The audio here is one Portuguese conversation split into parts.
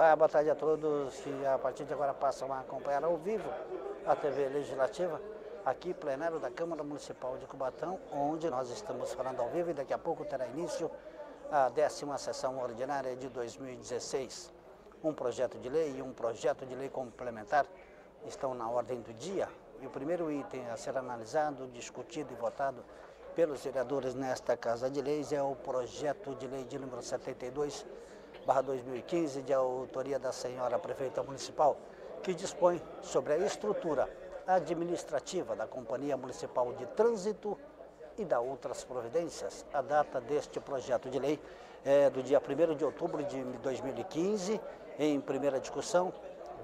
Ah, boa tarde a todos que a partir de agora passam a acompanhar ao vivo a TV Legislativa, aqui plenário da Câmara Municipal de Cubatão, onde nós estamos falando ao vivo e daqui a pouco terá início a décima sessão ordinária de 2016. Um projeto de lei e um projeto de lei complementar estão na ordem do dia e o primeiro item a ser analisado, discutido e votado pelos vereadores nesta Casa de Leis é o projeto de lei de número 72 2015, de autoria da senhora prefeita municipal, que dispõe sobre a estrutura administrativa da Companhia Municipal de Trânsito e da outras providências. A data deste projeto de lei é do dia 1 de outubro de 2015, em primeira discussão,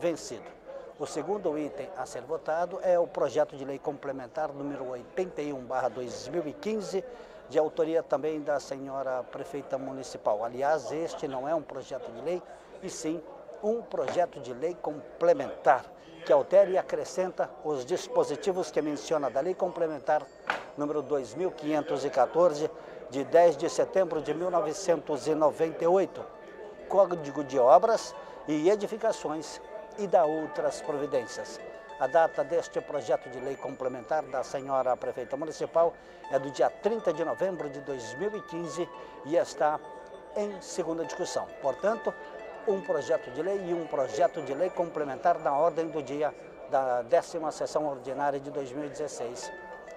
vencido. O segundo item a ser votado é o projeto de lei complementar número 81/2015, de autoria também da senhora prefeita municipal. Aliás, este não é um projeto de lei, e sim um projeto de lei complementar, que altera e acrescenta os dispositivos que menciona da lei complementar número 2514, de 10 de setembro de 1998, Código de Obras e Edificações e da outras providências. A data deste projeto de lei complementar da senhora prefeita municipal é do dia 30 de novembro de 2015 e está em segunda discussão. Portanto, um projeto de lei e um projeto de lei complementar na ordem do dia da décima sessão ordinária de 2016,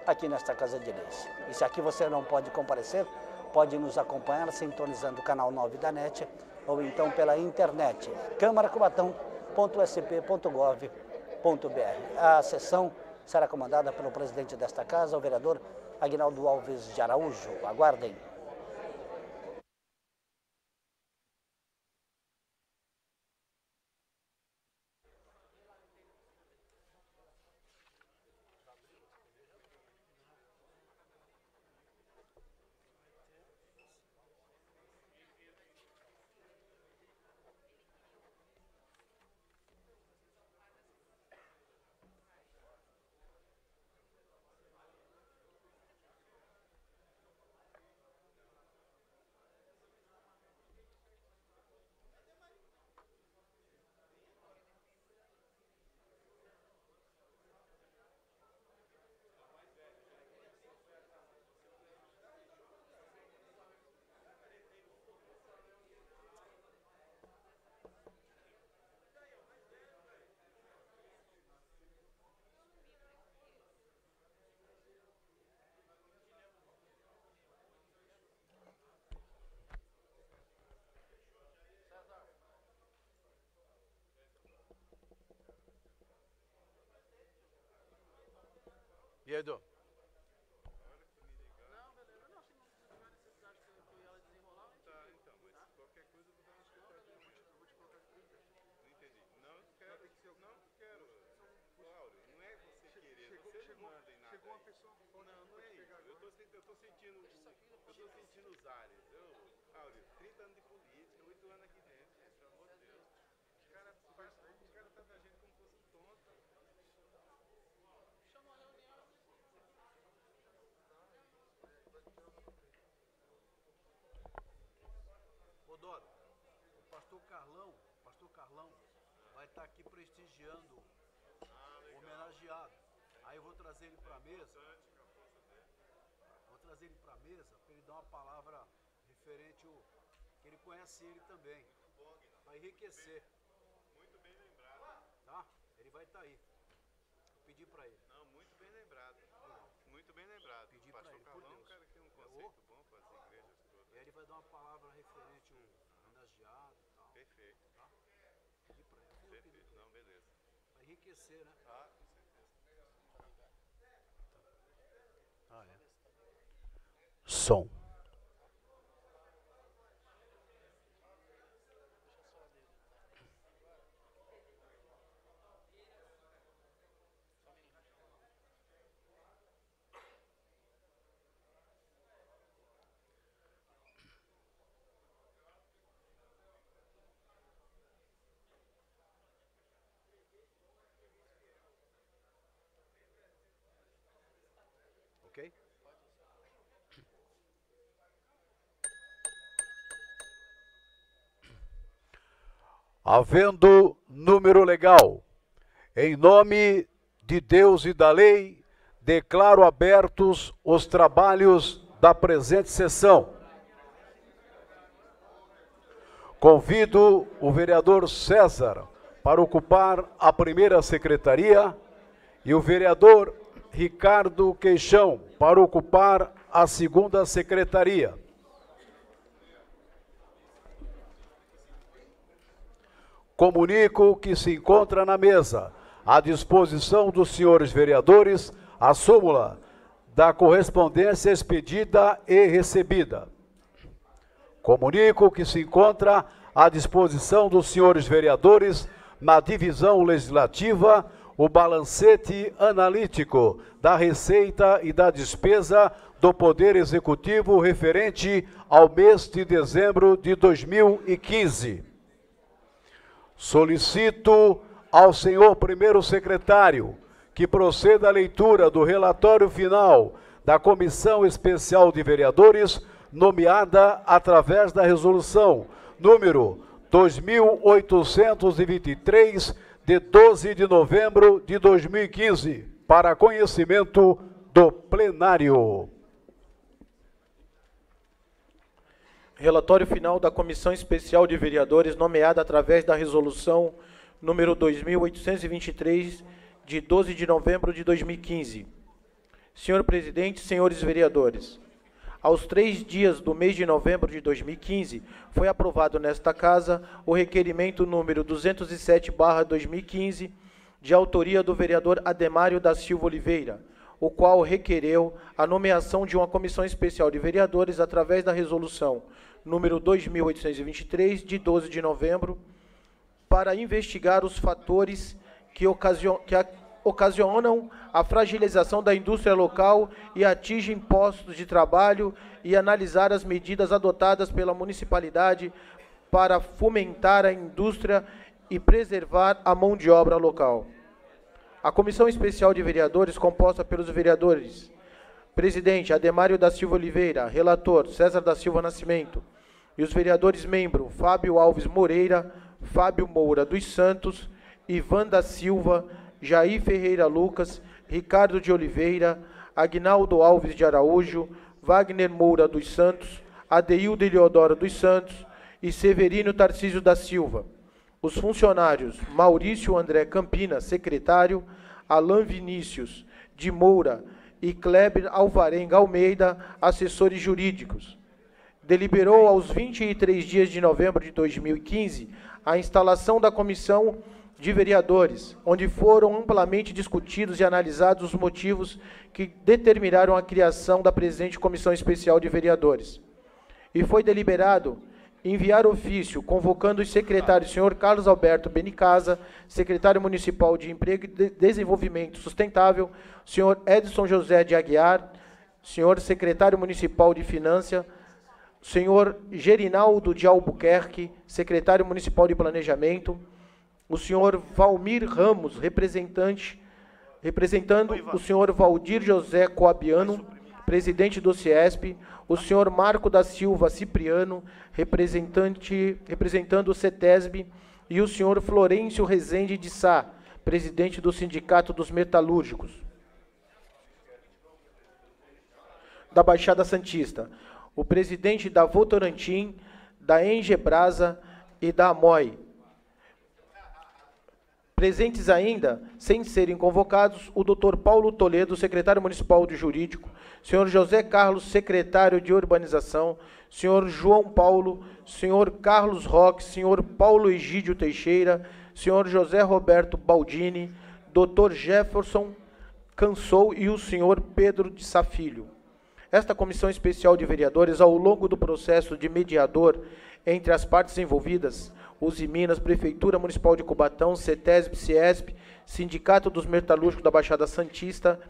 aqui nesta Casa de Leis. E se aqui você não pode comparecer, pode nos acompanhar sintonizando o canal 9 da NET ou então pela internet, câmaracubatão.sp.gov.br a sessão será comandada pelo presidente desta casa, o vereador Aguinaldo Alves de Araújo. Aguardem. E pessoa Não, não é isso. Eu tô sentindo. Eu sentindo os ares. Eu, Áureo, 30 anos de política, 8 anos aqui dentro. Pelo amor de Deus. Os caras os cara tá da gente como se fosse tonto. Ô Doro, o pastor Carlão, pastor Carlão vai estar aqui prestigiando homenageado. Aí eu vou trazer ele para a mesa. Vou trazer ele para a mesa para ele dar uma palavra referente ao que ele conhece ele também. Para enriquecer. Muito bem lembrado. Tá? Ele vai estar aí. Vou pedir para ele. Não, muito bem lembrado. Muito bem lembrado. Pedir o pra pastor ele, por Carlão é um Deus. cara que tem um Eu conceito bom para as igrejas todas. E aí ele vai dar uma palavra referente ao homenageado e tal. Perfeito. Pedir para ele. Vou pedir Perfeito. pra Não, beleza. ele. Para enriquecer, né? Ah, com certeza. Ah, é. Som. Ok? Havendo número legal, em nome de Deus e da lei, declaro abertos os trabalhos da presente sessão. Convido o vereador César para ocupar a primeira secretaria e o vereador Ricardo Queixão para ocupar a segunda secretaria. Comunico que se encontra na mesa, à disposição dos senhores vereadores, a súmula da correspondência expedida e recebida. Comunico que se encontra à disposição dos senhores vereadores, na divisão legislativa, o balancete analítico da receita e da despesa do Poder Executivo referente ao mês de dezembro de 2015. Solicito ao senhor primeiro secretário que proceda à leitura do relatório final da Comissão Especial de Vereadores, nomeada através da resolução número 2823 de 12 de novembro de 2015, para conhecimento do plenário. Relatório final da Comissão Especial de Vereadores, nomeada através da resolução número 2823 de 12 de novembro de 2015. Senhor presidente, senhores vereadores, aos três dias do mês de novembro de 2015, foi aprovado nesta Casa o requerimento número 207-2015, de autoria do vereador Ademário da Silva Oliveira, o qual requereu a nomeação de uma comissão especial de vereadores através da resolução número 2823, de 12 de novembro, para investigar os fatores que, ocasion, que ocasionam a fragilização da indústria local e atingem postos de trabalho e analisar as medidas adotadas pela municipalidade para fomentar a indústria e preservar a mão de obra local. A Comissão Especial de Vereadores, composta pelos vereadores Presidente Ademário da Silva Oliveira, relator César da Silva Nascimento, e os vereadores membro Fábio Alves Moreira, Fábio Moura dos Santos, Ivan da Silva, Jair Ferreira Lucas, Ricardo de Oliveira, Agnaldo Alves de Araújo, Wagner Moura dos Santos, Adeildo Eleodoro dos Santos e Severino Tarcísio da Silva. Os funcionários Maurício André Campina, secretário, Alain Vinícius de Moura e Kleber Alvarenga Almeida, assessores jurídicos. Deliberou aos 23 dias de novembro de 2015 a instalação da comissão de vereadores, onde foram amplamente discutidos e analisados os motivos que determinaram a criação da presente Comissão Especial de Vereadores. E foi deliberado enviar ofício convocando os secretários senhor Carlos Alberto Benicasa, secretário municipal de Emprego e Desenvolvimento Sustentável, senhor Edson José de Aguiar, senhor secretário municipal de Finanças, senhor Gerinaldo de Albuquerque, secretário municipal de Planejamento, o senhor Valmir Ramos, representante, representando o senhor Valdir José Coabiano, presidente do CIESP, o senhor Marco da Silva Cipriano, representante, representando o CETESB, e o senhor Florencio Rezende de Sá, presidente do Sindicato dos Metalúrgicos. Da Baixada Santista, o presidente da Votorantim, da Engebrasa e da AMOI, Presentes ainda, sem serem convocados, o Dr. Paulo Toledo, secretário municipal de Jurídico, senhor José Carlos, secretário de Urbanização, senhor João Paulo, senhor Carlos Roque, senhor Paulo Egídio Teixeira, senhor José Roberto Baldini, Dr. Jefferson Cansou e o senhor Pedro de Safilho. Esta comissão especial de vereadores, ao longo do processo de mediador entre as partes envolvidas, Uzi Minas, Prefeitura Municipal de Cubatão, CETESB, CIESP, Sindicato dos Metalúrgicos da Baixada Santista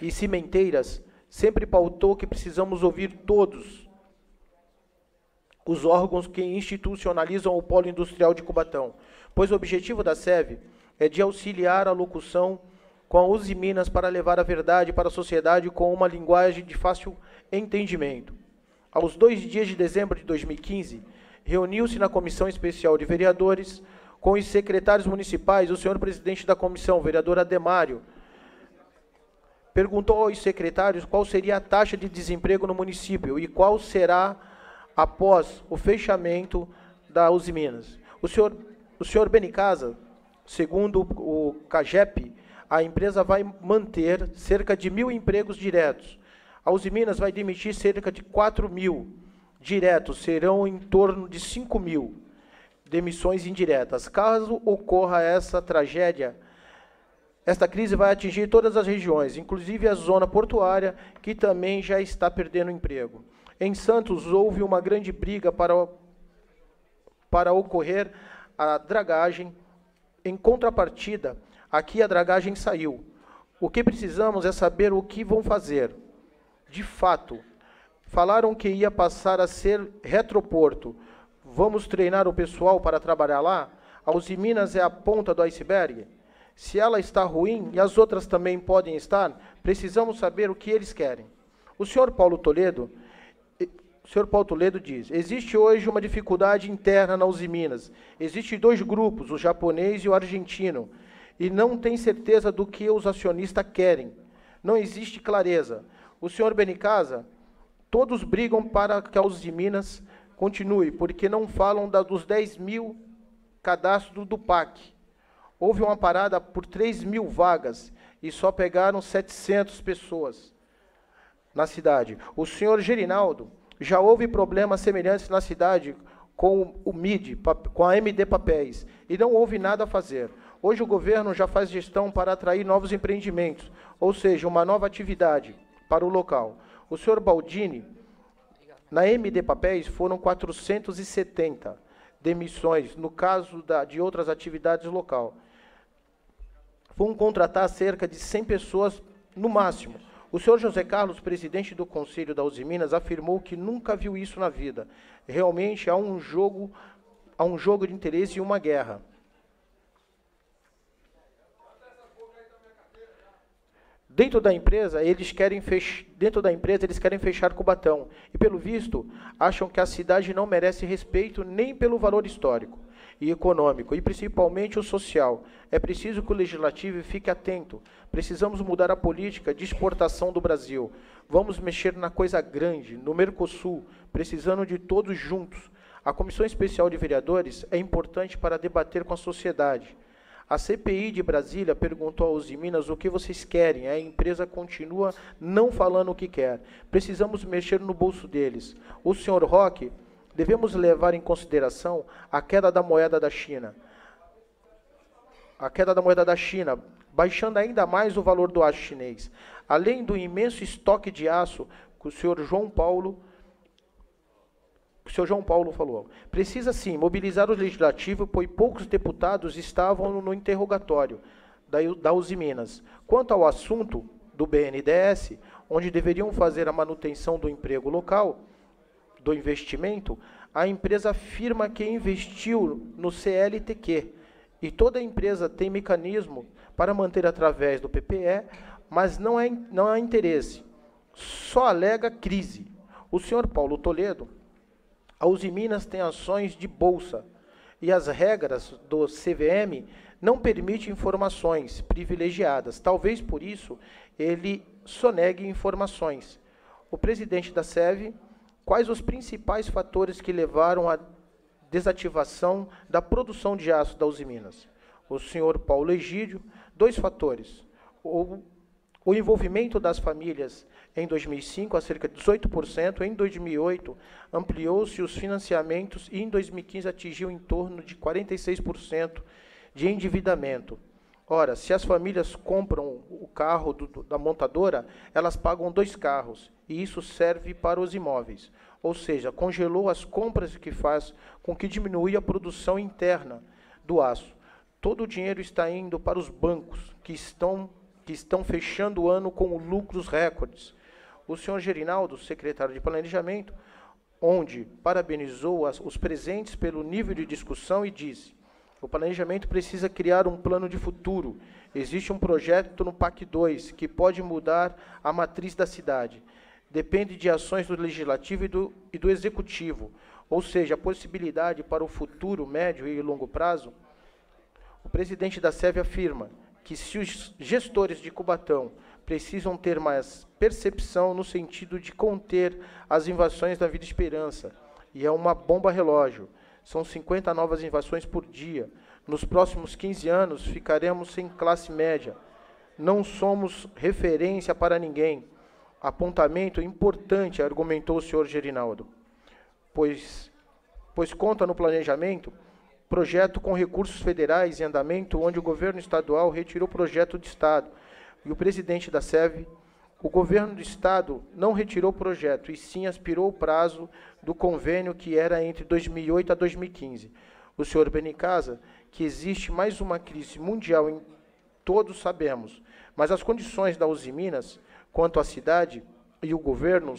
e Cimenteiras, sempre pautou que precisamos ouvir todos os órgãos que institucionalizam o polo industrial de Cubatão, pois o objetivo da SEV é de auxiliar a locução com a Uzi Minas para levar a verdade para a sociedade com uma linguagem de fácil entendimento. Aos dois dias de dezembro de 2015, reuniu-se na Comissão Especial de Vereadores com os secretários municipais, o senhor presidente da comissão, vereador Ademário, perguntou aos secretários qual seria a taxa de desemprego no município e qual será após o fechamento da Uzi Minas. O senhor, o senhor Benicasa, segundo o CAGEP, a empresa vai manter cerca de mil empregos diretos. A Uzi Minas vai demitir cerca de 4 mil diretos, serão em torno de 5 mil demissões indiretas. Caso ocorra essa tragédia, esta crise vai atingir todas as regiões, inclusive a zona portuária, que também já está perdendo emprego. Em Santos, houve uma grande briga para, para ocorrer a dragagem. Em contrapartida, aqui a dragagem saiu. O que precisamos é saber o que vão fazer. De fato, falaram que ia passar a ser retroporto. Vamos treinar o pessoal para trabalhar lá? A Uzi Minas é a ponta do iceberg? Se ela está ruim e as outras também podem estar, precisamos saber o que eles querem. O senhor Paulo Toledo, o senhor Paulo Toledo diz: existe hoje uma dificuldade interna na Uzi Minas. Existem dois grupos, o japonês e o argentino, e não tem certeza do que os acionistas querem. Não existe clareza. O senhor Benicasa, todos brigam para que a Uzi Minas continue, porque não falam da, dos 10 mil cadastros do PAC. Houve uma parada por 3 mil vagas e só pegaram 700 pessoas na cidade. O senhor Gerinaldo, já houve problemas semelhantes na cidade com o MID, com a MD Papéis, e não houve nada a fazer. Hoje o governo já faz gestão para atrair novos empreendimentos, ou seja, uma nova atividade para o local. O senhor Baldini, na MD Papéis foram 470 demissões, no caso da, de outras atividades local vão contratar cerca de 100 pessoas no máximo. O senhor José Carlos, presidente do Conselho da Uzi Minas, afirmou que nunca viu isso na vida. Realmente há um jogo, há um jogo de interesse e uma guerra. Dentro da empresa, eles querem fech... dentro da empresa eles querem fechar Cubatão e pelo visto acham que a cidade não merece respeito nem pelo valor histórico e econômico, e principalmente o social. É preciso que o legislativo fique atento. Precisamos mudar a política de exportação do Brasil. Vamos mexer na coisa grande, no Mercosul, precisando de todos juntos. A Comissão Especial de Vereadores é importante para debater com a sociedade. A CPI de Brasília perguntou aos de Minas o que vocês querem. A empresa continua não falando o que quer. Precisamos mexer no bolso deles. O senhor Roque devemos levar em consideração a queda da moeda da China. A queda da moeda da China, baixando ainda mais o valor do aço chinês. Além do imenso estoque de aço que o senhor João Paulo o senhor João Paulo falou. Precisa sim mobilizar o legislativo, pois poucos deputados estavam no interrogatório da, da Uzi Minas. Quanto ao assunto do BNDES, onde deveriam fazer a manutenção do emprego local, do investimento, a empresa afirma que investiu no CLTQ. E toda empresa tem mecanismo para manter através do PPE, mas não, é, não há interesse. Só alega crise. O senhor Paulo Toledo, a Uzi Minas tem ações de bolsa e as regras do CVM não permitem informações privilegiadas. Talvez por isso ele sonegue informações. O presidente da SEV Quais os principais fatores que levaram à desativação da produção de aço da Uzi Minas? O senhor Paulo Egídio, dois fatores. O, o envolvimento das famílias em 2005 a cerca de 18%, em 2008 ampliou-se os financiamentos e em 2015 atingiu em torno de 46% de endividamento. Ora, se as famílias compram o carro do, da montadora, elas pagam dois carros, e isso serve para os imóveis. Ou seja, congelou as compras que faz com que diminui a produção interna do aço. Todo o dinheiro está indo para os bancos, que estão, que estão fechando o ano com lucros recordes. O senhor Gerinaldo, secretário de Planejamento, onde parabenizou as, os presentes pelo nível de discussão e disse: o planejamento precisa criar um plano de futuro. Existe um projeto no PAC 2 que pode mudar a matriz da cidade. Depende de ações do legislativo e do, e do executivo. ou seja, a possibilidade para o futuro médio e longo prazo, o presidente da SEV afirma que se os gestores de Cubatão precisam ter mais percepção no sentido de conter as invasões da Vida Esperança, e é uma bomba relógio. São 50 novas invasões por dia. Nos próximos 15 anos ficaremos sem classe média. Não somos referência para ninguém. Apontamento importante, argumentou o senhor Gerinaldo pois, pois conta no planejamento projeto com recursos federais em andamento, onde o governo estadual retirou projeto de Estado e o presidente da SEV, o governo do Estado não retirou o projeto, e sim aspirou o prazo do convênio que era entre 2008 a 2015. O senhor Benicasa, que existe mais uma crise mundial, em todos sabemos, mas as condições da Uzi Minas, quanto à cidade e o governo,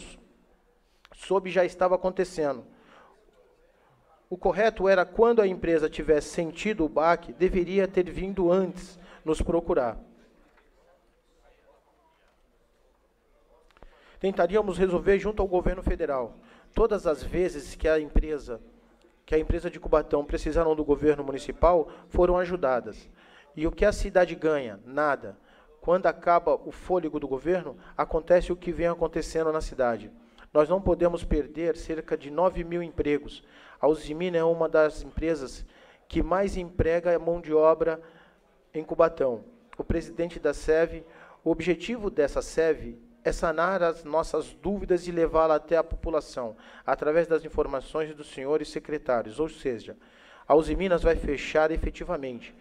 soube já estava acontecendo. O correto era, quando a empresa tivesse sentido o baque, deveria ter vindo antes nos procurar. Tentaríamos resolver junto ao governo federal. Todas as vezes que a empresa, que a empresa de Cubatão precisaram do governo municipal, foram ajudadas. E o que a cidade ganha? Nada. Quando acaba o fôlego do governo, acontece o que vem acontecendo na cidade. Nós não podemos perder cerca de 9 mil empregos. A Usimina é uma das empresas que mais emprega mão de obra em Cubatão. O presidente da SEV, o objetivo dessa SEV é sanar as nossas dúvidas e levá-la até a população, através das informações dos senhores secretários, ou seja, a Usiminas vai fechar efetivamente.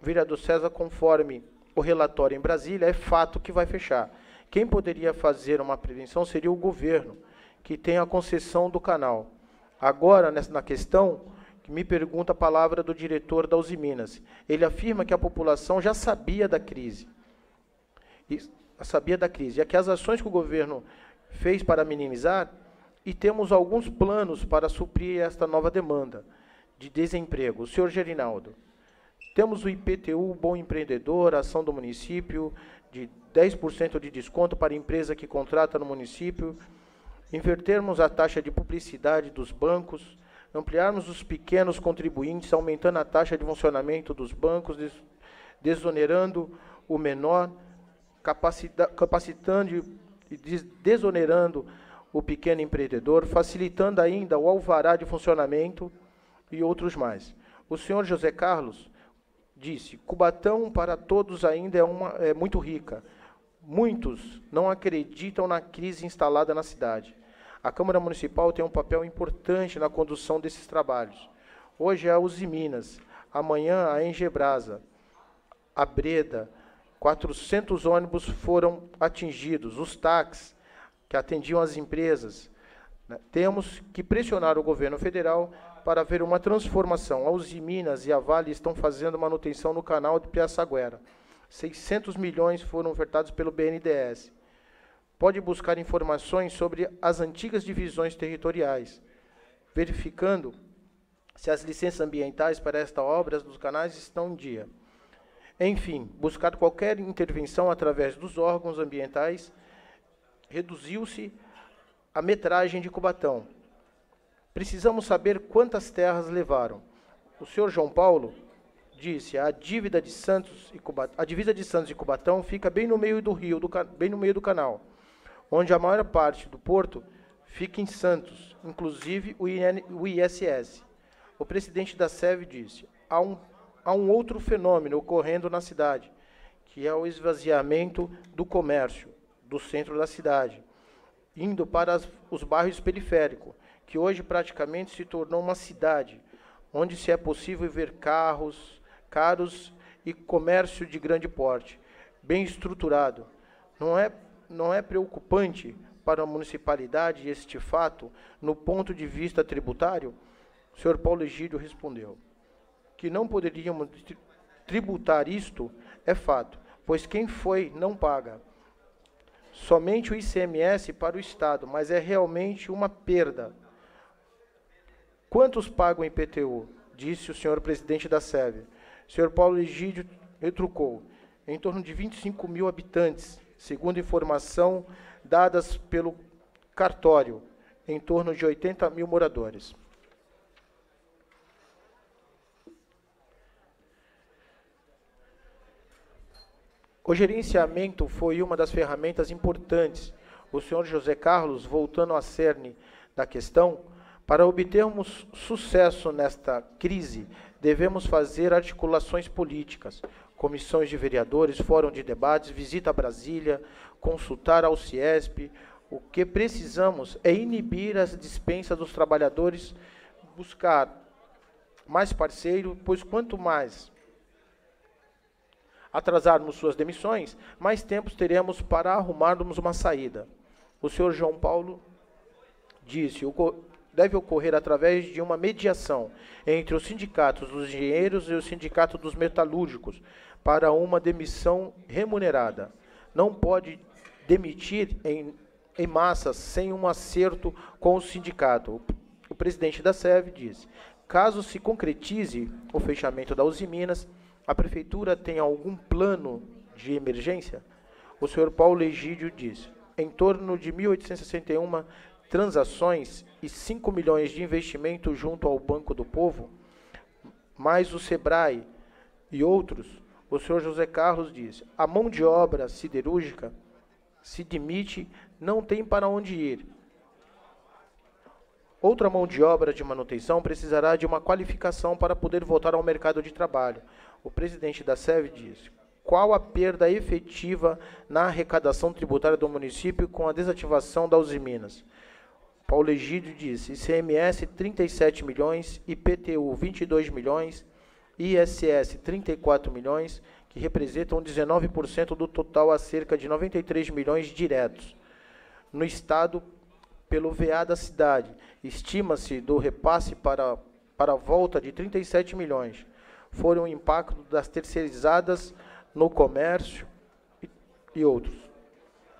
Vereador César, conforme o relatório em Brasília, é fato que vai fechar. Quem poderia fazer uma prevenção seria o governo, que tem a concessão do canal. Agora, na questão, que me pergunta a palavra do diretor da Uzi Minas. Ele afirma que a população já sabia da crise. Sabia da crise. E aqui as ações que o governo fez para minimizar, e temos alguns planos para suprir esta nova demanda de desemprego. O senhor Gerinaldo, temos o IPTU Bom Empreendedor, ação do município, de 10% de desconto para empresa que contrata no município, invertermos a taxa de publicidade dos bancos, ampliarmos os pequenos contribuintes, aumentando a taxa de funcionamento dos bancos, desonerando o menor, capacitando e desonerando o pequeno empreendedor, facilitando ainda o alvará de funcionamento e outros mais. O senhor José Carlos disse: Cubatão para todos ainda é, uma, é muito rica. Muitos não acreditam na crise instalada na cidade. A Câmara Municipal tem um papel importante na condução desses trabalhos. Hoje é a Uzi Minas, amanhã a Engebrasa, a Breda, 400 ônibus foram atingidos, os táxis que atendiam as empresas. Né? Temos que pressionar o governo federal para ver uma transformação. A Uzi Minas e a Vale estão fazendo manutenção no canal de Piaçaguera. 600 milhões foram ofertados pelo BNDES. Pode buscar informações sobre as antigas divisões territoriais, verificando se as licenças ambientais para esta obra dos canais estão em dia. Enfim, buscar qualquer intervenção através dos órgãos ambientais, reduziu-se a metragem de Cubatão, Precisamos saber quantas terras levaram. O senhor João Paulo disse: a dívida de Santos e Cubatão, a divisa de Santos e Cubatão fica bem no meio do rio, do, bem no meio do canal, onde a maior parte do porto fica em Santos, inclusive o, IN, o ISS. O presidente da SEV disse: há um, há um outro fenômeno ocorrendo na cidade, que é o esvaziamento do comércio do centro da cidade, indo para as, os bairros periféricos que hoje praticamente se tornou uma cidade, onde se é possível ver carros caros e comércio de grande porte, bem estruturado. Não é, não é preocupante para a municipalidade este fato no ponto de vista tributário? O senhor Paulo Egídio respondeu que não poderíamos tributar isto é fato, pois quem foi não paga. Somente o ICMS para o Estado, mas é realmente uma perda Quantos pagam IPTU? Disse o senhor presidente da SEB. O senhor Paulo Egídio retrucou. Em torno de 25 mil habitantes, segundo informação dadas pelo cartório, em torno de 80 mil moradores. O gerenciamento foi uma das ferramentas importantes. O senhor José Carlos, voltando à cerne da questão, para obtermos sucesso nesta crise, devemos fazer articulações políticas, comissões de vereadores, fórum de debates, visita a Brasília, consultar ao CIESP. O que precisamos é inibir as dispensas dos trabalhadores, buscar mais parceiro, pois quanto mais atrasarmos suas demissões, mais tempos teremos para arrumarmos uma saída. O senhor João Paulo disse: deve ocorrer através de uma mediação entre os sindicatos dos engenheiros e o sindicato dos metalúrgicos para uma demissão remunerada. Não pode demitir em, em massa sem um acerto com o sindicato. O presidente da SEV disse: caso se concretize o fechamento da Usiminas, a prefeitura tem algum plano de emergência? O senhor Paulo Egídio disse: em torno de 1.861 transações e 5 milhões de investimento junto ao Banco do Povo, mais o Sebrae e outros, o senhor José Carlos diz: a mão de obra siderúrgica se demite, não tem para onde ir. Outra mão de obra de manutenção precisará de uma qualificação para poder voltar ao mercado de trabalho. O presidente da SEV diz: qual a perda efetiva na arrecadação tributária do município com a desativação da Usiminas? Paulo Egídio disse: ICMS 37 milhões, IPTU 22 milhões, ISS 34 milhões, que representam 19% do total a cerca de 93 milhões diretos. No estado, pelo VA da cidade, estima-se do repasse para, para a volta de 37 milhões. Foram o impacto das terceirizadas no comércio e, e outros.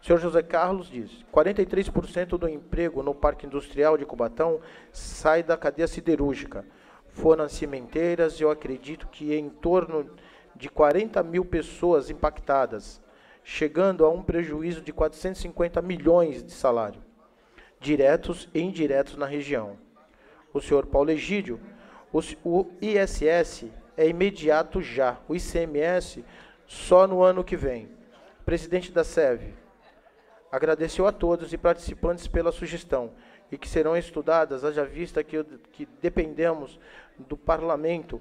O senhor José Carlos diz: 43% do emprego no Parque Industrial de Cubatão sai da cadeia siderúrgica. Foram as cimenteiras, eu acredito que em torno de 40 mil pessoas impactadas, chegando a um prejuízo de 450 milhões de salário, diretos e indiretos na região. O senhor Paulo Egídio, o ISS é imediato já, o ICMS só no ano que vem. Presidente da SEV, Agradeceu a todos e participantes pela sugestão e que serão estudadas, haja vista que, que dependemos do parlamento,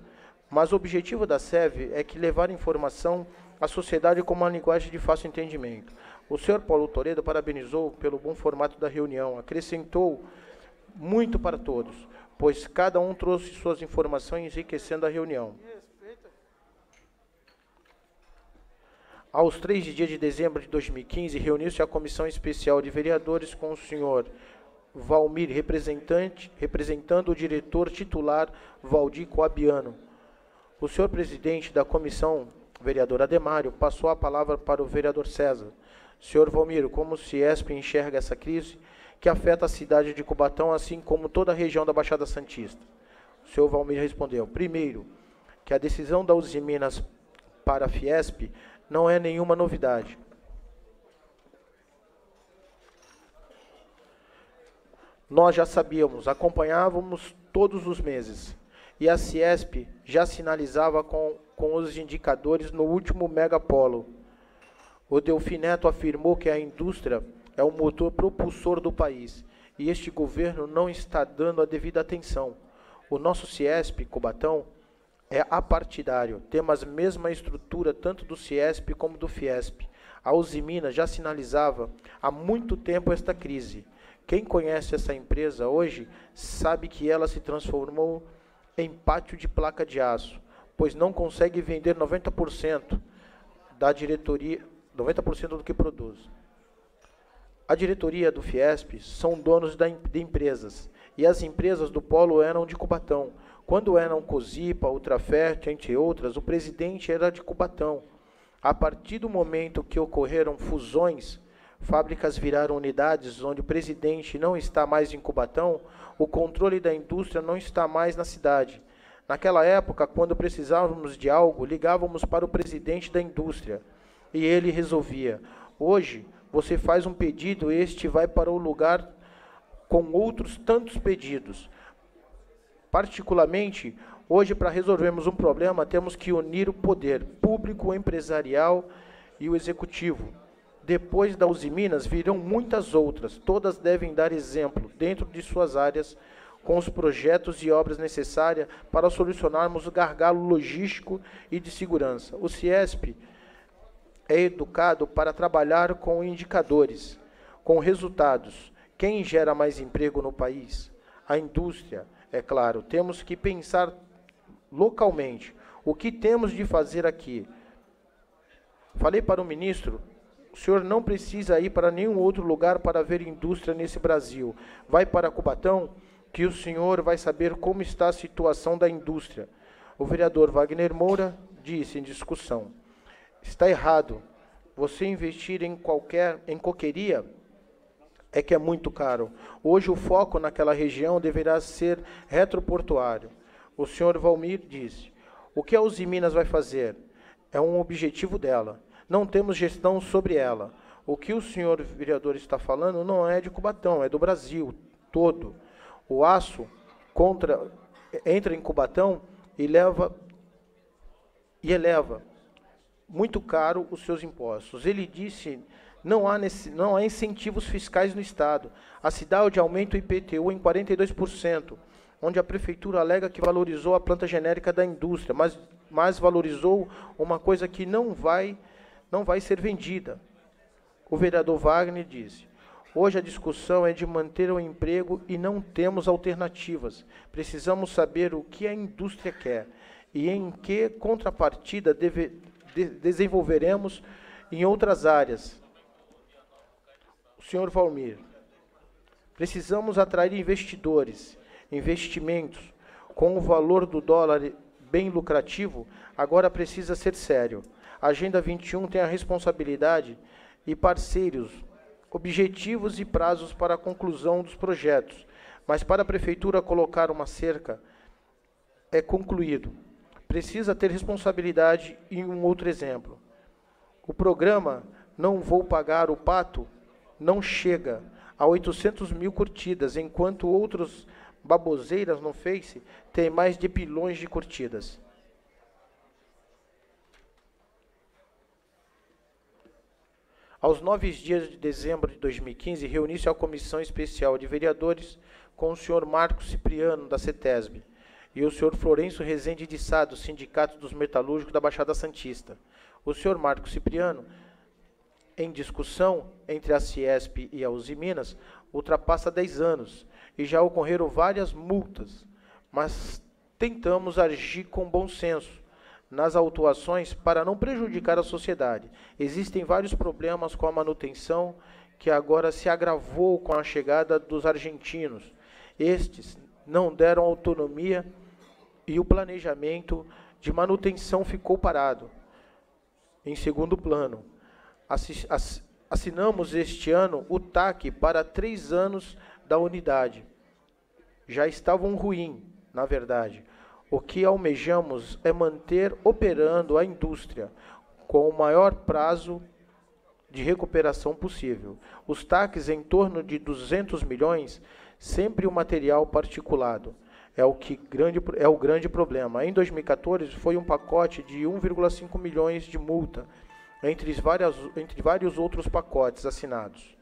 mas o objetivo da SEV é que levar informação à sociedade com uma linguagem de fácil entendimento. O senhor Paulo Toledo parabenizou pelo bom formato da reunião, acrescentou muito para todos, pois cada um trouxe suas informações enriquecendo a reunião. Aos 3 de dia de dezembro de 2015, reuniu-se a Comissão Especial de Vereadores com o senhor Valmir, representante, representando o diretor titular Valdir Coabiano. O senhor presidente da comissão, vereador Ademário, passou a palavra para o vereador César. Senhor Valmir, como o CIESP enxerga essa crise que afeta a cidade de Cubatão, assim como toda a região da Baixada Santista? O senhor Valmir respondeu: primeiro, que a decisão da Uzi Minas para a Fiesp não é nenhuma novidade. Nós já sabíamos, acompanhávamos todos os meses. E a Ciesp já sinalizava com, com os indicadores no último megapolo. O Delfineto afirmou que a indústria é o motor propulsor do país e este governo não está dando a devida atenção. O nosso Ciesp, Cubatão, é apartidário, temos a mesma estrutura tanto do Ciesp como do Fiesp. A Usimina já sinalizava há muito tempo esta crise. Quem conhece essa empresa hoje sabe que ela se transformou em pátio de placa de aço, pois não consegue vender 90% da diretoria, 90% do que produz. A diretoria do Fiesp são donos de empresas, e as empresas do polo eram de Cubatão quando eram Cozipa, Ultrafert, entre outras, o presidente era de Cubatão. A partir do momento que ocorreram fusões, fábricas viraram unidades onde o presidente não está mais em Cubatão, o controle da indústria não está mais na cidade. Naquela época, quando precisávamos de algo, ligávamos para o presidente da indústria e ele resolvia. Hoje, você faz um pedido, este vai para o lugar com outros tantos pedidos. Particularmente, hoje, para resolvermos um problema, temos que unir o poder público, empresarial e o Executivo. Depois da Uzi Minas virão muitas outras, todas devem dar exemplo dentro de suas áreas com os projetos e obras necessárias para solucionarmos o gargalo logístico e de segurança. O CIESP é educado para trabalhar com indicadores, com resultados. Quem gera mais emprego no país? A indústria, é claro. Temos que pensar localmente. O que temos de fazer aqui? Falei para o ministro, o senhor não precisa ir para nenhum outro lugar para ver indústria nesse Brasil. Vai para Cubatão, que o senhor vai saber como está a situação da indústria. O vereador Wagner Moura disse em discussão: está errado. Você investir em qualquer em coqueria é que é muito caro. Hoje o foco naquela região deverá ser retroportuário. O senhor Valmir disse: o que a Uzi Minas vai fazer? É um objetivo dela. Não temos gestão sobre ela. O que o senhor vereador está falando não é de Cubatão, é do Brasil todo. O aço contra, entra em Cubatão e leva e eleva muito caro os seus impostos. Ele disse não há, nesse, não há incentivos fiscais no Estado. A cidade aumenta o IPTU em 42%, onde a prefeitura alega que valorizou a planta genérica da indústria, mas, mas valorizou uma coisa que não vai, não vai ser vendida. O vereador Wagner disse: Hoje a discussão é de manter o emprego e não temos alternativas. Precisamos saber o que a indústria quer e em que contrapartida deve, de, desenvolveremos em outras áreas. O senhor Valmir, precisamos atrair investidores, investimentos. Com o valor do dólar bem lucrativo, agora precisa ser sério. A Agenda 21 tem a responsabilidade e parceiros objetivos e prazos para a conclusão dos projetos, mas para a prefeitura colocar uma cerca é concluído. Precisa ter responsabilidade e um outro exemplo. O programa Não Vou Pagar o Pato não chega a 800 mil curtidas, enquanto outros baboseiras no Face têm mais de bilhões de curtidas. Aos 9 dias de dezembro de 2015, reuni-se a Comissão Especial de Vereadores com o senhor Marcos Cipriano, da CETESB, e o senhor Florencio Rezende de Sá, do Sindicato dos Metalúrgicos da Baixada Santista. O senhor Marcos Cipriano, em discussão entre a Ciesp e a Uzi Minas, ultrapassa 10 anos e já ocorreram várias multas, mas tentamos agir com bom senso nas autuações para não prejudicar a sociedade. Existem vários problemas com a manutenção que agora se agravou com a chegada dos argentinos. Estes não deram autonomia e o planejamento de manutenção ficou parado. Em segundo plano, assinamos este ano o TAC para três anos da unidade. Já estavam ruim, na verdade. O que almejamos é manter operando a indústria com o maior prazo de recuperação possível. Os taques em torno de 200 milhões, sempre o material particulado. É o, que grande, é o grande problema. Em 2014, foi um pacote de 1,5 milhões de multa, entre, várias, entre vários outros pacotes assinados.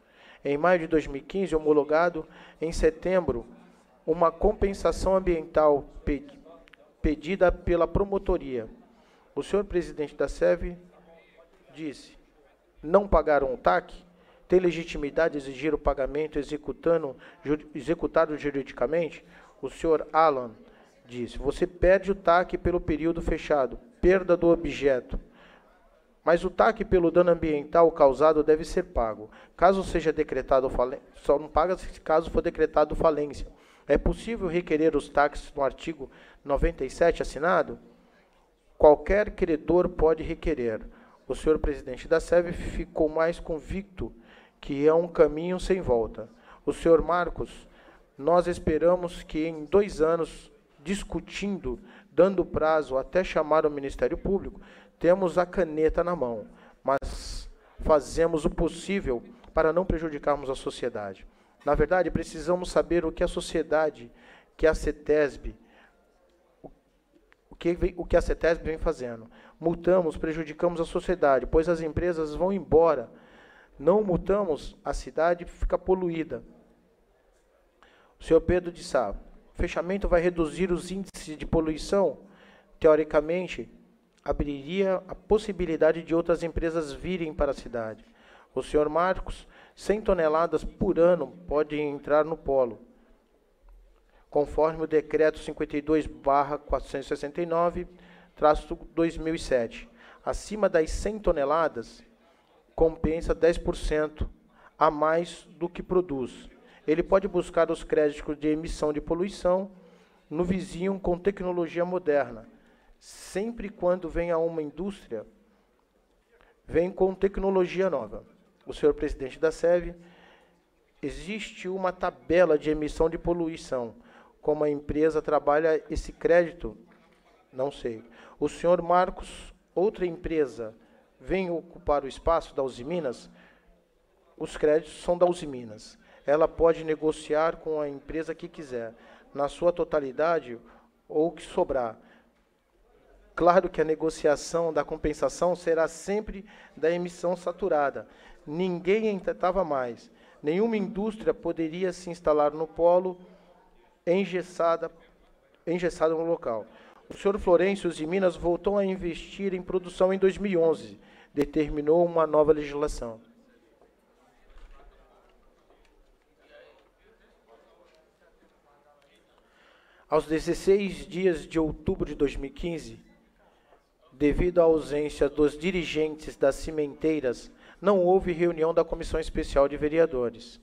Em maio de 2015, homologado, em setembro, uma compensação ambiental pedida pela promotoria. O senhor presidente da SEV disse: não pagaram o TAC? Tem legitimidade de exigir o pagamento executando, executado juridicamente? O senhor Alan disse: você perde o TAC pelo período fechado, perda do objeto. Mas o TAC pelo dano ambiental causado deve ser pago. Caso seja decretado falência, só não paga caso for decretado falência. É possível requerer os taxas no artigo 97 assinado? Qualquer credor pode requerer. O senhor presidente da SEV ficou mais convicto que é um caminho sem volta. O senhor Marcos, nós esperamos que em dois anos, discutindo, dando prazo até chamar o Ministério Público, temos a caneta na mão, mas fazemos o possível para não prejudicarmos a sociedade. Na verdade, precisamos saber o que a sociedade, que a CETESB, que vem, o que a CETESB vem fazendo. Multamos, prejudicamos a sociedade, pois as empresas vão embora. Não multamos, a cidade fica poluída. O senhor Pedro de Sá, o fechamento vai reduzir os índices de poluição? Teoricamente, abriria a possibilidade de outras empresas virem para a cidade. O senhor Marcos, 100 toneladas por ano podem entrar no polo conforme o decreto 52/469, traço 2007. Acima das 100 toneladas, compensa 10% a mais do que produz. Ele pode buscar os créditos de emissão de poluição no vizinho com tecnologia moderna, sempre quando venha uma indústria, vem com tecnologia nova. O senhor presidente da SEV, existe uma tabela de emissão de poluição como a empresa trabalha esse crédito? Não sei. O senhor Marcos, outra empresa, vem ocupar o espaço da Uzi Minas? Os créditos são da Uzi Minas. Ela pode negociar com a empresa que quiser, na sua totalidade ou que sobrar. Claro que a negociação da compensação será sempre da emissão saturada. Ninguém estava mais. Nenhuma indústria poderia se instalar no polo engessada, engessada no local. O senhor Florencio de Minas voltou a investir em produção em 2011, determinou uma nova legislação. Aos 16 dias de outubro de 2015, devido à ausência dos dirigentes das cimenteiras, não houve reunião da Comissão Especial de Vereadores.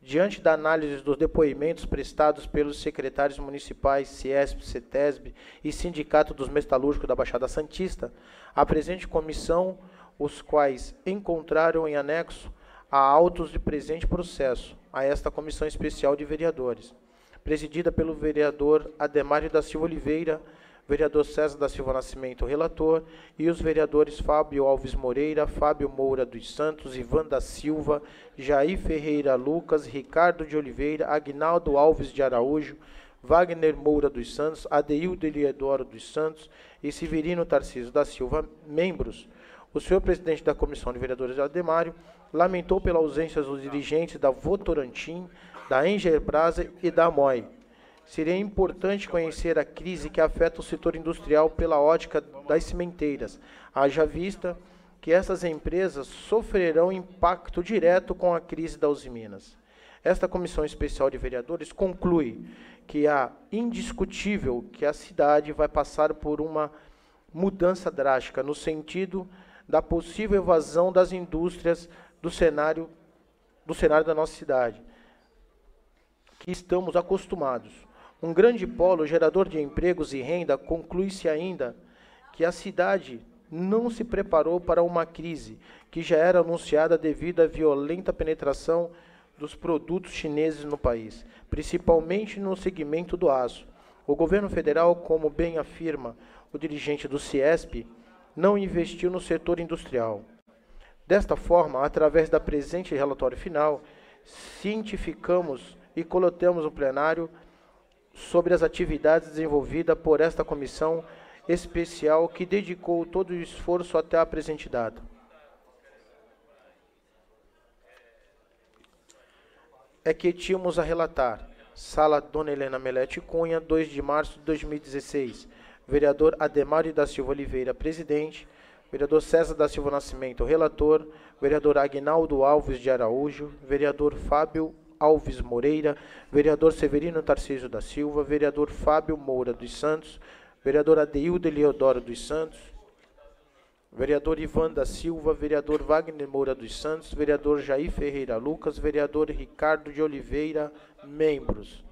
Diante da análise dos depoimentos prestados pelos secretários municipais CIESP, CETESB e Sindicato dos Metalúrgicos da Baixada Santista, a presente comissão, os quais encontraram em anexo a autos de presente processo a esta Comissão Especial de Vereadores, presidida pelo vereador Ademário da Silva Oliveira, vereador César da Silva Nascimento, relator, e os vereadores Fábio Alves Moreira, Fábio Moura dos Santos, Ivan da Silva, Jair Ferreira Lucas, Ricardo de Oliveira, Agnaldo Alves de Araújo, Wagner Moura dos Santos, Adeildo Eliodoro dos Santos e Severino Tarcísio da Silva, membros. O senhor presidente da Comissão de Vereadores Ademário lamentou pela ausência dos dirigentes da Votorantim, da Engerbrasa e da MOI, seria importante conhecer a crise que afeta o setor industrial pela ótica das cimenteiras, haja vista que essas empresas sofrerão impacto direto com a crise da Uzi Minas. Esta comissão especial de vereadores conclui que é indiscutível que a cidade vai passar por uma mudança drástica no sentido da possível evasão das indústrias do cenário do cenário da nossa cidade, que estamos acostumados. Um grande polo gerador de empregos e renda conclui-se ainda que a cidade não se preparou para uma crise que já era anunciada devido à violenta penetração dos produtos chineses no país, principalmente no segmento do aço. O governo federal, como bem afirma o dirigente do CIESP, não investiu no setor industrial. Desta forma, através da presente relatório final, cientificamos e colocamos no plenário sobre as atividades desenvolvidas por esta comissão especial que dedicou todo o esforço até a presente data. É que tínhamos a relatar. Sala Dona Helena Melete Cunha, 2 de março de 2016. Vereador Ademário da Silva Oliveira, presidente. Vereador César da Silva Nascimento, relator. Vereador Agnaldo Alves de Araújo. Vereador Fábio Alves Moreira, vereador Severino Tarcísio da Silva, vereador Fábio Moura dos Santos, vereador Adeildo Eleodoro dos Santos, vereador Ivan da Silva, vereador Wagner Moura dos Santos, vereador Jair Ferreira Lucas, vereador Ricardo de Oliveira, membros.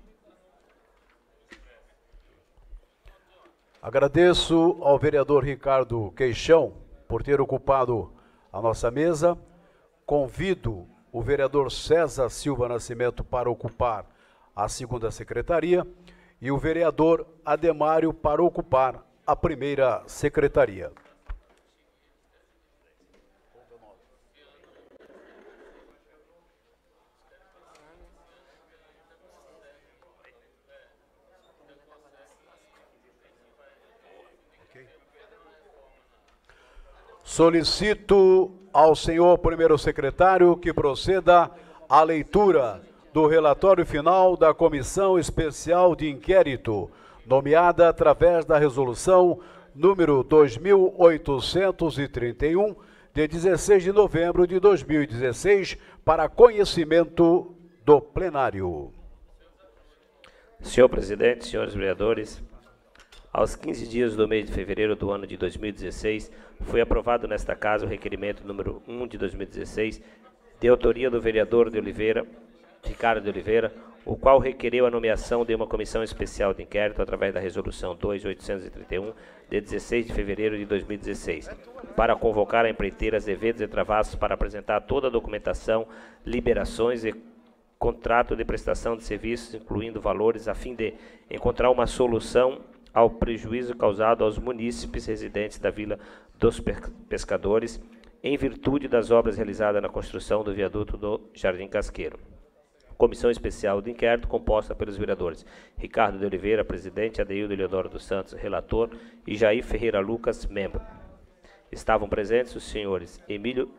Agradeço ao vereador Ricardo Queixão por ter ocupado a nossa mesa. Convido o vereador César Silva Nascimento para ocupar a segunda secretaria e o vereador Ademário para ocupar a primeira secretaria. Solicito ao senhor primeiro secretário que proceda à leitura do relatório final da Comissão Especial de Inquérito, nomeada através da resolução número 2831 de 16 de novembro de 2016 para conhecimento do plenário. Senhor presidente, senhores vereadores, aos 15 dias do mês de fevereiro do ano de 2016, foi aprovado nesta casa o requerimento número 1 de 2016, de autoria do vereador de Oliveira, Ricardo de Oliveira, o qual requereu a nomeação de uma comissão especial de inquérito através da resolução 2831 de 16 de fevereiro de 2016, para convocar a empreiteiras, eventos e travassos para apresentar toda a documentação, liberações e contrato de prestação de serviços, incluindo valores, a fim de encontrar uma solução ao prejuízo causado aos munícipes residentes da Vila dos Pescadores, em virtude das obras realizadas na construção do viaduto do Jardim Casqueiro. Comissão Especial de Inquérito, composta pelos vereadores Ricardo de Oliveira, presidente, Adeildo Eleodoro dos Santos, relator, e Jair Ferreira Lucas, membro. Estavam presentes os senhores Emílio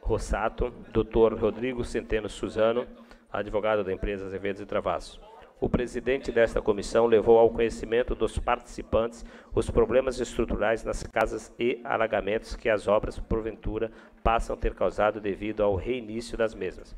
Rossato, doutor Rodrigo Centeno Suzano, advogado da empresa Azevedo e Travasso. O presidente desta comissão levou ao conhecimento dos participantes os problemas estruturais nas casas e alagamentos que as obras, porventura, passam a ter causado devido ao reinício das mesmas.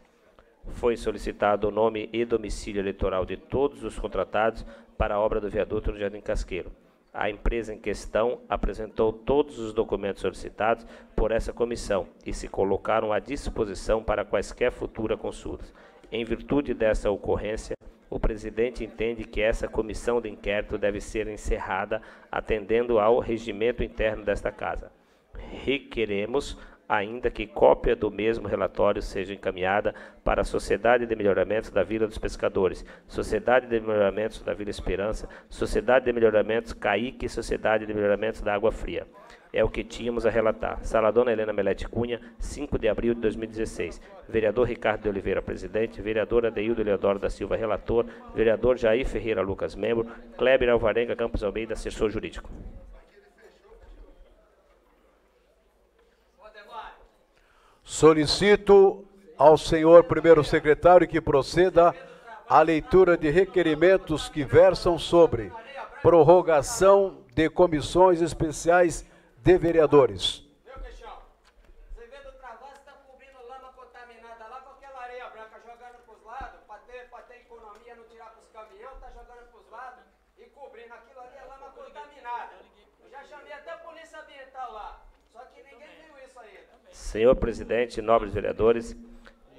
Foi solicitado o nome e domicílio eleitoral de todos os contratados para a obra do viaduto no Jardim Casqueiro. A empresa em questão apresentou todos os documentos solicitados por essa comissão e se colocaram à disposição para quaisquer futuras consultas. Em virtude dessa ocorrência, o presidente entende que essa comissão de inquérito deve ser encerrada atendendo ao regimento interno desta casa. Requeremos ainda que cópia do mesmo relatório seja encaminhada para a Sociedade de Melhoramentos da Vila dos Pescadores, Sociedade de Melhoramentos da Vila Esperança, Sociedade de Melhoramentos Caíque e Sociedade de Melhoramentos da Água Fria é o que tínhamos a relatar. Sala Dona Helena Melete Cunha, 5 de abril de 2016. Vereador Ricardo de Oliveira, presidente. Vereador Adeildo Leodoro da Silva, relator. Vereador Jair Ferreira Lucas, membro. Kleber Alvarenga Campos Almeida, assessor jurídico. Solicito ao senhor primeiro secretário que proceda à leitura de requerimentos que versam sobre prorrogação de comissões especiais de vereadores. Meu queixão, você vê do travasso está cobrindo lama contaminada lá com aquela areia branca, jogando para os lados, para ter, ter economia, não tirar para os caminhões, está jogando para os lados e cobrindo. Aquilo ali é lama contaminada. Eu já chamei até a polícia ambiental lá, só que ninguém viu isso ainda. Senhor presidente, nobres vereadores,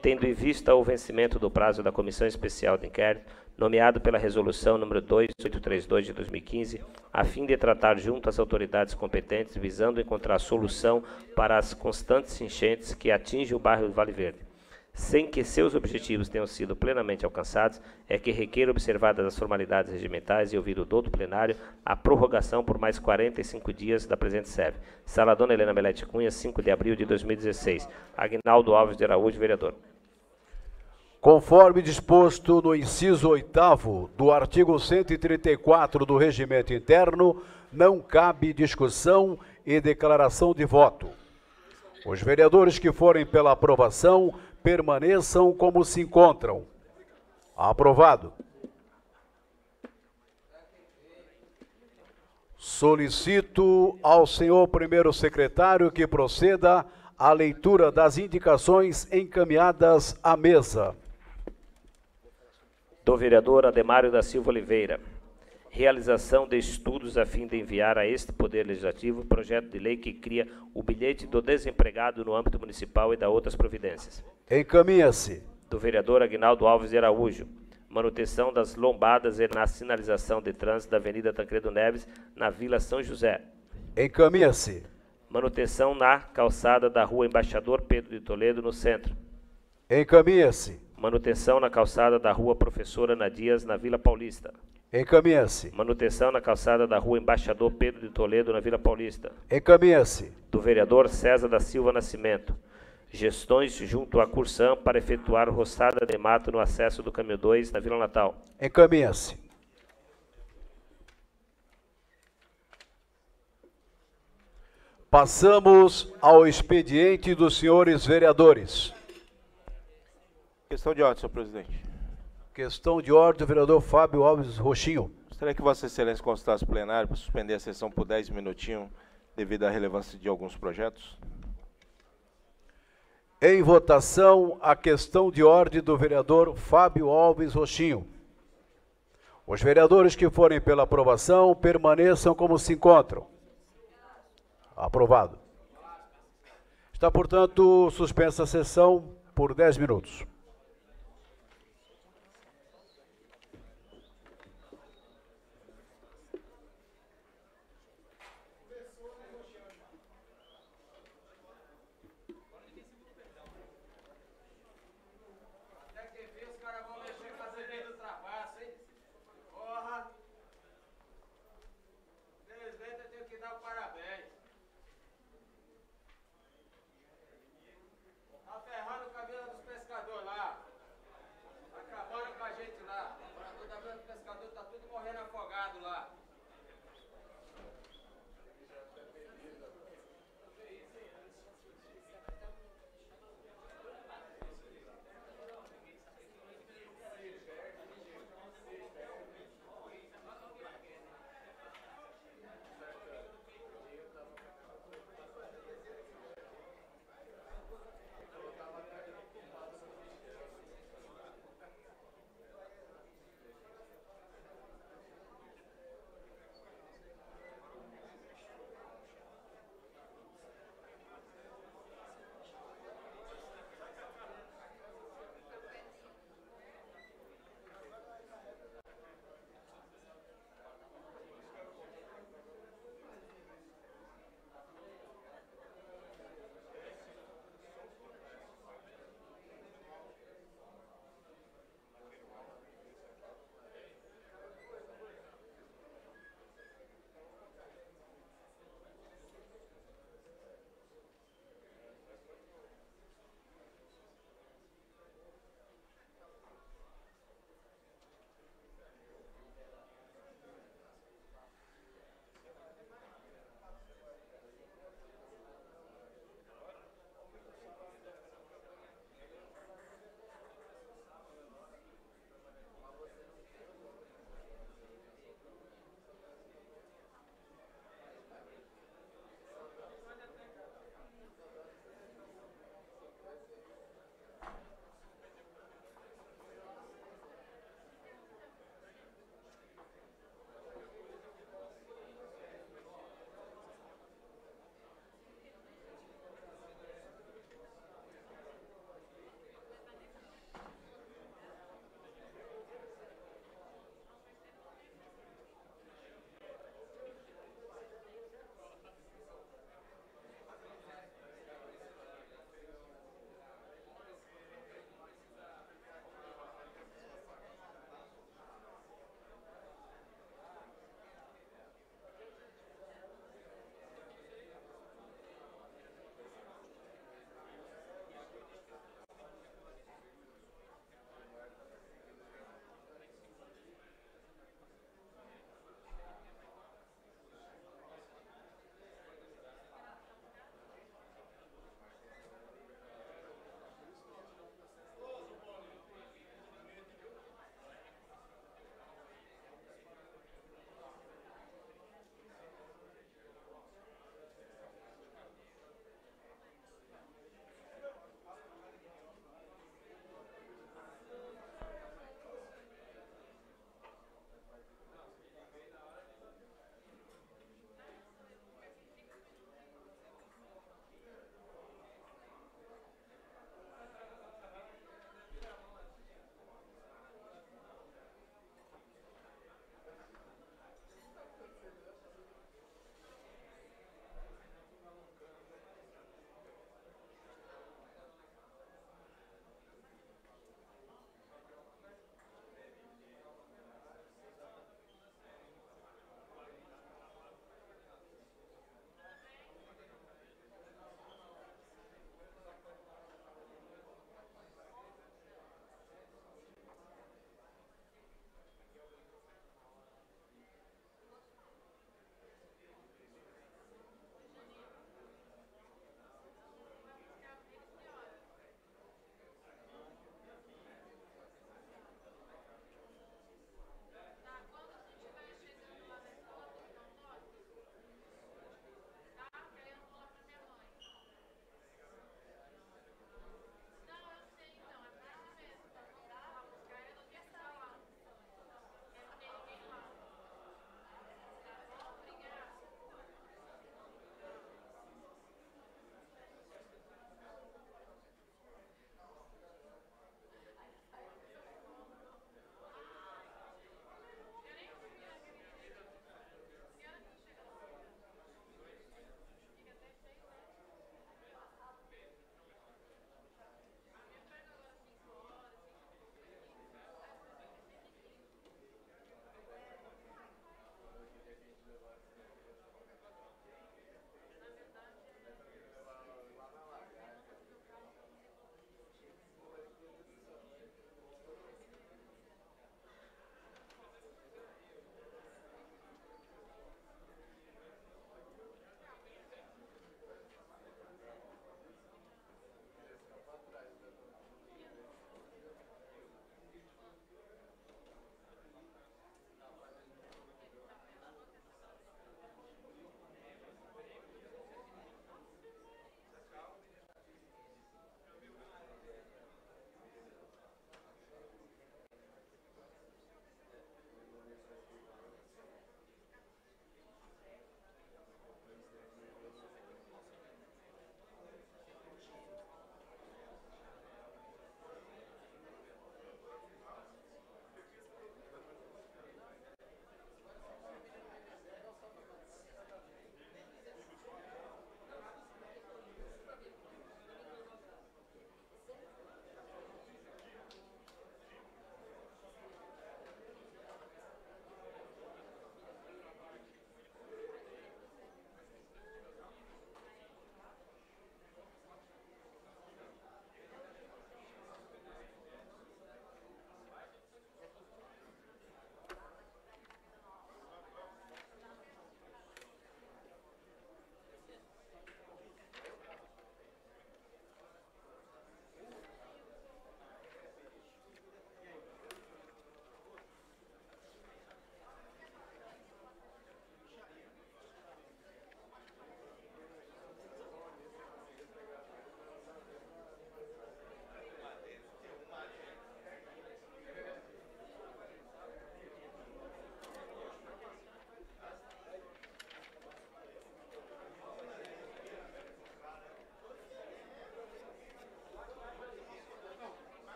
tendo em vista o vencimento do prazo da Comissão Especial de Inquérito, nomeado pela Resolução número 2832 de 2015, a fim de tratar junto às autoridades competentes, visando encontrar solução para as constantes enchentes que atingem o bairro do Vale Verde. Sem que seus objetivos tenham sido plenamente alcançados, é que requer, observadas as formalidades regimentais e ouvido do outro plenário, a prorrogação por mais 45 dias da presente SEV. Sala Dona Helena Melete Cunha, 5 de abril de 2016. Agnaldo Alves de Araújo, vereador. Conforme disposto no inciso 8 do artigo 134 do Regimento Interno, não cabe discussão e declaração de voto. Os vereadores que forem pela aprovação permaneçam como se encontram. Aprovado. Solicito ao senhor primeiro secretário que proceda à leitura das indicações encaminhadas à mesa do vereador Ademário da Silva Oliveira. Realização de estudos a fim de enviar a este Poder Legislativo projeto de lei que cria o bilhete do desempregado no âmbito municipal e da outras providências. Encaminha-se. Do vereador Aguinaldo Alves de Araújo. Manutenção das lombadas e na sinalização de trânsito da Avenida Tancredo Neves, na Vila São José. Encaminha-se. Manutenção na calçada da Rua Embaixador Pedro de Toledo, no centro. Encaminha-se. Manutenção na calçada da rua Professora Ana Dias, na Vila Paulista. Encaminha-se. Manutenção na calçada da rua Embaixador Pedro de Toledo, na Vila Paulista. Encaminha-se. Do vereador César da Silva Nascimento. Gestões junto à Cursam para efetuar roçada de mato no acesso do caminho 2 na Vila Natal. Encaminha-se. Passamos ao expediente dos senhores vereadores. Questão de ordem, senhor presidente. Questão de ordem do vereador Fábio Alves Roxinho. Gostaria que Vossa Excelência consultasse o plenário para suspender a sessão por 10 minutinhos devido à relevância de alguns projetos. Em votação, a questão de ordem do vereador Fábio Alves Roxinho. Os vereadores que forem pela aprovação permaneçam como se encontram. Aprovado. Está, portanto, suspensa a sessão por 10 minutos.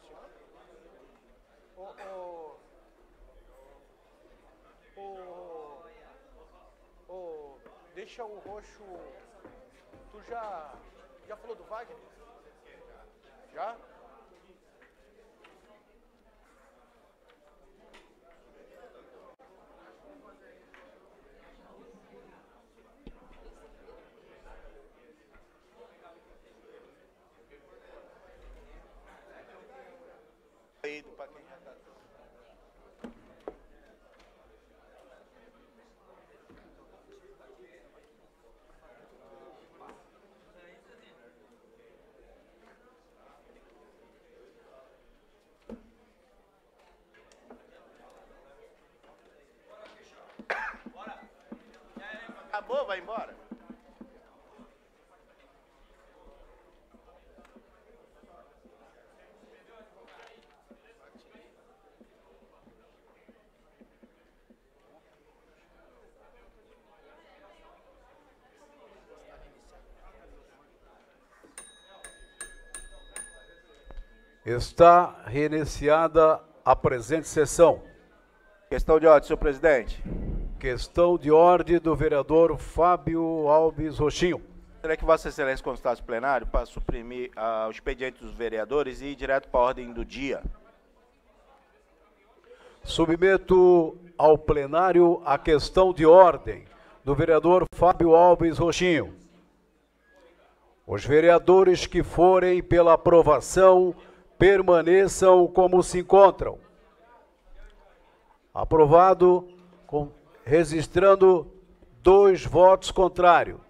Senhor? Ô, ô, ô, ô, deixa o roxo. Tu já. Já falou do Wagner? Já? Aí, pra quem já tá. Acabou, vai embora. Está reiniciada a presente sessão. Questão de ordem, senhor presidente. Questão de ordem do vereador Fábio Alves Roxinho. Será que Vossa Excelência consultasse o plenário para suprimir ah, o expediente dos vereadores e ir direto para a ordem do dia? Submeto ao plenário a questão de ordem do vereador Fábio Alves Roxinho. Os vereadores que forem pela aprovação permaneçam como se encontram. Aprovado, registrando dois votos contrários.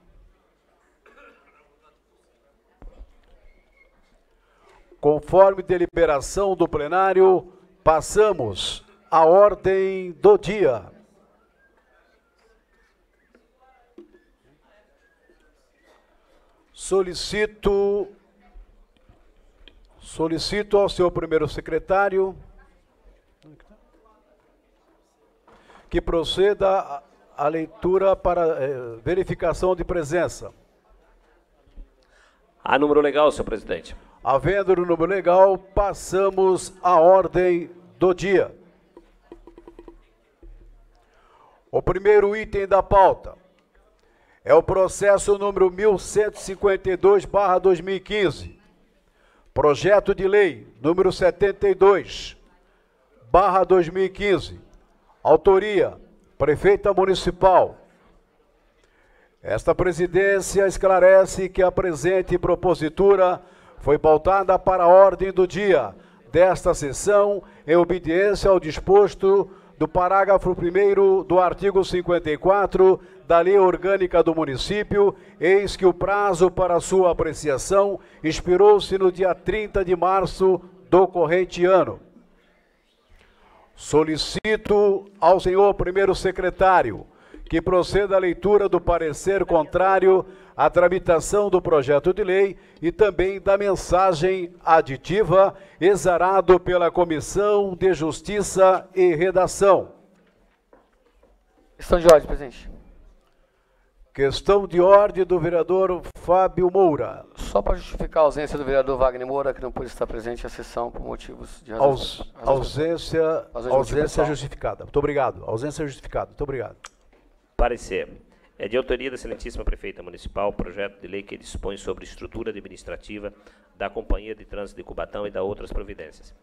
Conforme deliberação do plenário, passamos à ordem do dia. Solicito solicito ao senhor primeiro secretário que proceda a- leitura para eh, verificação de presença. Há número legal, senhor presidente. Havendo o número legal, passamos à ordem do dia. O primeiro item da pauta é o processo número 1152/2015. Projeto de lei número 72 barra 2015. Autoria: Prefeita Municipal. Esta presidência esclarece que a presente propositura foi pautada para a ordem do dia desta sessão em obediência ao disposto do parágrafo 1 do artigo 54 da Lei Orgânica do Município, eis que o prazo para sua apreciação expirou-se no dia 30 de março do corrente ano. Solicito ao senhor primeiro secretário que proceda à leitura do parecer contrário à tramitação do projeto de lei e também da mensagem aditiva exarado pela Comissão de Justiça e Redação. De ordem, presidente. Questão de ordem do vereador Fábio Moura. Só para justificar a ausência do vereador Wagner Moura, que não pôde estar presente à sessão por motivos de razão. Aus, ausência, Razões ausência justificada. Muito obrigado. Ausência justificada. Muito obrigado. Parecer. É de autoria da excelentíssima prefeita municipal o projeto de lei que dispõe sobre estrutura administrativa da Companhia de Trânsito de Cubatão e da outras providências.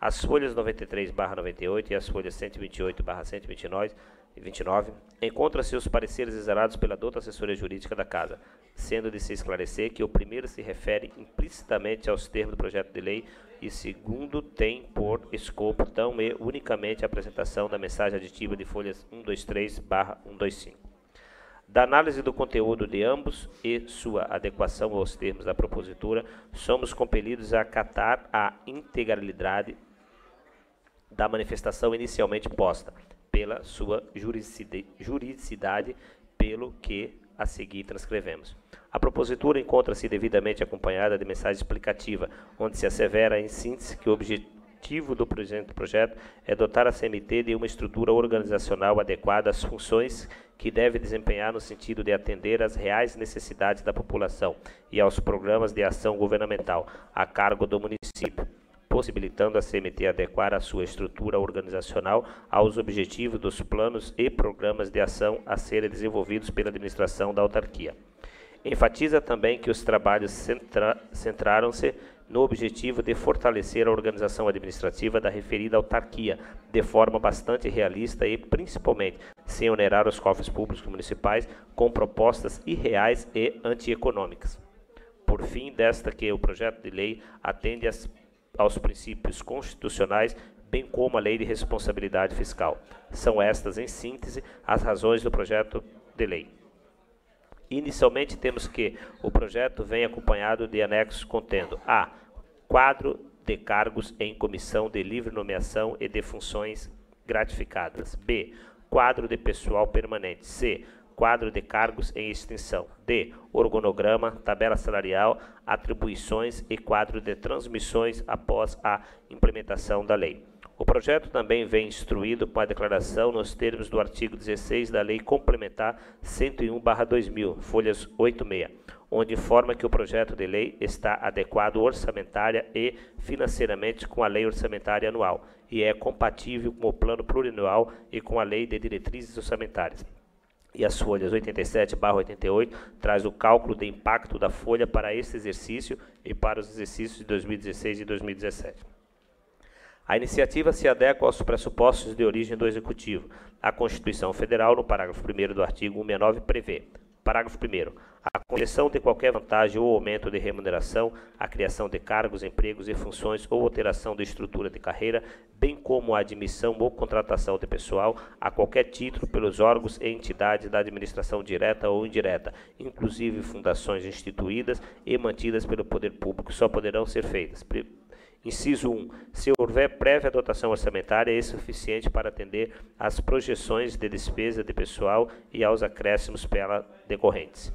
As folhas 93/98 e as folhas 128/129 e 29 encontram-se os pareceres exarados pela douta assessoria jurídica da Casa, sendo de se esclarecer que o primeiro se refere implicitamente aos termos do projeto de lei e segundo tem por escopo tão e unicamente a apresentação da mensagem aditiva de folhas 123/125. Da análise do conteúdo de ambos e sua adequação aos termos da propositura, somos compelidos a acatar a integralidade da manifestação inicialmente posta, pela sua juridicidade, pelo que a seguir transcrevemos. A propositura encontra-se devidamente acompanhada de mensagem explicativa, onde se assevera, em síntese, que o objetivo do presente projeto é dotar a CMT de uma estrutura organizacional adequada às funções que deve desempenhar no sentido de atender às reais necessidades da população e aos programas de ação governamental a cargo do município possibilitando a CMT adequar a sua estrutura organizacional aos objetivos dos planos e programas de ação a serem desenvolvidos pela administração da autarquia. Enfatiza também que os trabalhos centra centraram-se no objetivo de fortalecer a organização administrativa da referida autarquia, de forma bastante realista e, principalmente, sem onerar os cofres públicos municipais com propostas irreais e antieconômicas. Por fim, desta que o projeto de lei atende às, aos princípios constitucionais bem como a Lei de Responsabilidade Fiscal. São estas, em síntese, as razões do projeto de lei. Inicialmente, temos que o projeto vem acompanhado de anexos contendo a. Quadro de cargos em comissão de livre nomeação e de funções gratificadas. B. Quadro de pessoal permanente. C. Quadro de cargos em extinção. D. Organograma, tabela salarial, atribuições e quadro de transmissões após a implementação da lei. O projeto também vem instruído com a declaração nos termos do artigo 16 da Lei Complementar 101/2000, folhas 86, onde informa que o projeto de lei está adequado orçamentária e financeiramente com a Lei Orçamentária Anual e é compatível com o Plano Plurianual e com a Lei de Diretrizes Orçamentárias. E as folhas 87/88 traz o cálculo de impacto da folha para este exercício e para os exercícios de 2016 e 2017. A iniciativa se adequa aos pressupostos de origem do Executivo. A Constituição Federal, no parágrafo 1 do artigo 169, prevê: Parágrafo 1. A concessão de qualquer vantagem ou aumento de remuneração, a criação de cargos, empregos e funções ou alteração de estrutura de carreira, bem como a admissão ou contratação de pessoal a qualquer título pelos órgãos e entidades da administração direta ou indireta, inclusive fundações instituídas e mantidas pelo poder público, só poderão ser feitas Inciso 1. Se houver prévia dotação orçamentária, é suficiente para atender às projeções de despesa de pessoal e aos acréscimos pela decorrentes.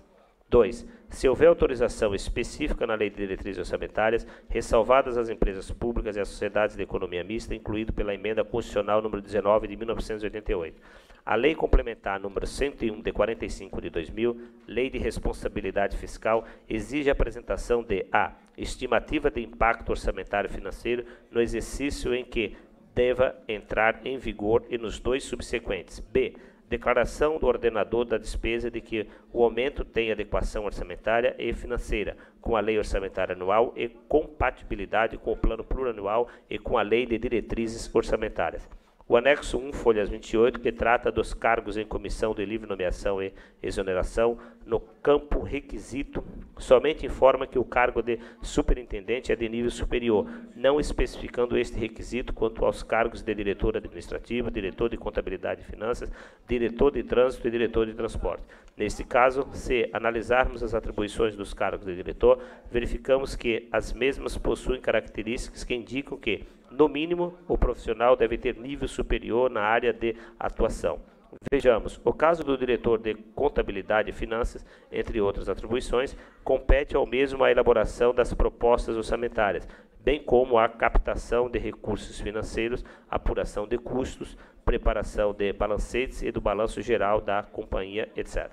2. Se houver autorização específica na Lei de Diretrizes Orçamentárias, ressalvadas as empresas públicas e as sociedades de economia mista, incluído pela Emenda Constitucional número 19 de 1988. A Lei Complementar número 101 de 45 de 2000, Lei de Responsabilidade Fiscal, exige a apresentação de a estimativa de impacto orçamentário financeiro no exercício em que deva entrar em vigor e nos dois subsequentes. B declaração do ordenador da despesa de que o aumento tem adequação orçamentária e financeira com a lei orçamentária anual e compatibilidade com o plano plurianual e com a lei de diretrizes orçamentárias. O anexo 1, folhas 28, que trata dos cargos em comissão de livre nomeação e exoneração no campo requisito, somente informa que o cargo de superintendente é de nível superior, não especificando este requisito quanto aos cargos de diretor administrativo, diretor de contabilidade e finanças, diretor de trânsito e diretor de transporte. Neste caso, se analisarmos as atribuições dos cargos de diretor, verificamos que as mesmas possuem características que indicam que no mínimo, o profissional deve ter nível superior na área de atuação. Vejamos, o caso do diretor de contabilidade e finanças, entre outras atribuições, compete ao mesmo a elaboração das propostas orçamentárias, bem como a captação de recursos financeiros, apuração de custos, preparação de balancetes e do balanço geral da companhia, etc.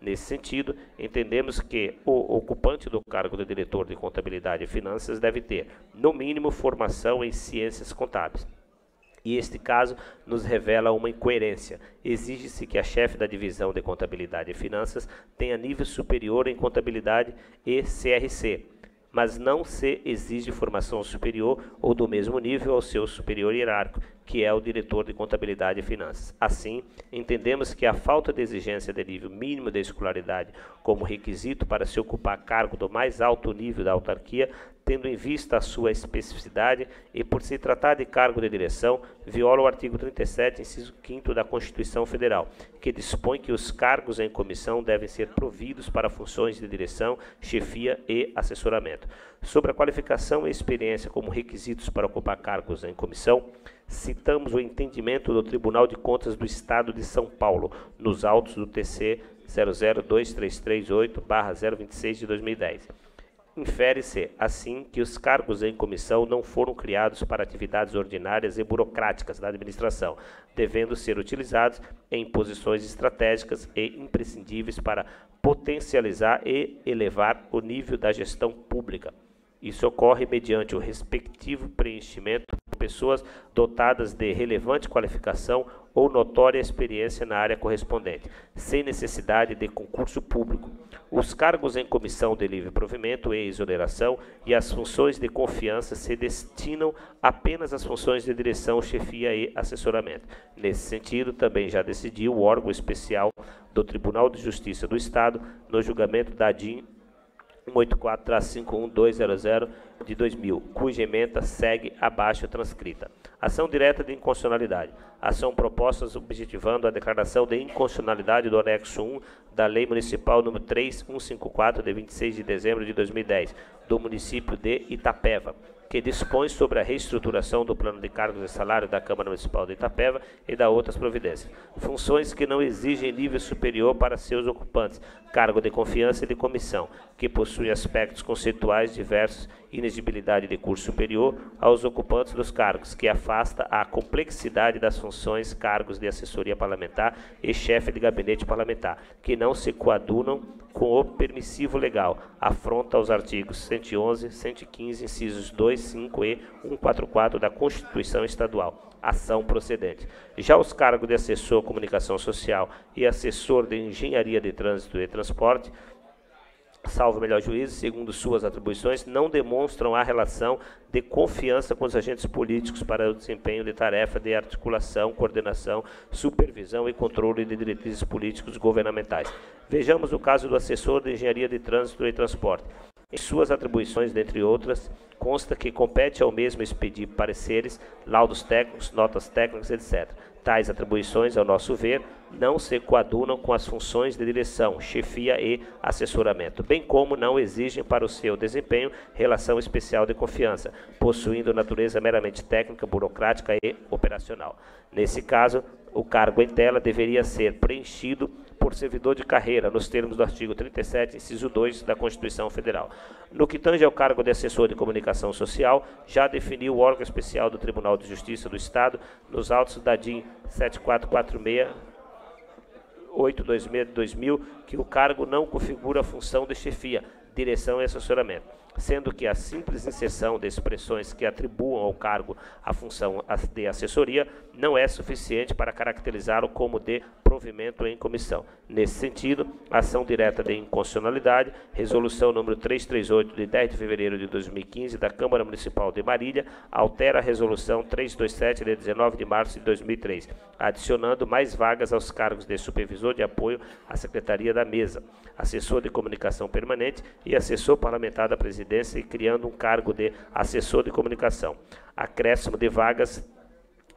Nesse sentido, entendemos que o ocupante do cargo de diretor de contabilidade e finanças deve ter, no mínimo, formação em ciências contábeis. E este caso nos revela uma incoerência. Exige-se que a chefe da divisão de contabilidade e finanças tenha nível superior em contabilidade e CRC, mas não se exige formação superior ou do mesmo nível ao seu superior hierárquico, que é o diretor de contabilidade e finanças. Assim, entendemos que a falta de exigência de nível mínimo de escolaridade como requisito para se ocupar cargo do mais alto nível da autarquia tendo em vista a sua especificidade e por se tratar de cargo de direção, viola o artigo 37, inciso 5 da Constituição Federal, que dispõe que os cargos em comissão devem ser providos para funções de direção, chefia e assessoramento. Sobre a qualificação e experiência como requisitos para ocupar cargos em comissão, citamos o entendimento do Tribunal de Contas do Estado de São Paulo, nos autos do TC 002338-026 de 2010 Infere-se, assim, que os cargos em comissão não foram criados para atividades ordinárias e burocráticas da administração, devendo ser utilizados em posições estratégicas e imprescindíveis para potencializar e elevar o nível da gestão pública. Isso ocorre mediante o respectivo preenchimento por pessoas dotadas de relevante qualificação ou notória experiência na área correspondente, sem necessidade de concurso público. Os cargos em comissão de livre provimento e exoneração e as funções de confiança se destinam apenas às funções de direção, chefia e assessoramento. Nesse sentido, também já decidiu o órgão especial do Tribunal de Justiça do Estado no julgamento da DIN 184-51200 de 2000, cuja emenda segue abaixo transcrita. Ação direta de inconstitucionalidade. Ação proposta objetivando a declaração de inconstitucionalidade do anexo 1 da Lei Municipal número 3154 de 26 de dezembro de 2010, do município de Itapeva, que dispõe sobre a reestruturação do plano de cargos e salário da Câmara Municipal de Itapeva e da outras providências. Funções que não exigem nível superior para seus ocupantes, cargo de confiança e de comissão, que possuem aspectos conceituais diversos, inexigibilidade de curso superior aos ocupantes dos cargos, que afasta a complexidade das funções, cargos de assessoria parlamentar e chefe de gabinete parlamentar, que não se coadunam com o permissivo legal, afronta aos artigos 111, 115, incisos 2, 5 e 144 da Constituição Estadual. Ação procedente. Já os cargos de assessor comunicação social e assessor de engenharia de trânsito e transporte salvo melhor juízo, segundo suas atribuições, não demonstram a relação de confiança com os agentes políticos para o desempenho de tarefa de articulação, coordenação, supervisão e controle de diretrizes políticos governamentais. Vejamos o caso do assessor de engenharia de trânsito e transporte. Em suas atribuições, dentre outras, consta que compete ao mesmo expedir pareceres, laudos técnicos, notas técnicas, etc. Tais atribuições, ao nosso ver, não se coadunam com as funções de direção, chefia e assessoramento, bem como não exigem para o seu desempenho relação especial de confiança, possuindo natureza meramente técnica, burocrática e operacional. Nesse caso, o cargo em tela deveria ser preenchido por servidor de carreira, nos termos do artigo 37, inciso 2 da Constituição Federal. No que tange ao cargo de assessor de comunicação social, já definiu o órgão especial do Tribunal de Justiça do Estado nos autos da DIN 7446 826 de 2000 que o cargo não configura a função de chefia, direção e assessoramento, sendo que a simples inserção de expressões que atribuam ao cargo a função de assessoria não é suficiente para caracterizá-lo como de provimento em comissão. Nesse sentido, ação direta de inconstitucionalidade, resolução número 338 de 10 de fevereiro de 2015 da Câmara Municipal de Marília, altera a resolução 327 de 19 de março de 2003, adicionando mais vagas aos cargos de supervisor de apoio à Secretaria da Mesa, assessor de comunicação permanente e assessor parlamentar da presidência e criando um cargo de assessor de comunicação. Acréscimo de vagas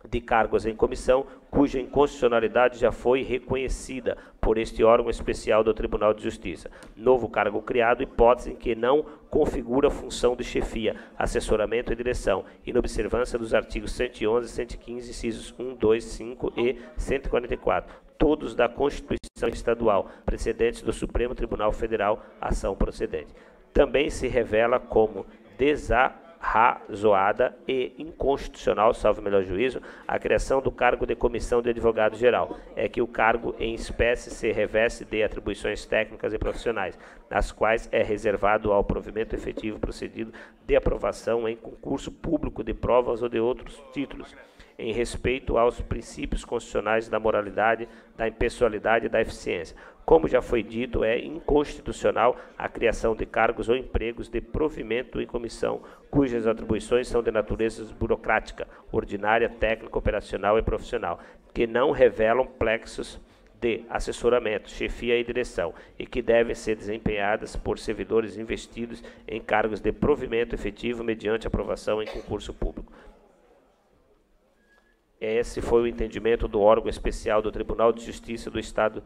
de cargos em comissão cuja inconstitucionalidade já foi reconhecida por este órgão especial do Tribunal de Justiça. Novo cargo criado, hipótese em que não configura função de chefia, assessoramento e direção, em observância dos artigos 111, 115, incisos 1, 2, 5 e 144, todos da Constituição Estadual, precedentes do Supremo Tribunal Federal, ação procedente. Também se revela como desarticulado razoada e inconstitucional, salvo melhor juízo, a criação do cargo de comissão de advogado geral. É que o cargo em espécie se reveste de atribuições técnicas e profissionais, nas quais é reservado ao provimento efetivo procedido de aprovação em concurso público de provas ou de outros títulos em respeito aos princípios constitucionais da moralidade, da impessoalidade e da eficiência. Como já foi dito, é inconstitucional a criação de cargos ou empregos de provimento em comissão, cujas atribuições são de natureza burocrática, ordinária, técnica, operacional e profissional, que não revelam plexos de assessoramento, chefia e direção, e que devem ser desempenhadas por servidores investidos em cargos de provimento efetivo mediante aprovação em concurso público. Esse foi o entendimento do órgão especial do Tribunal de Justiça do Estado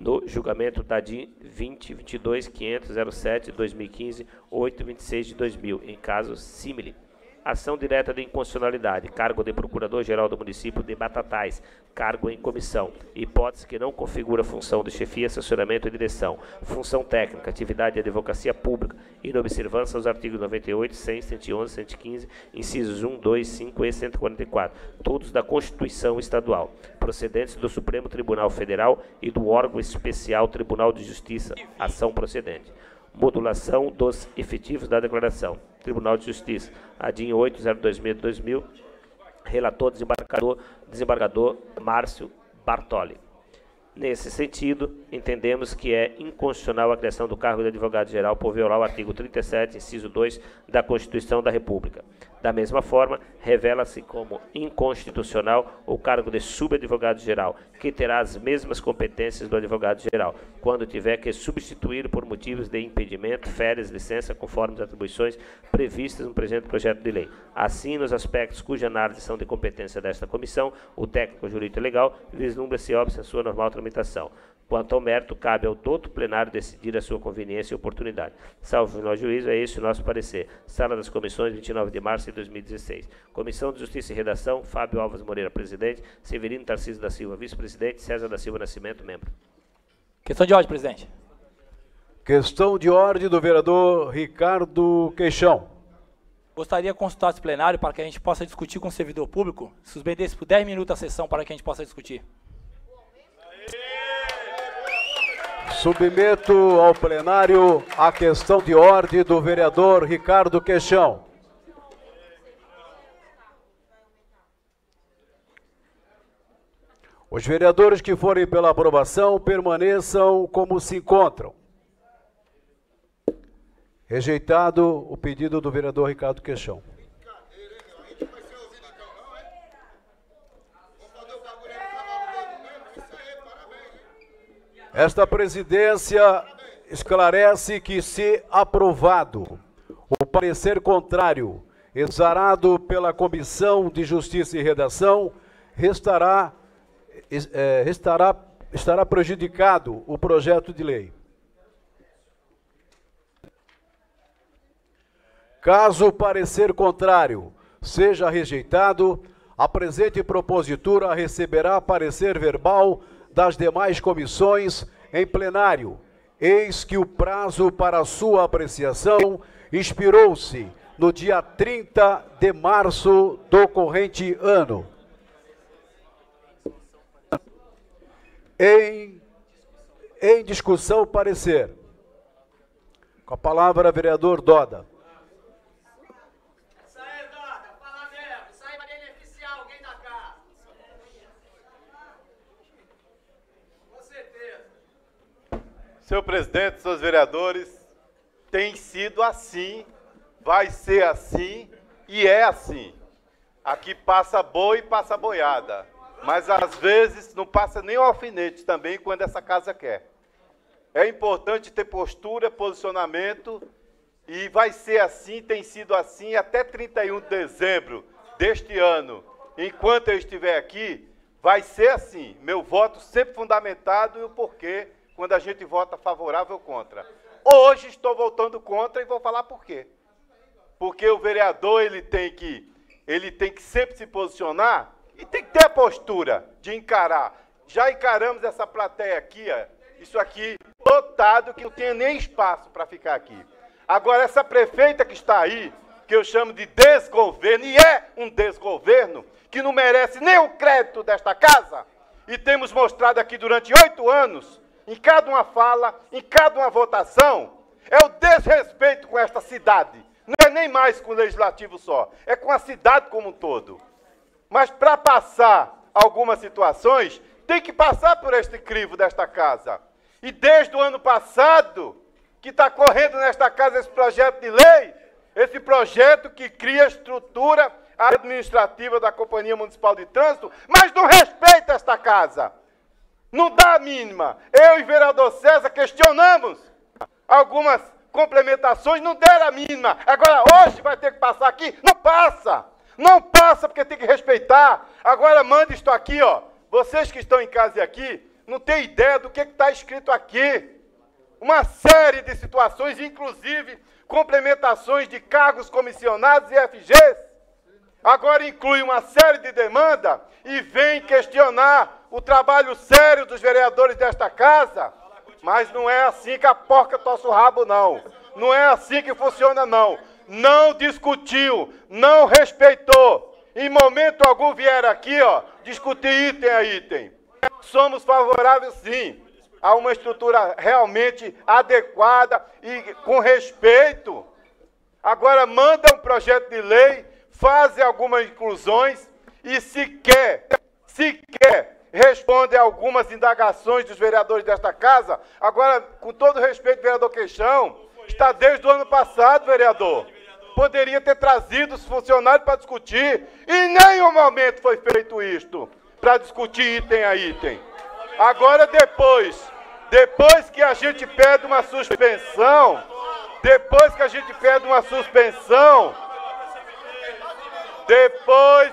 no julgamento da DIN 2022 50007 2015 826 de 2000, em caso simile. Ação direta de inconstitucionalidade, cargo de Procurador-Geral do Município de Batatais, cargo em comissão, hipótese que não configura função de chefia, assessoramento e direção, função técnica, atividade de advocacia pública, inobservância aos artigos 98, 100, 111, 115, incisos 1, 2, 5 e 144, todos da Constituição Estadual, procedentes do Supremo Tribunal Federal e do órgão especial Tribunal de Justiça, ação procedente. Modulação dos efetivos da declaração. Tribunal de Justiça, ADIM 802.2000, relator desembargador, desembargador Márcio Bartoli. Nesse sentido, entendemos que é inconstitucional a criação do cargo de advogado-geral por violar o artigo 37, inciso 2 da Constituição da República. Da mesma forma, revela-se como inconstitucional o cargo de subadvogado-geral, que terá as mesmas competências do advogado-geral, quando tiver que substituir por motivos de impedimento, férias, licença, conforme as atribuições previstas no presente projeto de lei. Assim, nos aspectos cuja análise são de competência desta comissão, o técnico jurídico legal vislumbra-se óbvio a sua normal tramitação. Quanto ao mérito, cabe ao todo plenário decidir a sua conveniência e oportunidade. Salvo o nosso juízo, é esse o nosso parecer. Sala das Comissões, 29 de março de 2016. Comissão de Justiça e Redação, Fábio Alves Moreira, presidente. Severino Tarcísio da Silva, vice-presidente. César da Silva Nascimento, membro. Questão de ordem, presidente. Questão de ordem do vereador Ricardo Queixão. Gostaria de consultar esse plenário para que a gente possa discutir com o servidor público. Suspendesse por 10 minutos a sessão para que a gente possa discutir. Submeto ao plenário a questão de ordem do vereador Ricardo Queixão. Os vereadores que forem pela aprovação permaneçam como se encontram. Rejeitado o pedido do vereador Ricardo Queixão. Esta presidência esclarece que, se aprovado o parecer contrário exarado pela Comissão de Justiça e Redação, restará, é, restará, estará prejudicado o projeto de lei. Caso o parecer contrário seja rejeitado, a presente propositura receberá parecer verbal das demais comissões em plenário. Eis que o prazo para sua apreciação expirou-se no dia 30 de março do corrente ano. Em, em discussão, parecer. Com a palavra, vereador Doda. Senhor presidente, senhores vereadores, tem sido assim, vai ser assim e é assim. Aqui passa boi e passa boiada, mas às vezes não passa nem o alfinete também quando essa casa quer. É importante ter postura, posicionamento e vai ser assim, tem sido assim até 31 de dezembro deste ano. Enquanto eu estiver aqui, vai ser assim. Meu voto sempre fundamentado e o porquê quando a gente vota favorável ou contra. Hoje estou votando contra e vou falar por quê. Porque o vereador ele tem que ele tem que sempre se posicionar e tem que ter a postura de encarar. Já encaramos essa plateia aqui, ó, isso aqui lotado que não tinha nem espaço para ficar aqui. Agora essa prefeita que está aí, que eu chamo de desgoverno e é um desgoverno que não merece nem o crédito desta casa. E temos mostrado aqui durante oito anos em cada uma fala, em cada uma votação, é o desrespeito com esta cidade. Não é nem mais com o legislativo só, é com a cidade como um todo. Mas para passar algumas situações, tem que passar por este crivo desta casa. E desde o ano passado, que está correndo nesta casa esse projeto de lei, esse projeto que cria a estrutura administrativa da Companhia Municipal de Trânsito, mas não respeita esta casa. Não dá a mínima. Eu e o vereador César questionamos algumas complementações, não deram a mínima. Agora, hoje vai ter que passar aqui? Não passa. Não passa porque tem que respeitar. Agora, manda isto aqui, ó. Vocês que estão em casa e aqui, não têm ideia do que está escrito aqui. Uma série de situações, inclusive complementações de cargos comissionados e FGs agora inclui uma série de demanda e vem questionar o trabalho sério dos vereadores desta casa. Mas não é assim que a porca tosse o rabo, não. Não é assim que funciona, não. Não discutiu, não respeitou. Em momento algum vieram aqui, ó, discutir item a item. Somos favoráveis, sim. a uma estrutura realmente adequada e com respeito. Agora manda um projeto de lei, fazem algumas inclusões e sequer, sequer responde a algumas indagações dos vereadores desta casa. Agora, com todo respeito, vereador Queixão, está desde o ano passado, vereador. Poderia ter trazido os funcionários para discutir e em nenhum momento foi feito isto, para discutir item a item. Agora, depois, depois que a gente pede uma suspensão, depois que a gente pede uma suspensão, depois,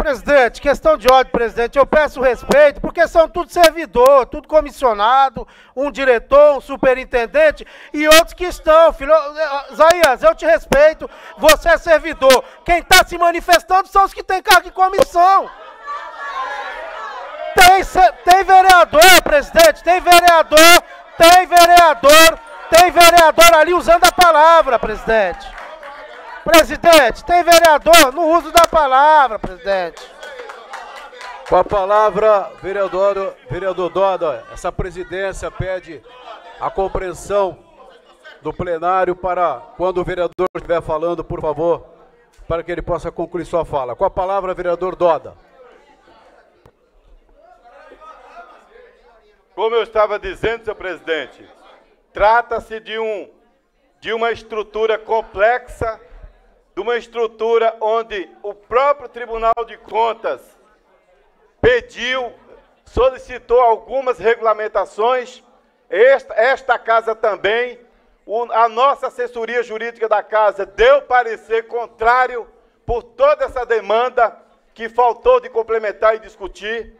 Presidente, questão de ordem, presidente. Eu peço respeito, porque são tudo servidor, tudo comissionado, um diretor, um superintendente e outros que estão. Filho... Zaias, eu te respeito, você é servidor. Quem está se manifestando são os que têm cargo de comissão. Tem, tem vereador, presidente, tem vereador, tem vereador, tem vereador ali usando a palavra, presidente. Presidente, tem vereador no uso da palavra, presidente. Com a palavra, vereador, vereador Doda, essa presidência pede a compreensão do plenário para, quando o vereador estiver falando, por favor, para que ele possa concluir sua fala. Com a palavra, vereador Doda. Como eu estava dizendo, senhor presidente, trata-se de, um, de uma estrutura complexa, de uma estrutura onde o próprio Tribunal de Contas pediu, solicitou algumas regulamentações, esta, esta casa também, o, a nossa assessoria jurídica da casa deu parecer contrário por toda essa demanda que faltou de complementar e discutir.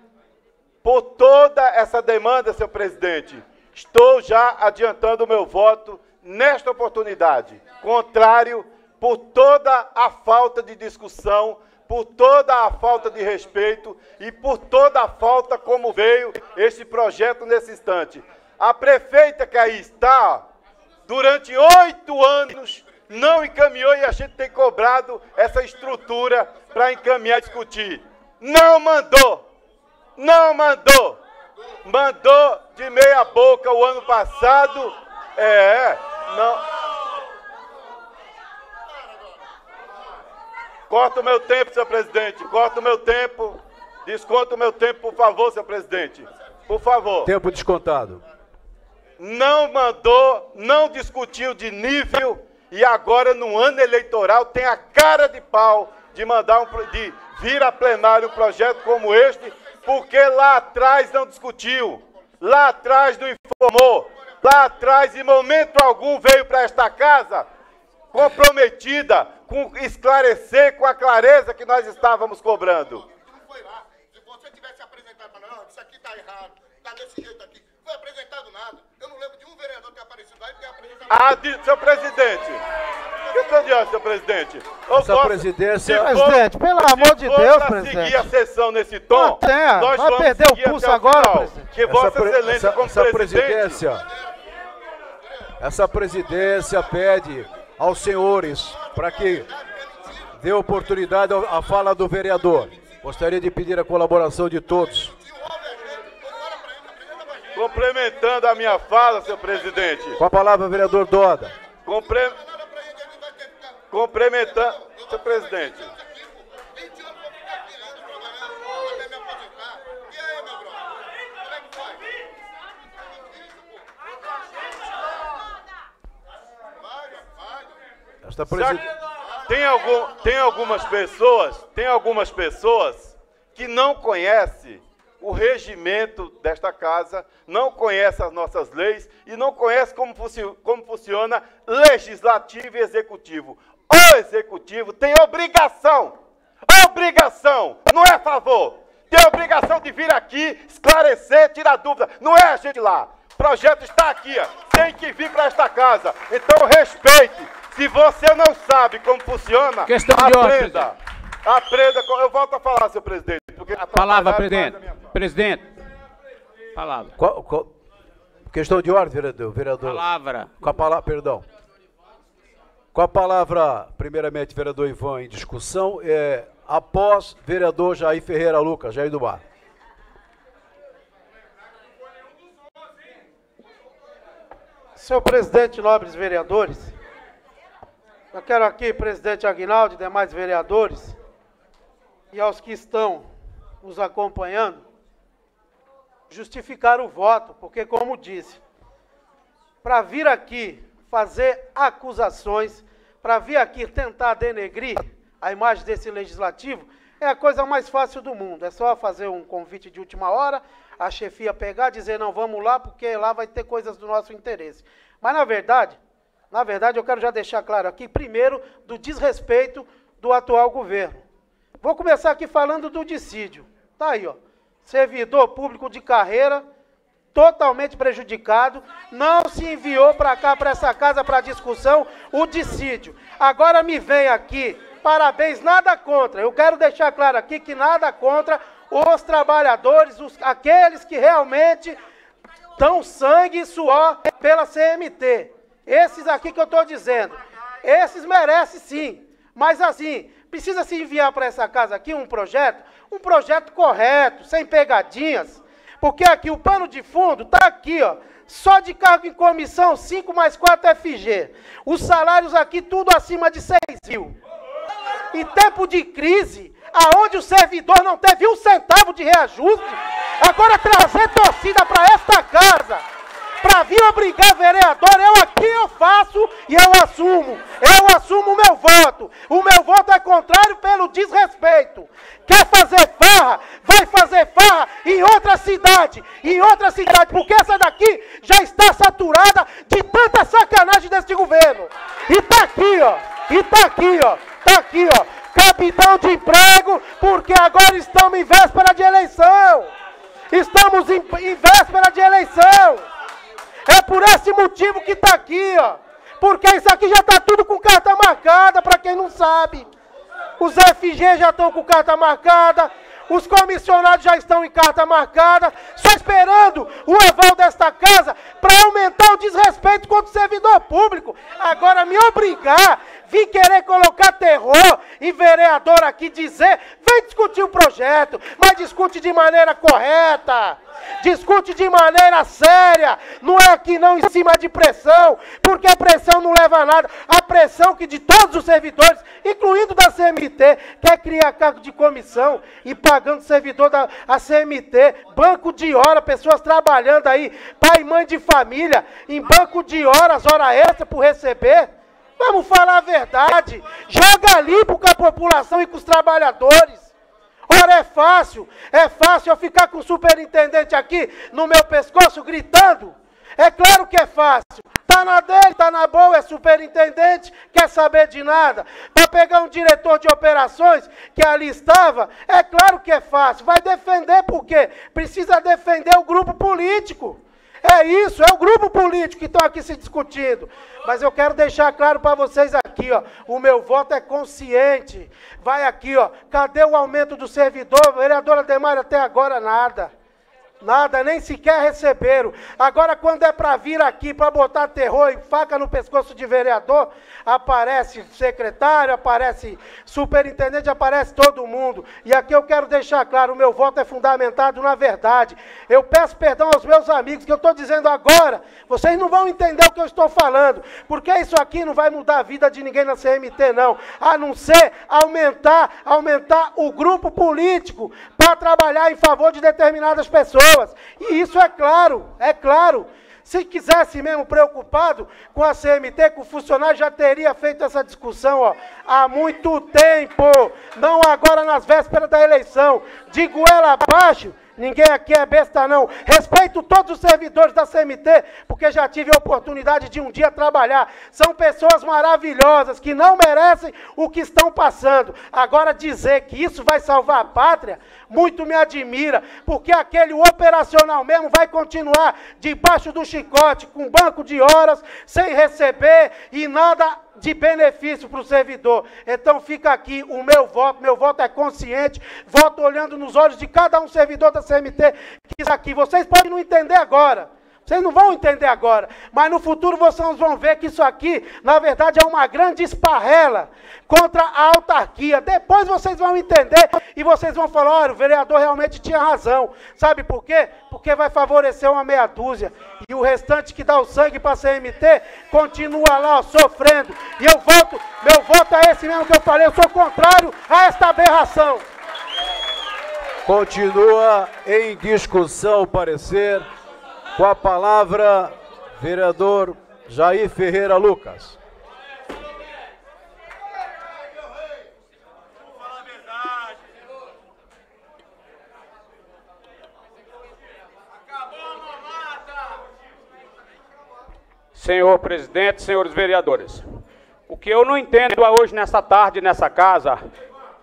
Por toda essa demanda, senhor presidente, estou já adiantando o meu voto nesta oportunidade. Contrário por toda a falta de discussão, por toda a falta de respeito e por toda a falta como veio esse projeto nesse instante. A prefeita que aí está, durante oito anos, não encaminhou e a gente tem cobrado essa estrutura para encaminhar e discutir. Não mandou não mandou. Mandou de meia boca o ano passado. É, não. Corta o meu tempo, senhor presidente. Corta o meu tempo. Desconta o meu tempo, por favor, senhor presidente. Por favor. Tempo descontado. Não mandou, não discutiu de nível e agora no ano eleitoral tem a cara de pau de mandar um, de vir a plenário um projeto como este porque lá atrás não discutiu, lá atrás não informou, lá atrás, em momento algum, veio para esta casa comprometida com esclarecer com a clareza que nós estávamos cobrando. Não foi lá. Se você tivesse apresentado, não, isso aqui está errado, está desse jeito aqui. Não foi apresentado nada. Eu não lembro de um vereador ter aparecido aí e ter apresentado. Ah, de, seu presidente. Estou diante, senhor presidente. Eu Essa posso, presidência... Presidente, pelo amor de Deus, presidente. seguir a sessão nesse tom, Até, nós vai vamos perder o pulso agora, final, presidente. Que Vossa essa, Excelência, essa, como essa presidente... presidência... Essa presidência pede aos senhores para que dê oportunidade à fala do vereador. Gostaria de pedir a colaboração de todos. Complementando a minha fala, senhor presidente. Com a palavra, vereador Doda. Compre... Complementando, senhor presidente. Esta presid... tem, algum, tem algumas pessoas, tem algumas pessoas que não conhecem o regimento desta casa, não conhece as nossas leis e não conhece como, como funciona legislativo e executivo. O executivo tem obrigação, obrigação, não é favor, tem obrigação de vir aqui, esclarecer, tirar dúvida. Não é a gente lá. O projeto está aqui, ó. tem que vir para esta casa. Então respeite. Se você não sabe como funciona, Questão de ordem, aprenda. Aprenda. com- Eu volto a falar, senhor presidente. Porque Palavra, atrapalhar presidente. Presidente. Palavra. Qual- qual- questão de ordem, vereador. vereador. Palavra. Com a palavra, perdão. Com a palavra, primeiramente, vereador Ivan em discussão, é, após vereador Jair Ferreira Lucas, Jair do Bar. Senhor presidente, nobres vereadores, eu quero aqui, presidente Aguinaldo e demais vereadores, e aos que estão nos acompanhando, justificar o voto, porque, como disse, para vir aqui fazer acusações, para vir aqui tentar denegrir a imagem desse legislativo, é a coisa mais fácil do mundo. É só fazer um convite de última hora, a chefia pegar, dizer não, vamos lá, porque lá vai ter coisas do nosso interesse. Mas na verdade, na verdade, eu quero já deixar claro aqui, primeiro, do desrespeito do atual governo. Vou começar aqui falando do dissídio. Tá aí, ó. Servidor público de carreira, totalmente prejudicado, não se enviou para cá, para essa casa, para discussão, o dissídio. Agora me vem aqui, parabéns, nada contra. Eu quero deixar claro aqui que nada contra os trabalhadores, os, aqueles que realmente dão sangue e suor pela CMT. Esses aqui que eu estou dizendo, esses merecem sim. Mas assim, precisa se enviar para essa casa aqui um projeto, um projeto correto, sem pegadinhas. Porque aqui o pano de fundo está aqui, ó. Só de cargo em comissão, 5 mais 4 FG. Os salários aqui tudo acima de 6 mil. Em tempo de crise, aonde o servidor não teve um centavo de reajuste, agora trazer torcida para esta casa, para vir obrigar vereador, eu aqui eu faço e eu assumo. Eu assumo o meu voto. O meu voto é contrário pelo desrespeito. Quer fazer farra? Vai fazer farra em outra cidade. Em outra cidade, porque essa daqui já está saturada de tanta sacanagem desse governo. E tá aqui, ó. E tá aqui, ó. Tá aqui, ó. Capitão de emprego, porque agora estamos em véspera de eleição. Estamos em, em véspera de eleição. É por esse motivo que está aqui, ó. Porque isso aqui já está tudo com carta marcada, para quem não sabe. Os FG já estão com carta marcada, os comissionados já estão em carta marcada, só esperando o aval desta casa para aumentar o desrespeito contra o servidor público. Agora me obrigar, vir querer colocar terror em vereador aqui, dizer, vem discutir o projeto, mas discute de maneira correta. Discute de maneira séria, não é aqui não em cima de pressão, porque a pressão não leva a nada. A pressão que de todos os servidores, incluindo da CMT, quer criar cargo de comissão e pagando servidor da CMT, banco de hora, pessoas trabalhando aí, pai e mãe de família, em banco de horas, hora extra por receber. Vamos falar a verdade. Joga limpo com a população e com os trabalhadores. Ora, é fácil, é fácil eu ficar com o superintendente aqui no meu pescoço gritando. É claro que é fácil. Tá na dele, tá na boa, é superintendente, quer saber de nada. Para pegar um diretor de operações que ali estava, é claro que é fácil. Vai defender por quê? Precisa defender o grupo político. É isso, é o grupo político que estão aqui se discutindo. Mas eu quero deixar claro para vocês aqui, ó, o meu voto é consciente. Vai aqui, ó, cadê o aumento do servidor? Vereadora Demar, até agora nada. Nada, nem sequer receberam. Agora, quando é para vir aqui para botar terror e faca no pescoço de vereador, aparece secretário, aparece superintendente, aparece todo mundo. E aqui eu quero deixar claro: o meu voto é fundamentado na verdade. Eu peço perdão aos meus amigos, que eu estou dizendo agora, vocês não vão entender o que eu estou falando, porque isso aqui não vai mudar a vida de ninguém na CMT, não. A não ser aumentar, aumentar o grupo político para trabalhar em favor de determinadas pessoas. E isso é claro, é claro. Se quisesse mesmo preocupado com a CMT, com o funcionário, já teria feito essa discussão ó, há muito tempo. Não agora nas vésperas da eleição. Digo ela abaixo, Ninguém aqui é besta, não. Respeito todos os servidores da CMT, porque já tive a oportunidade de um dia trabalhar. São pessoas maravilhosas que não merecem o que estão passando. Agora, dizer que isso vai salvar a pátria, muito me admira, porque aquele operacional mesmo vai continuar debaixo do chicote, com banco de horas, sem receber e nada de benefício para o servidor. Então fica aqui o meu voto, meu voto é consciente, voto olhando nos olhos de cada um servidor da CMT que está aqui. Vocês podem não entender agora. Vocês não vão entender agora, mas no futuro vocês vão ver que isso aqui, na verdade, é uma grande esparrela contra a autarquia. Depois vocês vão entender e vocês vão falar: olha, o vereador realmente tinha razão. Sabe por quê? Porque vai favorecer uma meia dúzia. E o restante que dá o sangue para a CMT continua lá ó, sofrendo. E eu voto, meu voto é esse mesmo que eu falei, eu sou contrário a esta aberração. Continua em discussão o parecer. Com a palavra, vereador Jair Ferreira Lucas. Senhor presidente, senhores vereadores, o que eu não entendo hoje, nessa tarde, nessa casa,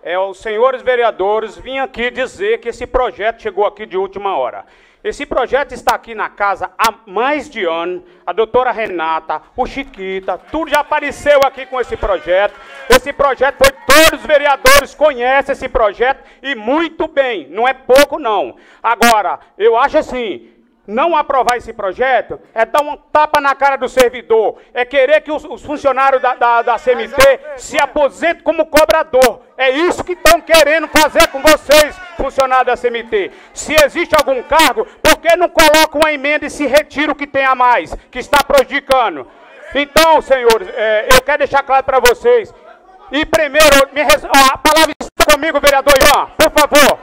é os senhores vereadores virem aqui dizer que esse projeto chegou aqui de última hora. Esse projeto está aqui na casa há mais de ano. A doutora Renata, o Chiquita, tudo já apareceu aqui com esse projeto. Esse projeto foi, todos os vereadores conhecem esse projeto e muito bem, não é pouco não. Agora, eu acho assim, não aprovar esse projeto é dar um tapa na cara do servidor, é querer que os, os funcionários da, da, da CMT se aposentem como cobrador. É isso que estão querendo fazer com vocês, funcionários da CMT. Se existe algum cargo, por que não colocam uma emenda e se retira o que tem a mais, que está prejudicando? Então, senhores, é, eu quero deixar claro para vocês. E primeiro, me, a palavra está comigo, vereador Ian, por favor.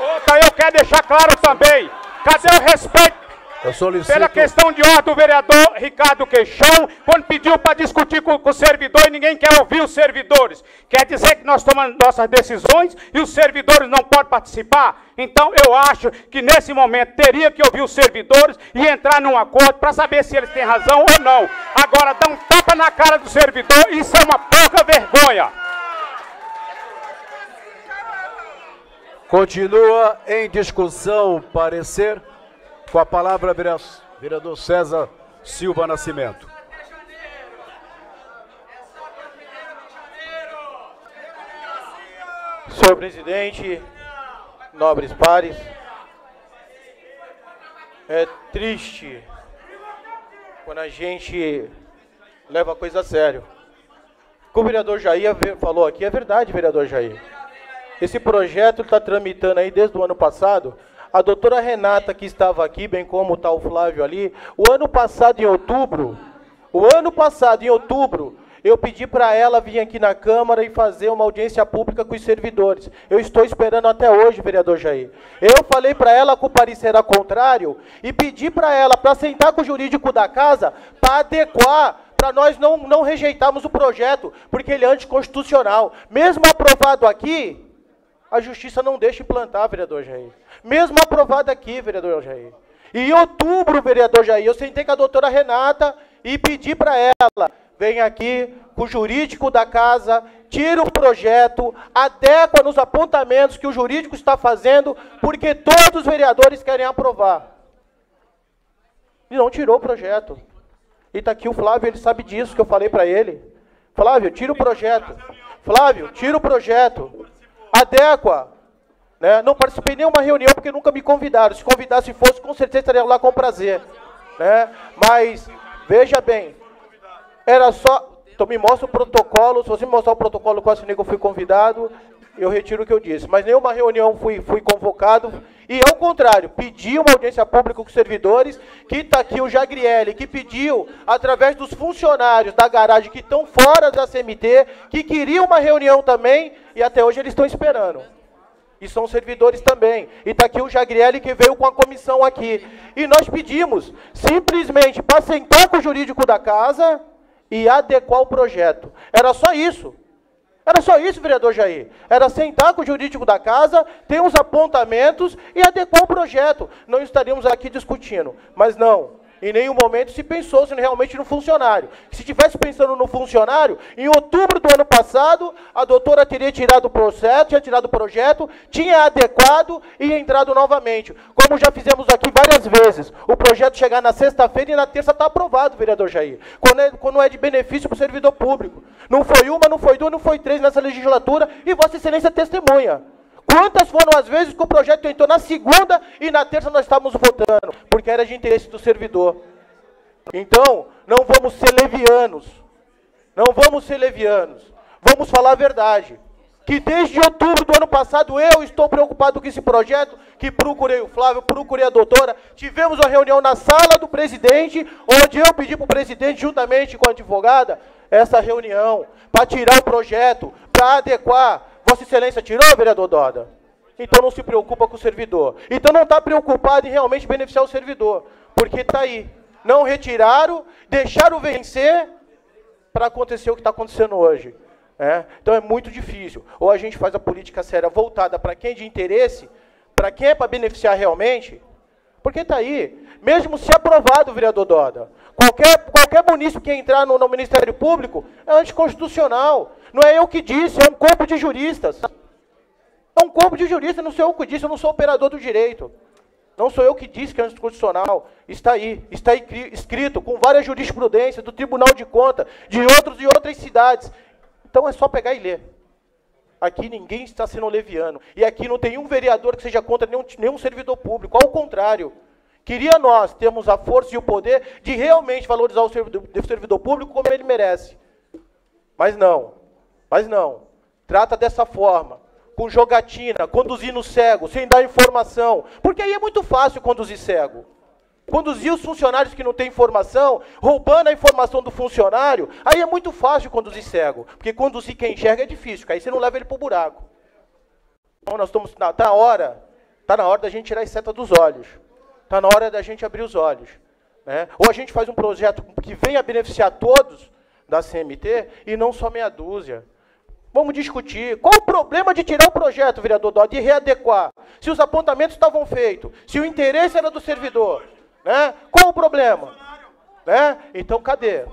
Outra, eu quero deixar claro também. Cadê o respeito? Eu solicito... Pela questão de ordem do vereador Ricardo Queixão, quando pediu para discutir com, com, o servidor e ninguém quer ouvir os servidores. Quer dizer que nós tomamos nossas decisões e os servidores não podem participar? Então eu acho que nesse momento teria que ouvir os servidores e entrar num acordo para saber se eles têm razão ou não. Agora, dar um tapa na cara do servidor, isso é uma pouca vergonha. Continua em discussão o parecer. Com a palavra, vereador César Silva Nascimento. Senhor presidente, nobres pares, é triste quando a gente leva a coisa a sério. O o vereador Jair falou aqui é verdade, vereador Jair. Esse projeto está tramitando aí desde o ano passado. A doutora Renata, que estava aqui, bem como está o Flávio ali, o ano passado, em outubro, o ano passado, em outubro, eu pedi para ela vir aqui na Câmara e fazer uma audiência pública com os servidores. Eu estou esperando até hoje, vereador Jair. Eu falei para ela que o parecer era contrário e pedi para ela para sentar com o jurídico da casa para adequar para nós não, não rejeitarmos o projeto, porque ele é anticonstitucional. Mesmo aprovado aqui, a justiça não deixa implantar, vereador Jair. Mesmo aprovado aqui, vereador Jair. E em outubro, vereador Jair, eu sentei com a doutora Renata e pedi para ela, vem aqui com o jurídico da casa, tira o projeto, adequa nos apontamentos que o jurídico está fazendo, porque todos os vereadores querem aprovar. E não tirou o projeto. E está aqui o Flávio, ele sabe disso que eu falei para ele. Flávio, tira o projeto. Flávio, tira o projeto adequa. Né? Não participei de nenhuma reunião porque nunca me convidaram. Se convidasse fosse, com certeza estaria lá com prazer. Né? Mas, veja bem, era só. Então me mostra o protocolo. Se você me mostrar o protocolo com a que eu fui convidado, eu retiro o que eu disse. Mas nenhuma reunião fui, fui convocado. E ao contrário, pedi uma audiência pública com os servidores, que está aqui o Jagriele, que pediu, através dos funcionários da garagem que estão fora da CMT, que queriam uma reunião também, e até hoje eles estão esperando. E são servidores também. E está aqui o Jagriele que veio com a comissão aqui. E nós pedimos, simplesmente, para sentar com o jurídico da casa e adequar o projeto. Era só isso. Era só isso, vereador Jair. Era sentar com o jurídico da casa, ter uns apontamentos e adequar o projeto. Não estaríamos aqui discutindo. Mas não. Em nenhum momento se pensou se realmente no funcionário. Se tivesse pensando no funcionário, em outubro do ano passado, a doutora teria tirado o processo, tinha tirado o projeto, tinha adequado e entrado novamente. Como já fizemos aqui várias vezes. O projeto chegar na sexta-feira e na terça está aprovado, vereador Jair. Quando é, quando é de benefício para o servidor público. Não foi uma, não foi duas, não foi três nessa legislatura e Vossa Excelência testemunha. Quantas foram as vezes que o projeto entrou na segunda e na terça nós estávamos votando? Porque era de interesse do servidor. Então, não vamos ser levianos. Não vamos ser levianos. Vamos falar a verdade. Que desde outubro do ano passado eu estou preocupado com esse projeto, que procurei o Flávio, procurei a doutora. Tivemos uma reunião na sala do presidente, onde eu pedi para o presidente, juntamente com a advogada, essa reunião, para tirar o projeto, para adequar Vossa Excelência tirou, vereador Doda? Então não se preocupa com o servidor. Então não está preocupado em realmente beneficiar o servidor. Porque está aí. Não retiraram, deixaram vencer para acontecer o que está acontecendo hoje. É? Então é muito difícil. Ou a gente faz a política séria voltada para quem é de interesse, para quem é para beneficiar realmente, porque está aí. Mesmo se aprovado, vereador Doda, qualquer, qualquer município que entrar no, no Ministério Público é anticonstitucional. Não é eu que disse, é um corpo de juristas. É um corpo de juristas, não sou eu que disse, eu não sou operador do direito. Não sou eu que disse que é anticonstitucional. Está aí, está escrito com várias jurisprudências do Tribunal de Contas, de outros e outras cidades. Então é só pegar e ler. Aqui ninguém está sendo leviano. E aqui não tem um vereador que seja contra nenhum, nenhum servidor público. Ao contrário. Queria nós termos a força e o poder de realmente valorizar o servidor, o servidor público como ele merece. Mas não. Mas não. Trata dessa forma, com jogatina, conduzindo cego, sem dar informação. Porque aí é muito fácil conduzir cego. Conduzir os funcionários que não têm informação, roubando a informação do funcionário, aí é muito fácil conduzir cego. Porque conduzir quem enxerga é difícil, aí você não leva ele para o buraco. Então nós estamos. Está na hora. Está na hora da gente tirar a seta dos olhos. Está na hora da gente abrir os olhos. Né? Ou a gente faz um projeto que venha beneficiar todos da CMT e não só meia dúzia. Vamos discutir. Qual o problema de tirar o projeto, vereador Dó, de readequar? Se os apontamentos estavam feitos, se o interesse era do servidor, né? Qual o problema? Né? Então, cadê?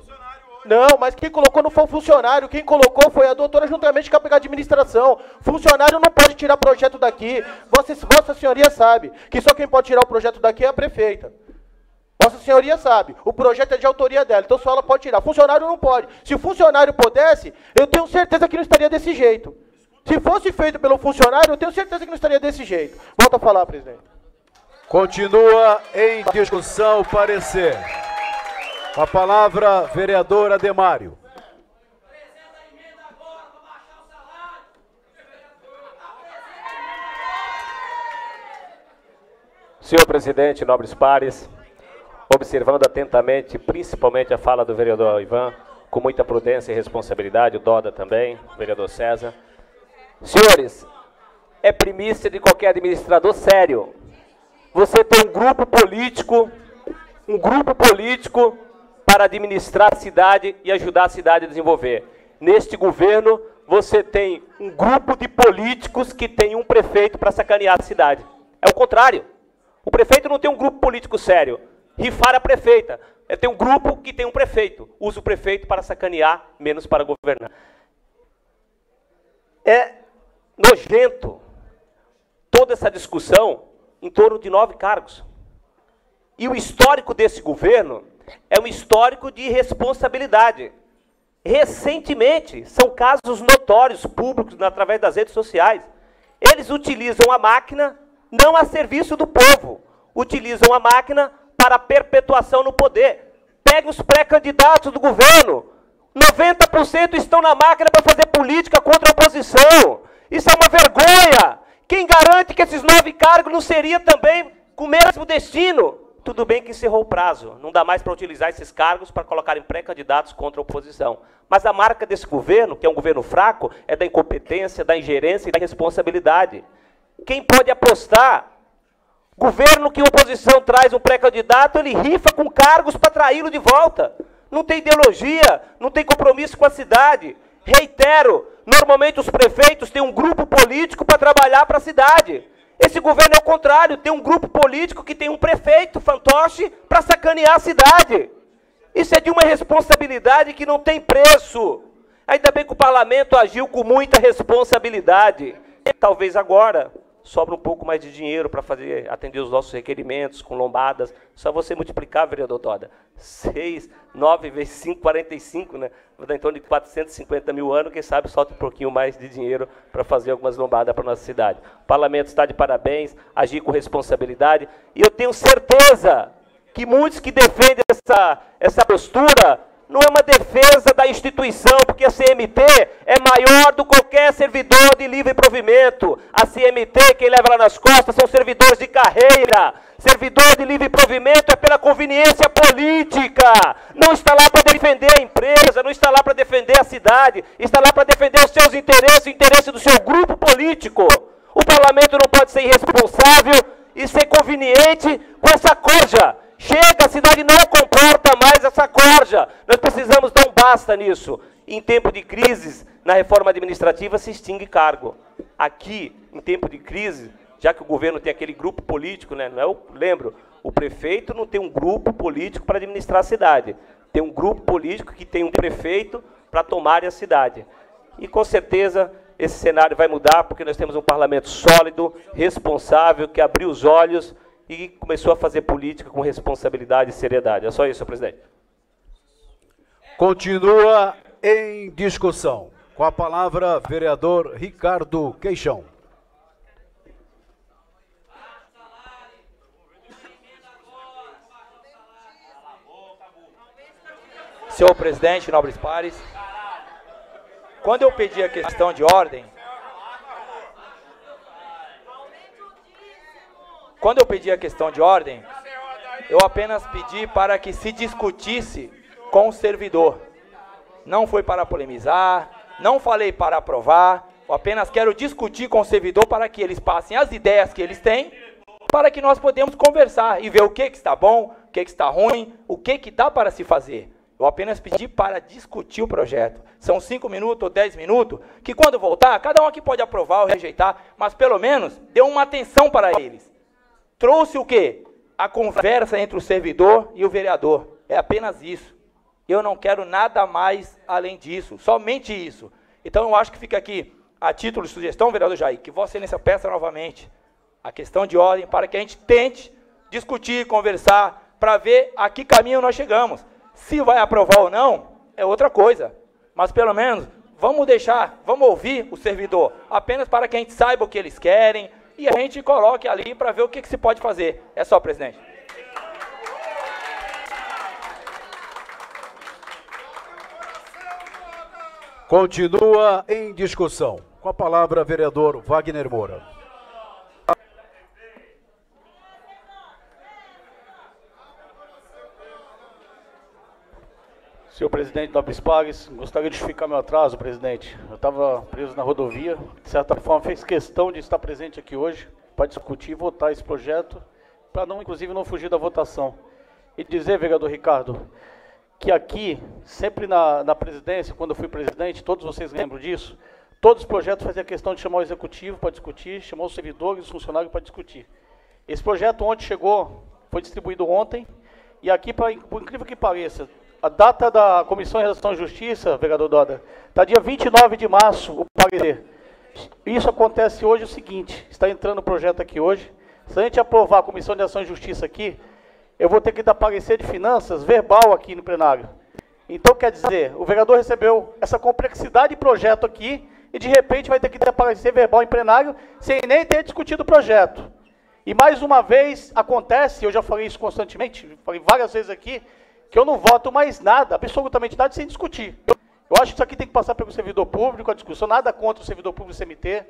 Não, mas quem colocou não foi o funcionário, quem colocou foi a doutora juntamente com a administração. Funcionário não pode tirar projeto daqui. Vossa, Vossa Senhoria sabe que só quem pode tirar o projeto daqui é a prefeita. Vossa Senhoria sabe, o projeto é de autoria dela, então só ela pode tirar. Funcionário não pode. Se o funcionário pudesse, eu tenho certeza que não estaria desse jeito. Se fosse feito pelo funcionário, eu tenho certeza que não estaria desse jeito. Volta a falar, presidente. Continua em discussão o parecer. A palavra, vereador Ademário. Senhor presidente, nobres pares, observando atentamente, principalmente a fala do vereador Ivan, com muita prudência e responsabilidade, o Doda também, o vereador César. Senhores, é primícia de qualquer administrador sério. Você tem um grupo político, um grupo político para administrar a cidade e ajudar a cidade a desenvolver. Neste governo, você tem um grupo de políticos que tem um prefeito para sacanear a cidade. É o contrário. O prefeito não tem um grupo político sério rifar a prefeita. É, tem um grupo que tem um prefeito. Usa o prefeito para sacanear, menos para governar. É nojento toda essa discussão em torno de nove cargos. E o histórico desse governo é um histórico de responsabilidade. Recentemente, são casos notórios, públicos, através das redes sociais. Eles utilizam a máquina não a serviço do povo, utilizam a máquina para a perpetuação no poder. Pegue os pré-candidatos do governo. 90% estão na máquina para fazer política contra a oposição. Isso é uma vergonha. Quem garante que esses nove cargos não seria também com o mesmo destino? Tudo bem que encerrou o prazo. Não dá mais para utilizar esses cargos para colocarem pré-candidatos contra a oposição. Mas a marca desse governo, que é um governo fraco, é da incompetência, da ingerência e da responsabilidade. Quem pode apostar Governo que oposição traz um pré-candidato, ele rifa com cargos para traí-lo de volta. Não tem ideologia, não tem compromisso com a cidade. Reitero, Normalmente os prefeitos têm um grupo político para trabalhar para a cidade. Esse governo é o contrário, tem um grupo político que tem um prefeito, fantoche, para sacanear a cidade. Isso é de uma responsabilidade que não tem preço. Ainda bem que o parlamento agiu com muita responsabilidade. Talvez agora sobra um pouco mais de dinheiro para fazer atender os nossos requerimentos com lombadas. Só você multiplicar, vereador Toda. 6, 9 vezes 5, 45, né? Vai dar em torno de 450 mil anos, quem sabe solta um pouquinho mais de dinheiro para fazer algumas lombadas para nossa cidade. O parlamento está de parabéns, agir com responsabilidade. E eu tenho certeza que muitos que defendem essa, essa postura não é uma defesa da instituição, porque a CMT é maior do que qualquer servidor de livre provimento. A CMT, quem leva lá nas costas, são servidores de carreira. Servidor de livre provimento é pela conveniência política. Não está lá para defender a empresa, não está lá para defender a cidade, está lá para defender os seus interesses, o interesse do seu grupo político. O parlamento não pode ser irresponsável e ser conveniente com essa coisa Chega, a cidade não comporta mais essa corja. Nós precisamos dar um basta nisso. Em tempo de crise, na reforma administrativa se extingue cargo. Aqui, em tempo de crise, já que o governo tem aquele grupo político, né? Não é o, lembro, o prefeito não tem um grupo político para administrar a cidade. Tem um grupo político que tem um prefeito para tomar a cidade. E com certeza esse cenário vai mudar porque nós temos um parlamento sólido, responsável, que abriu os olhos e começou a fazer política com responsabilidade e seriedade. É só isso, senhor presidente. Continua em discussão. Com a palavra, vereador Ricardo Queixão. Senhor presidente, nobres pares, quando eu pedi a questão de ordem, Quando eu pedi a questão de ordem, eu apenas pedi para que se discutisse com o servidor. Não foi para polemizar, não falei para aprovar, eu apenas quero discutir com o servidor para que eles passem as ideias que eles têm, para que nós podemos conversar e ver o que, que está bom, o que, que está ruim, o que, que dá para se fazer. Eu apenas pedi para discutir o projeto. São cinco minutos ou dez minutos, que quando voltar, cada um aqui pode aprovar ou rejeitar, mas pelo menos dê uma atenção para eles trouxe o quê? A conversa entre o servidor e o vereador. É apenas isso. Eu não quero nada mais além disso, somente isso. Então eu acho que fica aqui, a título de sugestão, vereador Jair, que Vossa Excelência peça novamente a questão de ordem para que a gente tente discutir, conversar, para ver a que caminho nós chegamos. Se vai aprovar ou não, é outra coisa. Mas pelo menos vamos deixar, vamos ouvir o servidor, apenas para que a gente saiba o que eles querem, e a gente coloque ali para ver o que, que se pode fazer. É só, presidente. Continua em discussão. Com a palavra, vereador Wagner Moura. Senhor presidente Nobres Pagues, gostaria de justificar meu atraso, presidente. Eu estava preso na rodovia, de certa forma fez questão de estar presente aqui hoje para discutir e votar esse projeto, para não, inclusive, não fugir da votação. E dizer, vereador Ricardo, que aqui, sempre na, na presidência, quando eu fui presidente, todos vocês lembram disso, todos os projetos faziam questão de chamar o executivo para discutir, chamar os servidores, os funcionários para discutir. Esse projeto ontem chegou, foi distribuído ontem, e aqui, pra, por incrível que pareça, a data da Comissão em Relação à Justiça, vereador Doda, está dia 29 de março, o parecer. Isso acontece hoje o seguinte, está entrando o projeto aqui hoje, se a gente aprovar a Comissão de Ação e Justiça aqui, eu vou ter que dar parecer de finanças verbal aqui no plenário. Então, quer dizer, o vereador recebeu essa complexidade de projeto aqui e, de repente, vai ter que dar parecer verbal em plenário sem nem ter discutido o projeto. E, mais uma vez, acontece, eu já falei isso constantemente, falei várias vezes aqui, que eu não voto mais nada, absolutamente nada, sem discutir. Eu acho que isso aqui tem que passar pelo servidor público, a discussão, nada contra o servidor público do CMT.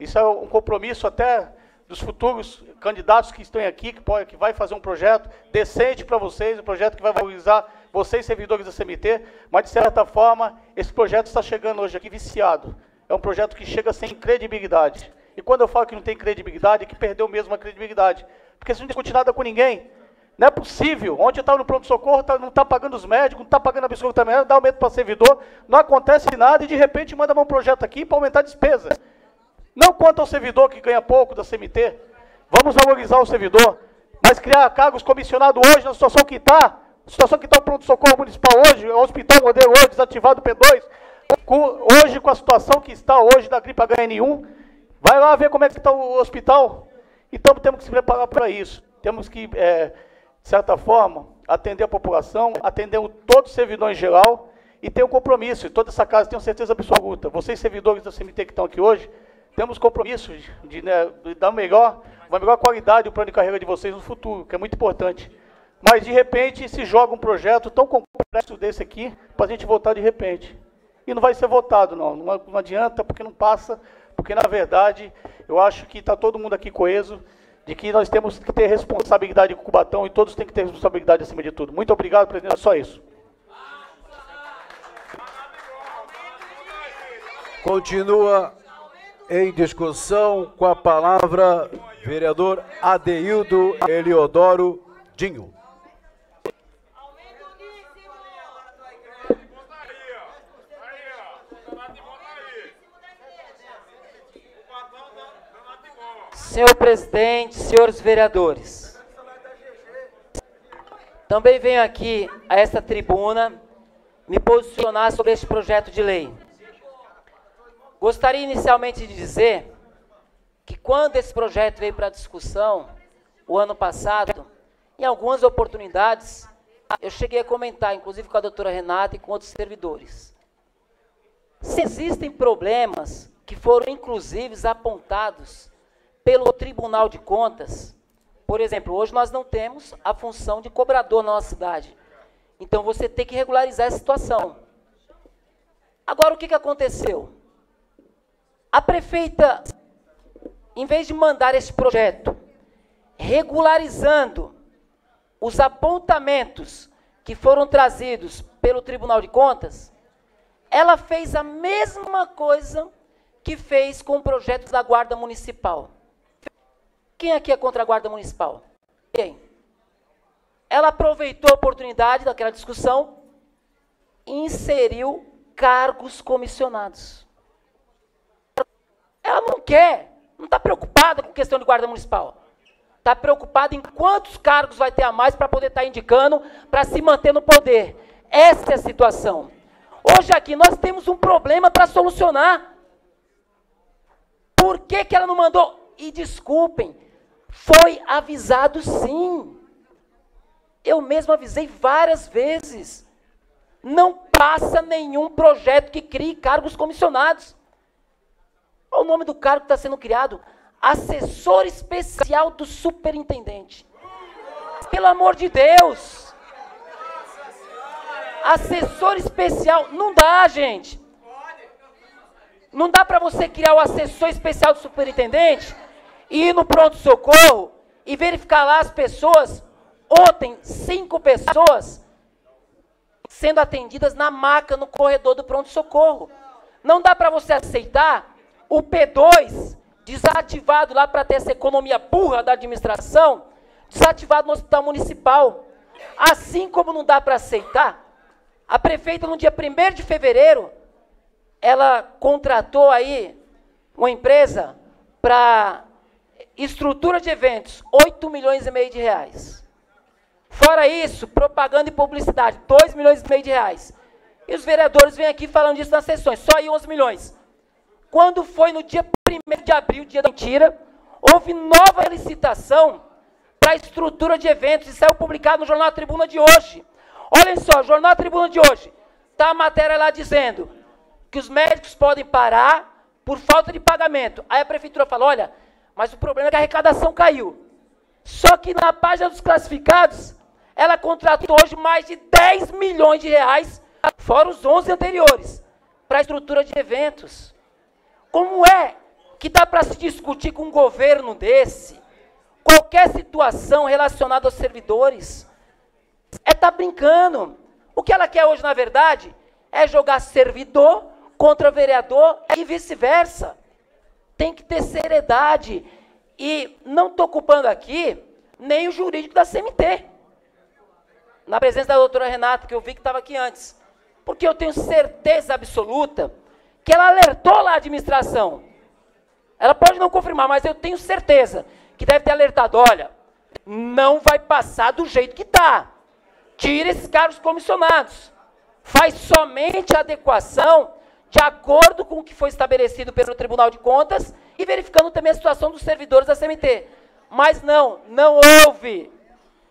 Isso é um compromisso até dos futuros candidatos que estão aqui, que, pode, que vai fazer um projeto decente para vocês, um projeto que vai valorizar vocês, servidores da CMT, mas, de certa forma, esse projeto está chegando hoje aqui viciado. É um projeto que chega sem credibilidade. E quando eu falo que não tem credibilidade, é que perdeu mesmo a credibilidade. Porque se não discute nada com ninguém, Não é possível. Ontem eu estava no pronto-socorro, tá, não está pagando os médicos, não está pagando absolutamente dá aumento para servidor, não acontece nada e de repente manda um projeto aqui para aumentar a despesa. Não quanto ao servidor que ganha pouco da CMT. Vamos valorizar o servidor. Mas criar cargos comissionados hoje, na situação que está, situação que está o pronto-socorro municipal hoje, o hospital modelo hoje, desativado o P2, com, hoje com a situação que está hoje da gripe HN1, vai lá ver como é que está o hospital. Então temos que se preparar para isso. Temos que é, certa forma, atender a população, atender todos os servidores em geral e ter um compromisso. E toda essa casa tenho certeza absoluta. Vocês, servidores da CMT que estão aqui hoje, temos compromisso de, né, de dar melhor, uma melhor qualidade o plano de carreira de vocês no futuro, que é muito importante. Mas, de repente, se joga um projeto tão complexo desse aqui para a gente votar de repente. E não vai ser votado. Não, não adianta, porque não passa, porque, na verdade, eu acho que está todo mundo aqui coeso de que nós temos que ter responsabilidade com o Cubatão e todos têm que ter responsabilidade acima de tudo. Muito obrigado, presidente. É só isso. Continua em discussão com a palavra vereador Adeildo Eliodoro Dinho. Senhor presidente, senhores vereadores, também venho aqui a esta tribuna me posicionar sobre este projeto de lei. Gostaria inicialmente de dizer que quando esse projeto veio para discussão, o ano passado, em algumas oportunidades, eu cheguei a comentar, inclusive com a doutora Renata e com outros servidores. Se existem problemas que foram inclusive apontados pelo Tribunal de Contas, por exemplo, hoje nós não temos a função de cobrador na nossa cidade. Então você tem que regularizar a situação. Agora o que, que aconteceu? A prefeita, em vez de mandar esse projeto regularizando os apontamentos que foram trazidos pelo Tribunal de Contas, ela fez a mesma coisa que fez com o projeto da Guarda Municipal. Quem aqui é contra a Guarda Municipal? Quem? Ela aproveitou a oportunidade daquela discussão e inseriu cargos comissionados. Ela não quer, não está preocupada com questão de guarda municipal. Está preocupada em quantos cargos vai ter a mais para poder estar tá indicando para se manter no poder. Essa é a situação. Hoje aqui nós temos um problema para solucionar. Por que, que ela não mandou? E desculpem, foi avisado sim. Eu mesmo avisei várias vezes. Não passa nenhum projeto que crie cargos comissionados. Qual o nome do cargo que está sendo criado? Assessor especial do superintendente. Pelo amor de Deus. Assessor especial. Não dá, gente. Não dá para você criar o assessor especial do superintendente ir no pronto-socorro e verificar lá as pessoas. Ontem, cinco pessoas sendo atendidas na maca no corredor do pronto-socorro. Não dá para você aceitar o P2 desativado lá para ter essa economia burra da administração, desativado no hospital municipal. Assim como não dá para aceitar, a prefeita no dia 1 de fevereiro, ela contratou aí uma empresa para Estrutura de eventos, 8 milhões e meio de reais. Fora isso, propaganda e publicidade, 2 milhões e meio de reais. E os vereadores vêm aqui falando disso nas sessões, só aí 11 milhões. Quando foi no dia 1 de abril, dia da mentira, houve nova licitação para a estrutura de eventos e saiu publicado no Jornal Tribuna de hoje. Olhem só, Jornal Tribuna de hoje, está a matéria lá dizendo que os médicos podem parar por falta de pagamento. Aí a prefeitura fala, olha, mas o problema é que a arrecadação caiu. Só que na página dos classificados, ela contratou hoje mais de 10 milhões de reais, fora os 11 anteriores, para a estrutura de eventos. Como é que dá para se discutir com um governo desse qualquer situação relacionada aos servidores? É tá brincando. O que ela quer hoje, na verdade, é jogar servidor contra vereador e vice-versa tem que ter seriedade. E não estou ocupando aqui nem o jurídico da CMT. na presença da doutora Renata, que eu vi que estava aqui antes. Porque eu tenho certeza absoluta que ela alertou lá a administração. Ela pode não confirmar, mas eu tenho certeza que deve ter alertado, olha, não vai passar do jeito que está. Tira esses cargos comissionados. Faz somente a adequação de acordo com o que foi estabelecido pelo Tribunal de Contas e verificando também a situação dos servidores da CMT. Mas não, não houve.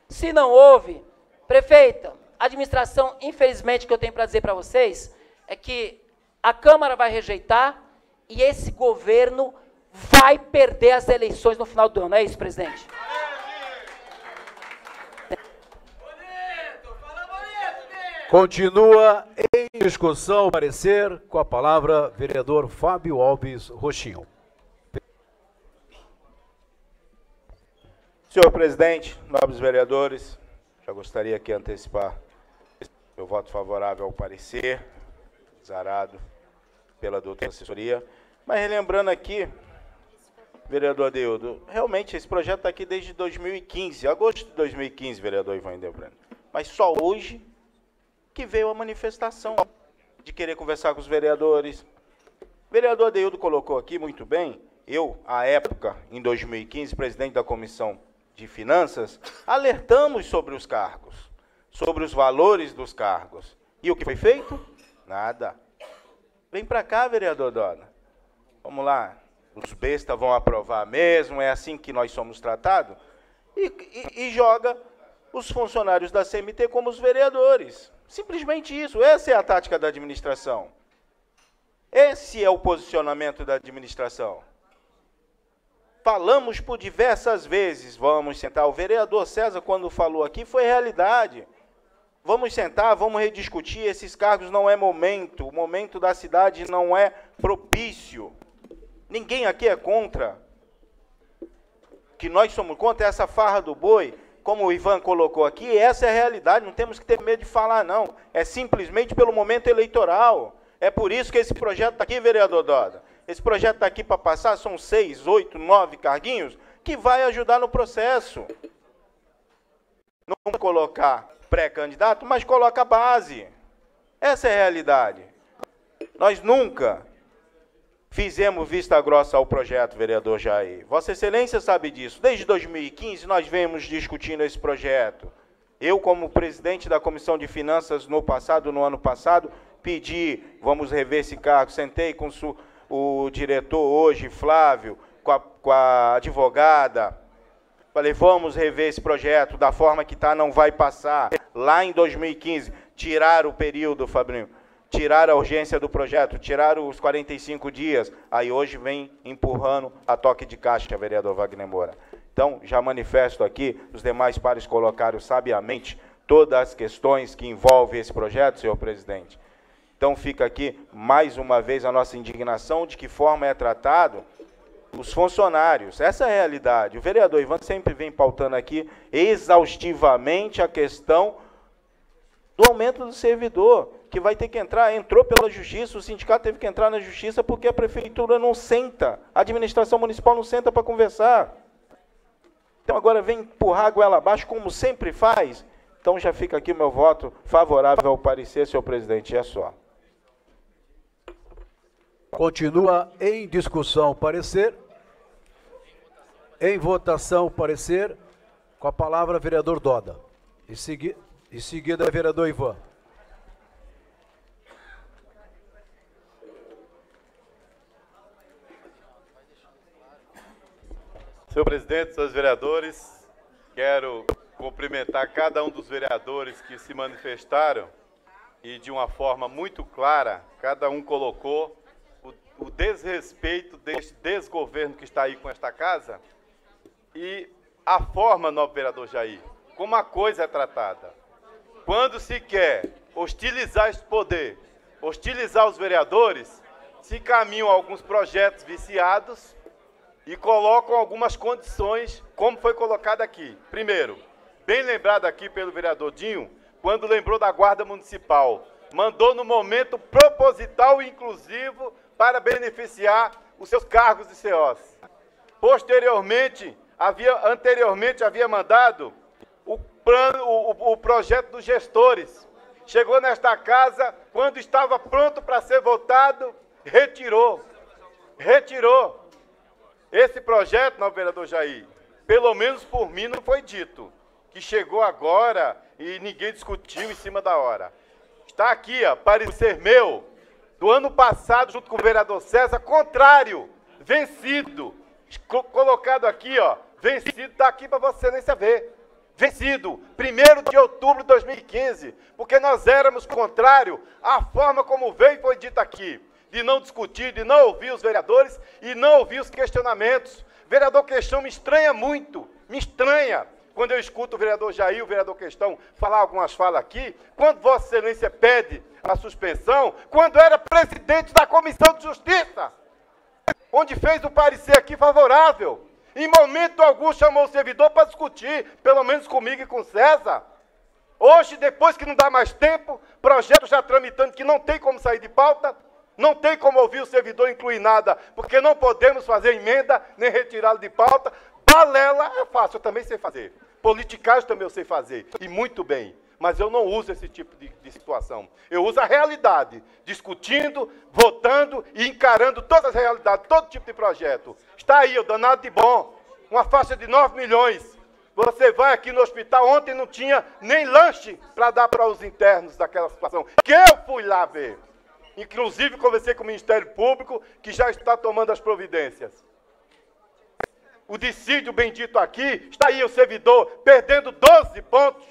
Se não houve, prefeita, a administração, infelizmente, que eu tenho para dizer para vocês, é que a Câmara vai rejeitar e esse governo vai perder as eleições no final do ano. É isso, presidente? Continua em discussão o parecer com a palavra vereador Fábio Alves Roxinho. Senhor presidente, nobres vereadores, já gostaria aqui antecipar meu voto favorável ao parecer, zarado pela doutora assessoria. Mas relembrando aqui, vereador Adeudo, realmente esse projeto está aqui desde 2015, agosto de 2015, vereador Ivan Indelbrando. Mas só hoje que veio a manifestação de querer conversar com os vereadores. O vereador Adeildo colocou aqui muito bem, eu, à época, em 2015, presidente da Comissão de Finanças, alertamos sobre os cargos, sobre os valores dos cargos. E o que foi feito? Nada. Vem para cá, vereador Dona. Vamos lá. Os bestas vão aprovar mesmo, é assim que nós somos tratados? E, e, e joga os funcionários da CMT como os vereadores. Simplesmente isso. Essa é a tática da administração. Esse é o posicionamento da administração. Falamos por diversas vezes, vamos sentar. O vereador César, quando falou aqui, foi realidade. Vamos sentar, vamos rediscutir. Esses cargos não é momento. O momento da cidade não é propício. Ninguém aqui é contra. Que nós somos contra essa farra do boi como o Ivan colocou aqui, essa é a realidade, não temos que ter medo de falar, não. É simplesmente pelo momento eleitoral. É por isso que esse projeto está aqui, vereador Doda. Esse projeto está aqui para passar, são seis, oito, nove carguinhos, que vai ajudar no processo. Não colocar pré-candidato, mas coloca base. Essa é a realidade. Nós nunca Fizemos vista grossa ao projeto, vereador Jair. Vossa Excelência sabe disso. Desde 2015 nós vemos discutindo esse projeto. Eu, como presidente da Comissão de Finanças no passado, no ano passado, pedi, vamos rever esse cargo. Sentei com o diretor hoje, Flávio, com a, com a advogada. Falei, vamos rever esse projeto da forma que está, não vai passar. Lá em 2015, tirar o período, Fabrinho tirar a urgência do projeto, tirar os 45 dias, aí hoje vem empurrando a toque de caixa, vereador Wagner Moura. Então, já manifesto aqui, os demais pares colocaram sabiamente todas as questões que envolvem esse projeto, senhor presidente. Então, fica aqui, mais uma vez, a nossa indignação de que forma é tratado os funcionários. Essa é a realidade. O vereador Ivan sempre vem pautando aqui exaustivamente a questão do aumento do servidor que vai ter que entrar, entrou pela justiça, o sindicato teve que entrar na justiça porque a prefeitura não senta, a administração municipal não senta para conversar. Então agora vem empurrar a goela abaixo, como sempre faz. Então já fica aqui o meu voto favorável ao parecer, senhor presidente, é só. Continua em discussão o parecer. Em votação o parecer. Com a palavra, vereador Doda. Em, segui em seguida, vereador Ivan. Senhor presidente, senhores vereadores, quero cumprimentar cada um dos vereadores que se manifestaram e de uma forma muito clara, cada um colocou o, o desrespeito deste desgoverno que está aí com esta casa e a forma, novo vereador Jair, como a coisa é tratada. Quando se quer hostilizar este poder, hostilizar os vereadores, se caminham alguns projetos viciados e colocam algumas condições, como foi colocado aqui. Primeiro, bem lembrado aqui pelo vereador Dinho, quando lembrou da Guarda Municipal. Mandou no momento proposital e inclusivo para beneficiar os seus cargos de COs. Posteriormente, havia, anteriormente havia mandado o plano, o, o, o projeto dos gestores. Chegou nesta casa, quando estava pronto para ser votado, retirou. Retirou. Esse projeto, não, vereador Jair, pelo menos por mim não foi dito. Que chegou agora e ninguém discutiu em cima da hora. Está aqui, ó, parecer meu, do ano passado, junto com o vereador César, contrário, vencido. Co- colocado aqui, ó, vencido, está aqui para Vossa Excelência ver. Vencido, 1 de outubro de 2015, porque nós éramos contrário à forma como veio e foi dito aqui, de não discutir, de não ouvir os vereadores e não ouvir os questionamentos. Vereador Questão me estranha muito, me estranha quando eu escuto o vereador Jair, o vereador Questão, falar algumas falas aqui, quando Vossa Excelência pede a suspensão, quando era presidente da Comissão de Justiça, onde fez o parecer aqui favorável. Em momento algum chamou o servidor para discutir, pelo menos comigo e com César. Hoje, depois que não dá mais tempo, projeto já tramitando que não tem como sair de pauta, não tem como ouvir o servidor incluir nada, porque não podemos fazer emenda nem retirá-lo de pauta. Balela é fácil, eu também sei fazer. Politicagem também eu sei fazer, e muito bem. Mas eu não uso esse tipo de, de situação. Eu uso a realidade, discutindo, votando e encarando todas as realidades, todo tipo de projeto. Está aí, o danado de bom, uma faixa de 9 milhões. Você vai aqui no hospital, ontem não tinha nem lanche para dar para os internos daquela situação. Que eu fui lá ver. Inclusive, conversei com o Ministério Público, que já está tomando as providências. O dissídio bendito aqui, está aí o servidor perdendo 12 pontos,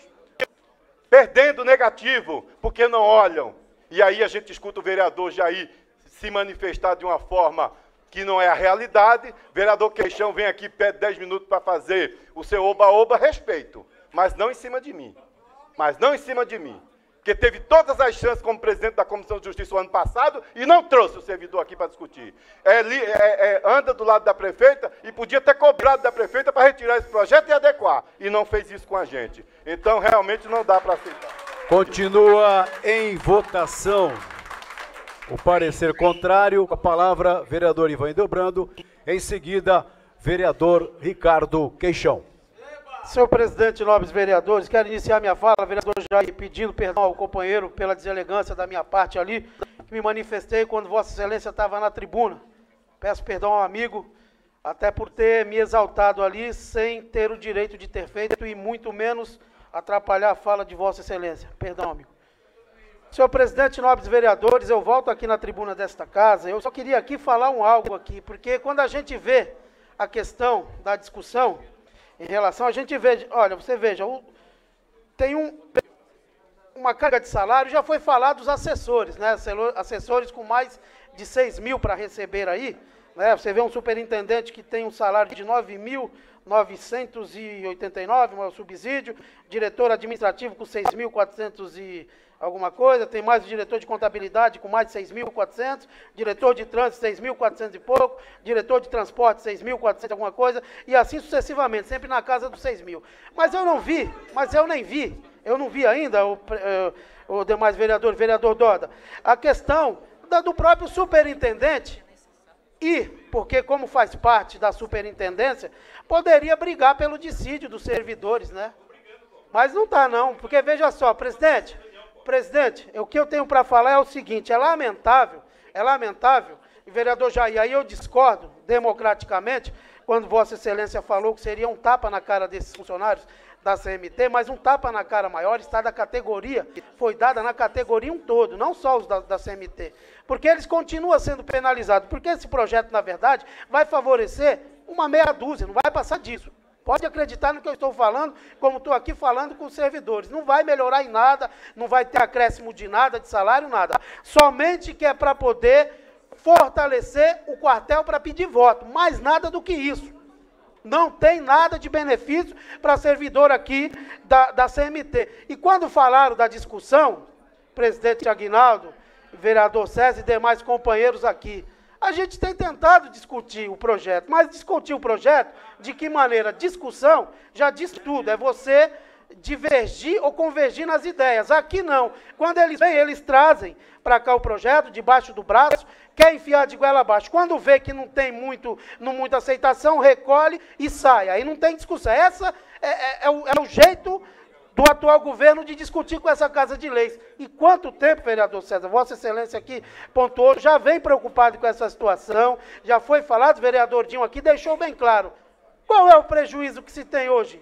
perdendo negativo, porque não olham. E aí a gente escuta o vereador Jair se manifestar de uma forma que não é a realidade. Vereador Queixão vem aqui, pede 10 minutos para fazer o seu oba-oba, respeito, mas não em cima de mim. Mas não em cima de mim. Porque teve todas as chances como presidente da Comissão de Justiça o ano passado e não trouxe o servidor aqui para discutir. É, é- é, anda do lado da prefeita e podia ter cobrado da prefeita para retirar esse projeto e adequar. E não fez isso com a gente. Então, realmente, não dá para aceitar. Continua em votação. O parecer contrário, a palavra, vereador Ivan Delbrando. Em seguida, vereador Ricardo Queixão. Senhor presidente, nobres vereadores, quero iniciar minha fala, vereador Jair, pedindo perdão ao companheiro pela deselegância da minha parte ali, que me manifestei quando Vossa Excelência estava na tribuna. Peço perdão ao amigo, até por ter me exaltado ali sem ter o direito de ter feito e muito menos atrapalhar a fala de Vossa Excelência. Perdão, amigo. Senhor presidente, nobres vereadores, eu volto aqui na tribuna desta casa. Eu só queria aqui falar um algo aqui, porque quando a gente vê a questão da discussão em relação, a gente vê, olha, você veja, o- tem um, uma carga de salário, já foi falado dos assessores, né? Assessores com mais de 6 mil para receber aí, né? Você vê um superintendente que tem um salário de 9.989, um subsídio, diretor administrativo com 6.400 e alguma coisa, tem mais o diretor de contabilidade com mais de 6.400, diretor de trânsito 6.400 e pouco, diretor de transporte 6.400 alguma coisa, e assim sucessivamente, sempre na casa dos 6.000. Mas eu não vi, mas eu nem vi, eu não vi ainda, o, eh, o demais vereador, vereador Doda, a questão do próprio superintendente, e, porque como faz parte da superintendência, poderia brigar pelo dissídio dos servidores, né? Mas não está não, porque veja só, presidente, presidente, o que eu tenho para falar é o seguinte, é lamentável, é lamentável, vereador Jair, aí eu discordo democraticamente, quando Vossa Excelência falou que seria um tapa na cara desses funcionários da CMT, mas um tapa na cara maior está da categoria, foi dada na categoria um todo, não só os da, da CMT, porque eles continuam sendo penalizados, porque esse projeto, na verdade, vai favorecer uma meia dúzia, não vai passar disso. Pode acreditar no que eu estou falando, como estou aqui falando com os servidores. Não vai melhorar em nada, não vai ter acréscimo de nada, de salário, nada. Somente que é para poder fortalecer o quartel para pedir voto. Mais nada do que isso. Não tem nada de benefício para servidor aqui da, da CMT. E quando falaram da discussão, presidente Aguinaldo, vereador César e demais companheiros aqui, a gente tem tentado discutir o projeto, mas discutir o projeto, de que maneira? Discussão já diz tudo, é você divergir ou convergir nas ideias. Aqui não. Quando eles vêm, eles trazem para cá o projeto, debaixo do braço, quer enfiar de goela abaixo. Quando vê que não tem muito, não muita aceitação, recolhe e sai. Aí não tem discussão. Essa é, é- é o, é o jeito do atual governo de discutir com essa Casa de Leis. E quanto tempo, vereador César, Vossa Excelência aqui pontuou, já vem preocupado com essa situação, já foi falado, vereador Dinho aqui deixou bem claro. Qual é o prejuízo que se tem hoje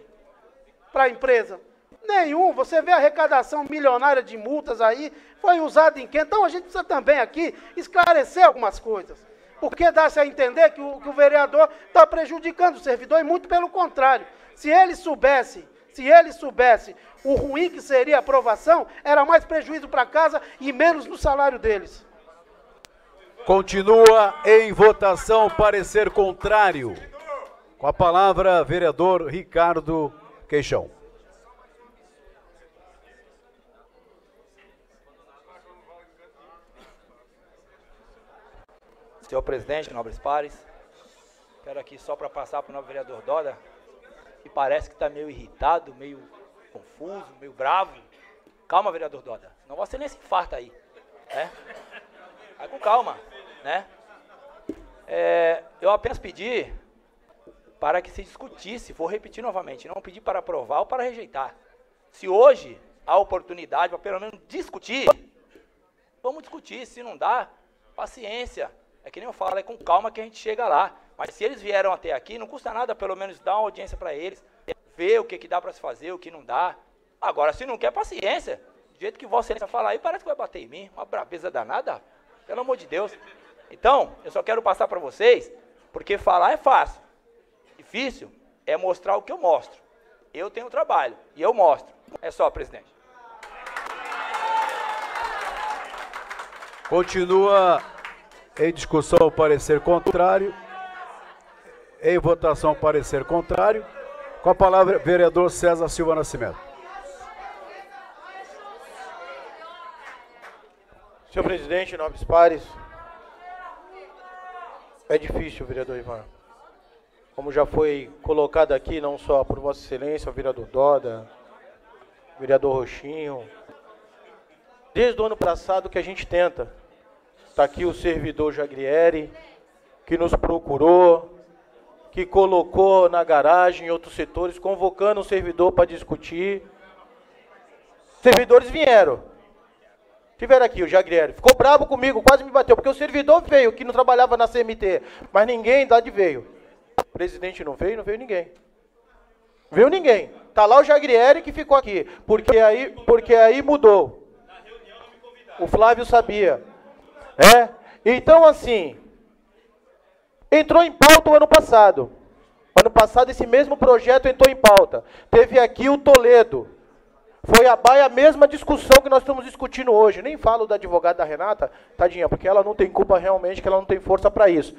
para a empresa? Nenhum. Você vê a arrecadação milionária de multas aí, foi usada em quem? Então a gente precisa também aqui esclarecer algumas coisas. Porque dá-se a entender que o, que o vereador está prejudicando o servidor, e muito pelo contrário. Se ele soubesse, se ele soubesse o ruim que seria a aprovação, era mais prejuízo para casa e menos no salário deles. Continua em votação parecer contrário. Com a palavra, vereador Ricardo Queixão. Senhor presidente, nobres pares, quero aqui só para passar para o novo vereador Doda, parece que está meio irritado, meio confuso, meio bravo. Calma, vereador Doda, não você nem se infarta aí, né? Vai com calma, né? É, eu apenas pedi para que se discutisse, vou repetir novamente, não pedi para aprovar ou para rejeitar. Se hoje há oportunidade para pelo menos discutir, vamos discutir, se não dá, paciência. É que nem eu falo, é com calma que a gente chega lá. Mas se eles vieram até aqui, não custa nada pelo menos dar uma audiência para eles, ver o que, que dá para se fazer, o que não dá. Agora, se não quer, paciência. Do jeito que Vossa Excelência fala aí, parece que vai bater em mim. Uma brabeza danada. Pelo amor de Deus. Então, eu só quero passar para vocês, porque falar é fácil. Difícil é mostrar o que eu mostro. Eu tenho trabalho e eu mostro. É só, presidente. Continua em discussão parecer contrário. Em votação parecer contrário. Com a palavra, vereador César Silva Nascimento. Senhor presidente, nobres pares, é difícil, vereador Ivan. Como já foi colocado aqui, não só por Vossa Excelência, o vereador Doda, o vereador Roxinho, desde o ano passado que a gente tenta Está aqui o servidor Jagrieri, que nos procurou, que colocou na garagem em outros setores, convocando o servidor para discutir. Servidores vieram. Tiveram aqui o Jagrieri. Ficou bravo comigo, quase me bateu, porque o servidor veio, que não trabalhava na CMT. Mas ninguém da de veio. O presidente não veio, não veio ninguém. Veio ninguém. Tá lá o Jagrieri que ficou aqui. Porque aí, porque aí mudou. O Flávio sabia. É? Então, assim, entrou em pauta o ano passado. Ano passado, esse mesmo projeto entrou em pauta. Teve aqui o Toledo. Foi a baia a mesma discussão que nós estamos discutindo hoje. Nem falo da advogada Renata, tadinha, porque ela não tem culpa realmente, que ela não tem força para isso.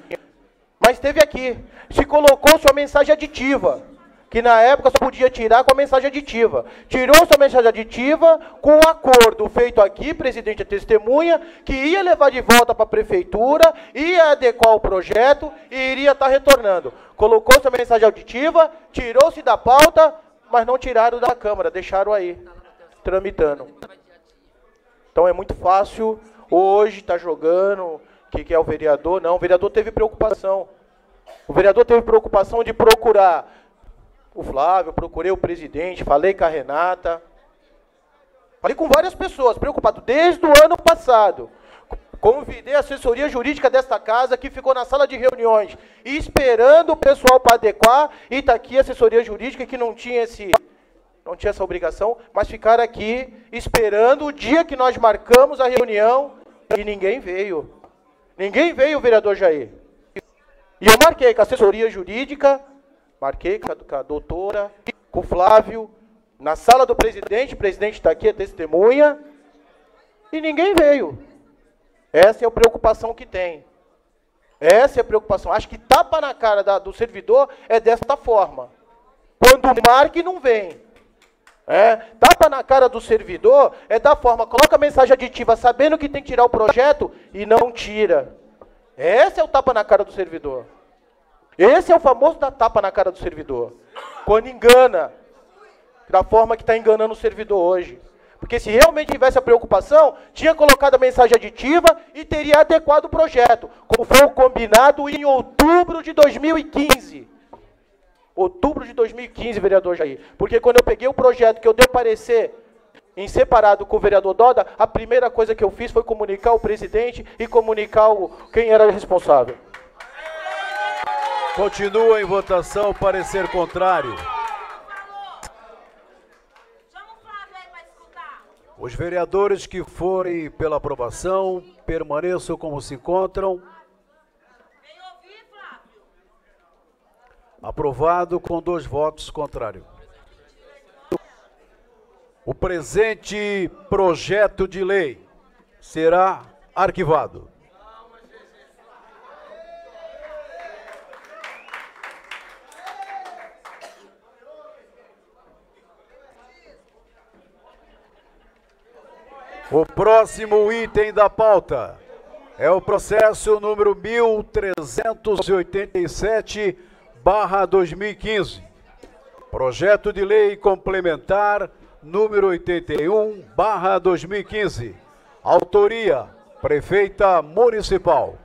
Mas teve aqui. Se colocou sua mensagem aditiva que na época só podia tirar com a mensagem aditiva. Tirou sua mensagem aditiva com o um acordo feito aqui, presidente é testemunha, que ia levar de volta para a prefeitura, ia adequar o projeto e iria estar tá retornando. Colocou sua mensagem auditiva, tirou-se da pauta, mas não tiraram da Câmara, deixaram aí, tramitando. Então é muito fácil hoje estar tá jogando, que, que é o vereador. Não, o vereador teve preocupação. O vereador teve preocupação de procurar o Flávio, procurei o presidente, falei com a Renata. Falei com várias pessoas, preocupado desde o ano passado. Convidei a assessoria jurídica desta casa que ficou na sala de reuniões, esperando o pessoal para adequar, e está aqui a assessoria jurídica que não tinha esse não tinha essa obrigação, mas ficaram aqui esperando o dia que nós marcamos a reunião e ninguém veio. Ninguém veio, vereador Jair. E eu marquei com a assessoria jurídica, Marquei com a, doutora, com o Flávio, na sala do presidente, o presidente está aqui, é testemunha, e ninguém veio. Essa é a preocupação que tem. Essa é a preocupação. Acho que tapa na cara da, do servidor é desta forma. Quando marca e não vem. É, tapa na cara do servidor é da forma, coloca a mensagem aditiva sabendo que tem que tirar o projeto e não tira. Esse é o tapa na cara do servidor. Esse é o famoso da tapa na cara do servidor. Quando engana, da forma que está enganando o servidor hoje. Porque se realmente tivesse a preocupação, tinha colocado a mensagem aditiva e teria adequado o projeto, como foi o combinado em outubro de 2015. outubro de 2015, vereador Jair. Porque quando eu peguei o projeto que eu dei parecer em separado com o vereador Doda, a primeira coisa que eu fiz foi comunicar o presidente e comunicar o, quem era responsável. Continua em votação o parecer contrário. Os vereadores que forem pela aprovação permaneçam como se encontram. Aprovado com dois votos contrários. O presente projeto de lei será arquivado. O próximo item da pauta é o processo número 1387 barra 2015. Projeto de lei complementar número 81 barra 2015. Autoria Prefeita Municipal.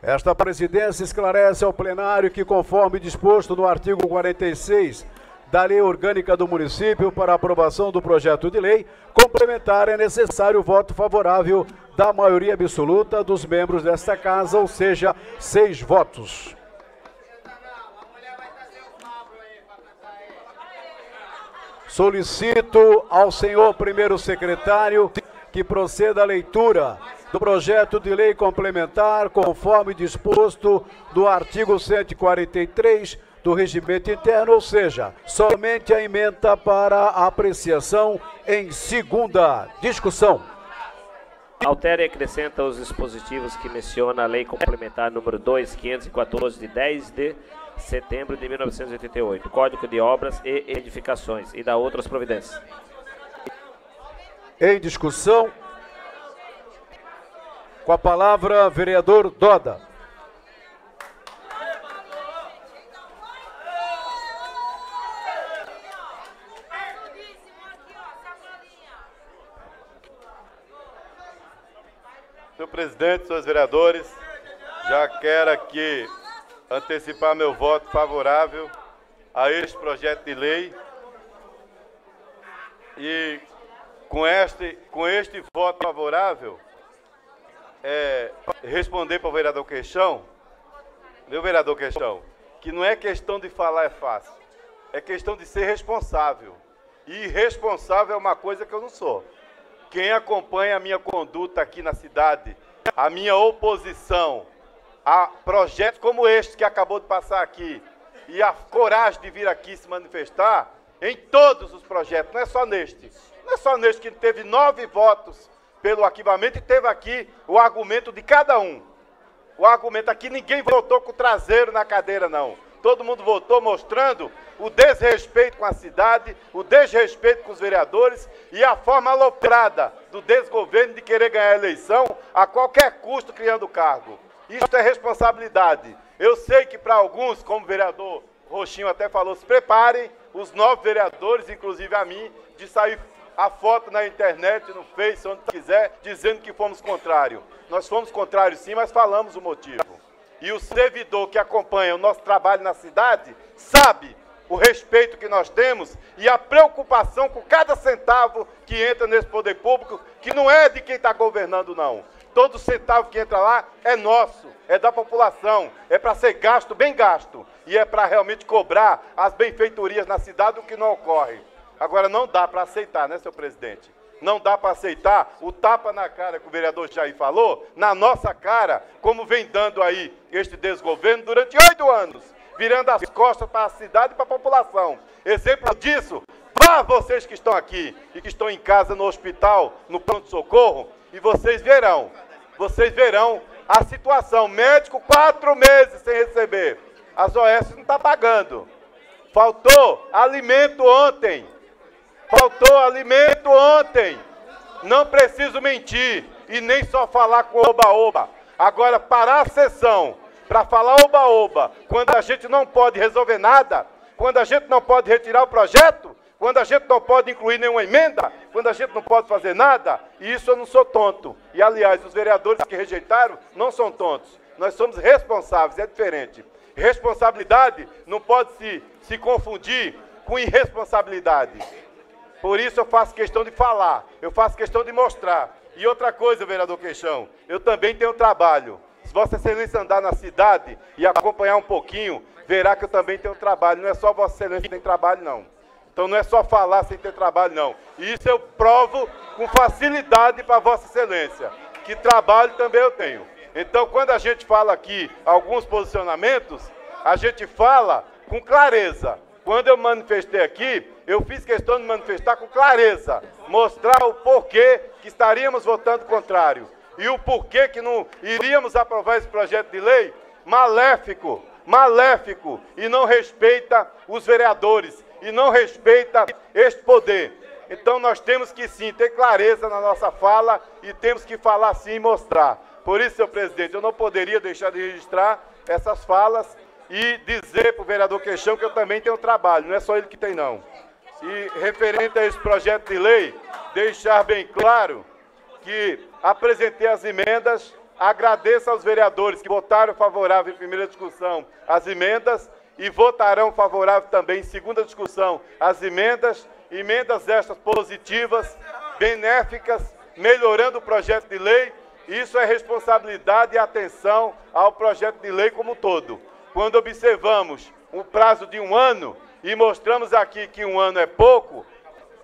Esta presidência esclarece ao plenário que, conforme disposto no artigo 46 da Lei Orgânica do Município para aprovação do projeto de lei complementar, é necessário o voto favorável da maioria absoluta dos membros desta casa, ou seja, seis votos. Solicito ao senhor primeiro secretário que proceda à leitura do projeto de lei complementar, conforme disposto do artigo 143 do regimento interno, ou seja, somente a emenda para apreciação em segunda discussão. Altera e acrescenta os dispositivos que menciona a Lei Complementar número 2514 de 10 de setembro de 1988, Código de Obras e Edificações e da outras providências. Em discussão, com a palavra, vereador Doda. Presidente, senhores vereadores, já quero aqui antecipar meu voto favorável a este projeto de lei. E com este, com este voto favorável, é, responder para o vereador Queixão, meu vereador Queixão, que não é questão de falar é fácil, é questão de ser responsável. E irresponsável é uma coisa que eu não sou. Quem acompanha a minha conduta aqui na cidade, a minha oposição a projetos como este que acabou de passar aqui, e a coragem de vir aqui se manifestar, em todos os projetos, não é só neste. Não é só neste que teve nove votos pelo arquivamento e teve aqui o argumento de cada um. O argumento aqui, ninguém votou com o traseiro na cadeira, não. Todo mundo votou mostrando o desrespeito com a cidade, o desrespeito com os vereadores e a forma aloprada do desgoverno de querer ganhar a eleição a qualquer custo criando cargo. Isto é responsabilidade. Eu sei que para alguns, como o vereador Roxinho até falou, se preparem, os nove vereadores, inclusive a mim, de sair a foto na internet, no Face, onde quiser, dizendo que fomos contrários. Nós fomos contrários sim, mas falamos o motivo. E o servidor que acompanha o nosso trabalho na cidade sabe o respeito que nós temos e a preocupação com cada centavo que entra nesse poder público, que não é de quem está governando, não. Todo centavo que entra lá é nosso, é da população, é para ser gasto, bem gasto, e é para realmente cobrar as benfeitorias na cidade, o que não ocorre. Agora, não dá para aceitar, né, senhor presidente? Não dá para aceitar o tapa na cara que o vereador Jair falou, na nossa cara, como vem dando aí este desgoverno durante oito anos, virando as costas para a cidade e para a população. Exemplo disso, vá vocês que estão aqui e que estão em casa, no hospital, no pronto-socorro, e vocês verão, vocês verão a situação. Médico, quatro meses sem receber. As OS não está pagando. Faltou alimento ontem. Faltou alimento ontem. Não preciso mentir e nem só falar com oba-oba. Agora, parar a sessão para falar oba-oba, quando a gente não pode resolver nada, quando a gente não pode retirar o projeto, quando a gente não pode incluir nenhuma emenda, quando a gente não pode fazer nada, e isso eu não sou tonto. E, aliás, os vereadores que rejeitaram não são tontos. Nós somos responsáveis, é diferente. Responsabilidade não pode se, se confundir com irresponsabilidade. Por isso eu faço questão de falar, eu faço questão de mostrar. E outra coisa, vereador Queixão, eu também tenho trabalho. Se Vossa Excelência andar na cidade e acompanhar um pouquinho, verá que eu também tenho trabalho. Não é só Vossa Excelência que tem trabalho, não. Então não é só falar sem ter trabalho, não. E isso eu provo com facilidade para Vossa Excelência, que trabalho também eu tenho. Então, quando a gente fala aqui alguns posicionamentos, a gente fala com clareza. Quando eu manifestei aqui, eu fiz questão de manifestar com clareza, mostrar o porquê que estaríamos votando contrário e o porquê que não iríamos aprovar esse projeto de lei maléfico, maléfico e não respeita os vereadores e não respeita este poder. Então nós temos que sim ter clareza na nossa fala e temos que falar sim e mostrar. Por isso, senhor presidente, eu não poderia deixar de registrar essas falas e dizer para o vereador Queixão que eu também tenho trabalho, não é só ele que tem não. E referente a esse projeto de lei, deixar bem claro que apresentei as emendas, agradeço aos vereadores que votaram favorável em primeira discussão as emendas e votarão favorável também em segunda discussão as emendas, emendas estas positivas, benéficas, melhorando o projeto de lei. Isso é responsabilidade e atenção ao projeto de lei como um todo. Quando observamos um prazo de um ano e mostramos aqui que um ano é pouco,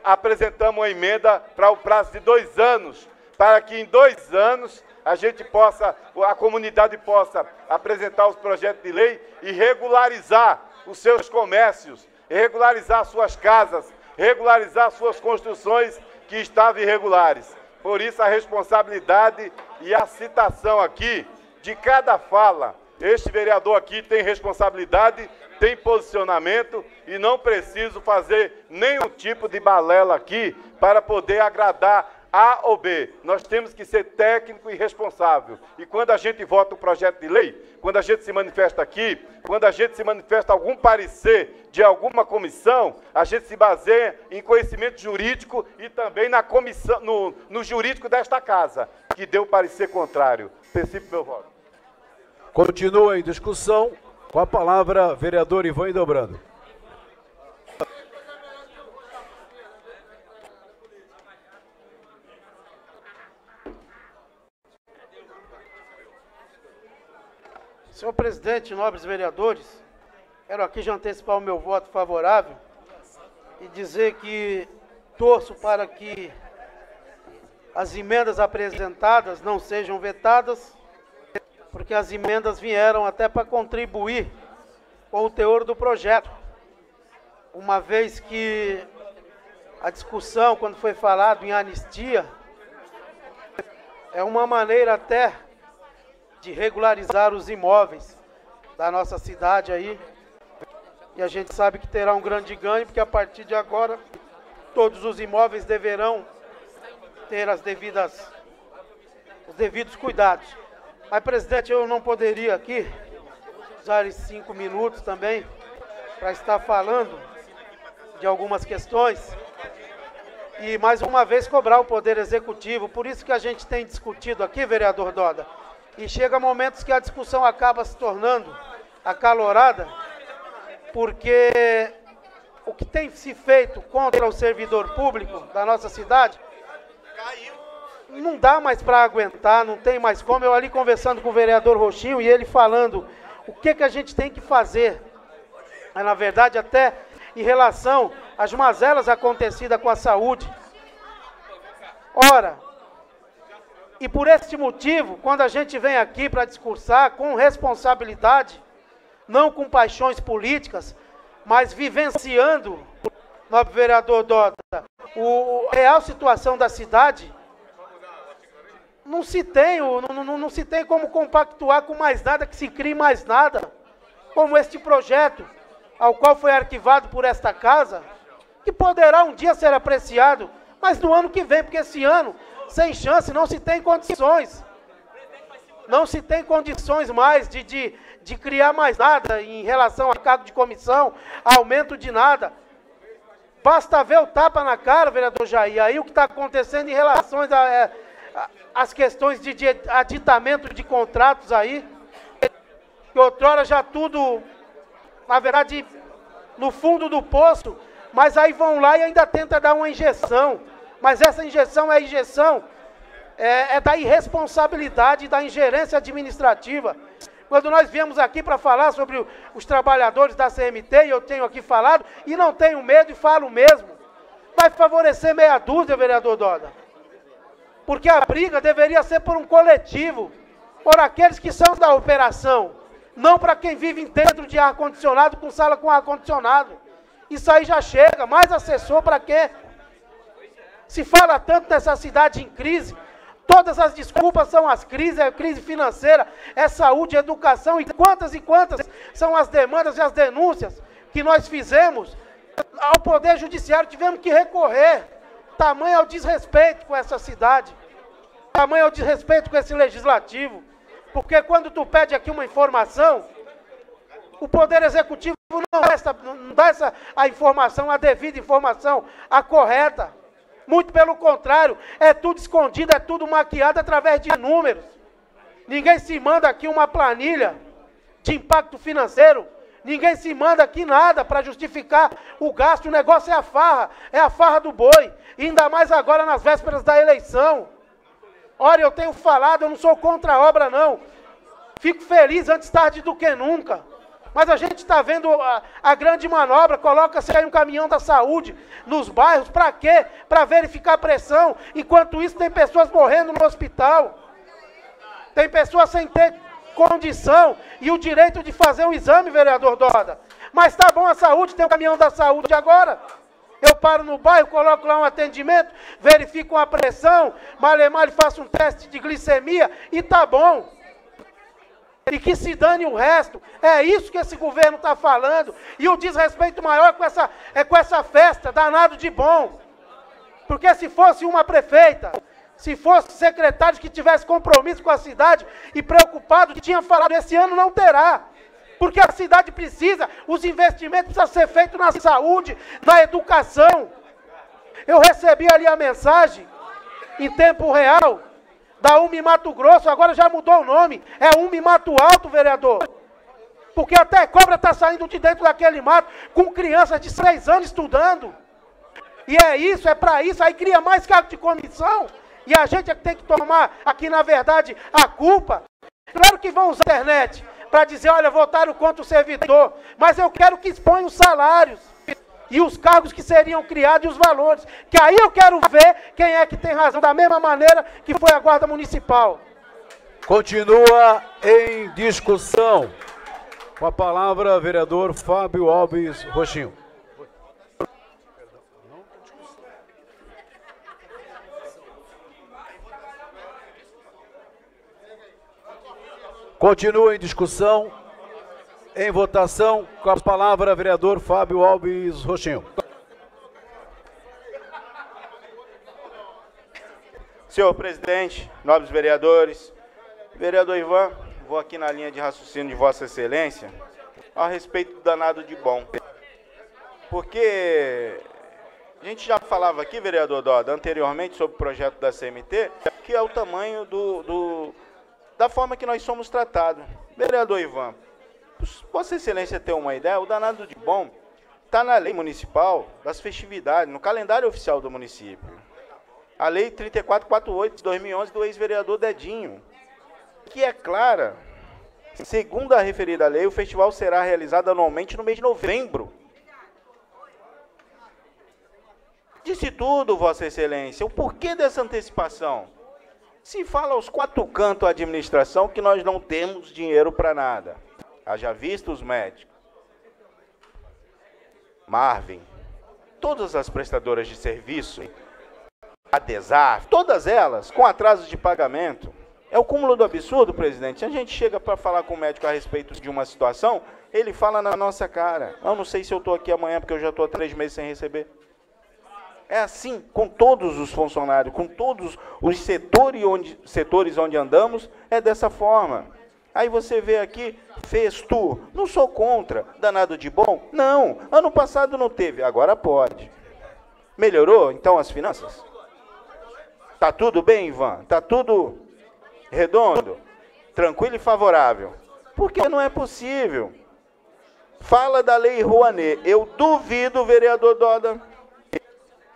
apresentamos uma emenda para o prazo de dois anos, para que em dois anos a gente possa, a comunidade possa apresentar os projetos de lei e regularizar os seus comércios, regularizar suas casas, regularizar suas construções que estavam irregulares. Por isso a responsabilidade e a citação aqui de cada fala. Este vereador aqui tem responsabilidade, tem posicionamento e não preciso fazer nenhum tipo de balela aqui para poder agradar a ou B. Nós temos que ser técnico e responsável. E quando a gente vota um projeto de lei, quando a gente se manifesta aqui, quando a gente se manifesta algum parecer de alguma comissão, a gente se baseia em conhecimento jurídico e também na comissão, no, no jurídico desta casa, que deu parecer contrário. Antecipo meu voto. Continua em discussão. Com a palavra, vereador Ivan Dobrando. Senhor presidente, nobres vereadores, quero aqui já antecipar o meu voto favorável e dizer que torço para que as emendas apresentadas não sejam vetadas, porque as emendas vieram até para contribuir com o teor do projeto, uma vez que a discussão, quando foi falado em anistia, é uma maneira até de regularizar os imóveis da nossa cidade aí. E a gente sabe que terá um grande ganho, porque a partir de agora todos os imóveis deverão ter as devidas os devidos cuidados. Mas, presidente, eu não poderia aqui usar esses cinco minutos também para estar falando de algumas questões e mais uma vez cobrar o poder executivo. Por isso que a gente tem discutido aqui, vereador Doda, e chega momentos que a discussão acaba se tornando acalorada, porque o que tem se feito contra o servidor público da nossa cidade não dá mais para aguentar, não tem mais como. Eu ali conversando com o vereador Roxinho e ele falando o que, que a gente tem que fazer. Mas, na verdade, até em relação às mazelas acontecidas com a saúde. Ora, e por este motivo, quando a gente vem aqui para discursar com responsabilidade, não com paixões políticas, mas vivenciando, nobre vereador Dota, o a real situação da cidade, não se tem, não, não, não se tem como compactuar com mais nada, que se crie mais nada, como este projeto, ao qual foi arquivado por esta casa, que poderá um dia ser apreciado, mas no ano que vem, porque esse ano sem chance, não se tem condições. Não se tem condições mais de, de, de criar mais nada em relação a cargo de comissão, aumento de nada. Basta ver o tapa na cara, vereador Jair, aí o que está acontecendo em relação às é, questões de, aditamento de contratos aí. que outrora já tudo, na verdade, no fundo do poço, mas aí vão lá e ainda tenta dar uma injeção. Mas essa injeção é injeção é, é da irresponsabilidade da ingerência administrativa. Quando nós viemos aqui para falar sobre os trabalhadores da CMT, e eu tenho aqui falado, e não tenho medo e falo mesmo, vai favorecer meia dúzia, vereador Doda. Porque a briga deveria ser por um coletivo, por aqueles que são da operação, não para quem vive dentro de ar-condicionado, com sala com ar-condicionado. Isso aí já chega, mais assessor para quê? Se fala tanto dessa cidade em crise, todas as desculpas são as crises, é crise financeira, é saúde, é educação, e quantas e quantas são as demandas e as denúncias que nós fizemos ao Poder Judiciário, tivemos que recorrer. Tamanho é o desrespeito com essa cidade, tamanho é o desrespeito com esse legislativo. Porque quando tu pede aqui uma informação, o Poder Executivo não dá, essa, não dá essa, a informação, a devida informação, a correta. Muito pelo contrário, é tudo escondido, é tudo maquiado através de números. Ninguém se manda aqui uma planilha de impacto financeiro. Ninguém se manda aqui nada para justificar o gasto. O negócio é a farra, é a farra do boi. Ainda mais agora nas vésperas da eleição. Olha, eu tenho falado, eu não sou contra a obra, não. Fico feliz antes tarde do que nunca. Mas a gente está vendo a, a, grande manobra, coloca-se aí um caminhão da saúde nos bairros, para quê? Para verificar a pressão. Enquanto isso, tem pessoas morrendo no hospital. Tem pessoas sem ter condição e o direito de fazer um exame, vereador Doda. Mas tá bom a saúde, tem um caminhão da saúde agora. Eu paro no bairro, coloco lá um atendimento, verifico uma pressão, malemar faço um teste de glicemia e tá bom. E que se dane o resto. É isso que esse governo está falando. E o desrespeito maior é com, essa, é com essa festa, danado de bom. Porque se fosse uma prefeita, se fosse secretário que tivesse compromisso com a cidade e preocupado, tinha falado, esse ano não terá porque a cidade precisa, os investimentos precisam ser feitos na saúde, na educação. Eu recebi ali a mensagem, em tempo real, da UMI Mato Grosso, agora já mudou o nome, é UMI Mato Alto, vereador. Porque até cobra está saindo de dentro daquele mato, com crianças de seis anos estudando. E é isso, é para isso, aí cria mais cargo de comissão. E a gente é que tem que tomar aqui, na verdade, a culpa. Claro que vão usar a internet, para dizer, olha, votaram contra o servidor, mas eu quero que exponham os salários e os cargos que seriam criados e os valores. Que aí eu quero ver quem é que tem razão, da mesma maneira que foi a Guarda Municipal. Continua em discussão. Com a palavra, vereador Fábio Alves Roxinho. Continua em discussão. Em votação, com a palavra, vereador Fábio Alves Roxinho. Senhor presidente, nobres vereadores, vereador Ivan, vou aqui na linha de raciocínio de Vossa Excelência a respeito do danado de bom. Porque a gente já falava aqui, vereador Doda, anteriormente sobre o projeto da CMT, que é o tamanho do, do da forma que nós somos tratados. Vereador Ivan, Vossa Excelência ter uma ideia, o danado de bom está na lei municipal das festividades, no calendário oficial do município. A lei 3448 de 2011 do ex-vereador Dedinho, que é clara. Segundo a referida lei, o festival será realizado anualmente no mês de novembro. Disse tudo, Vossa Excelência. O porquê dessa antecipação? Se fala aos quatro cantos a administração que nós não temos dinheiro para nada. Haja visto os médicos. Marvin, todas as prestadoras de serviço, a DESAF, todas elas com atrasos de pagamento. É o cúmulo do absurdo, presidente. A gente chega para falar com o médico a respeito de uma situação, ele fala na nossa cara. Eu não sei se eu estou aqui amanhã porque eu já estou há três meses sem receber. É assim com todos os funcionários, com todos os setores onde, setores onde andamos, é dessa forma. Aí você vê aqui, fez tu, não sou contra, danado de bom? Não, ano passado não teve, agora pode. Melhorou então as finanças? Tá tudo bem, Ivan? Tá tudo redondo? Tranquilo e favorável? Porque não é possível. Fala da lei Rouanet. Eu duvido, vereador Doda,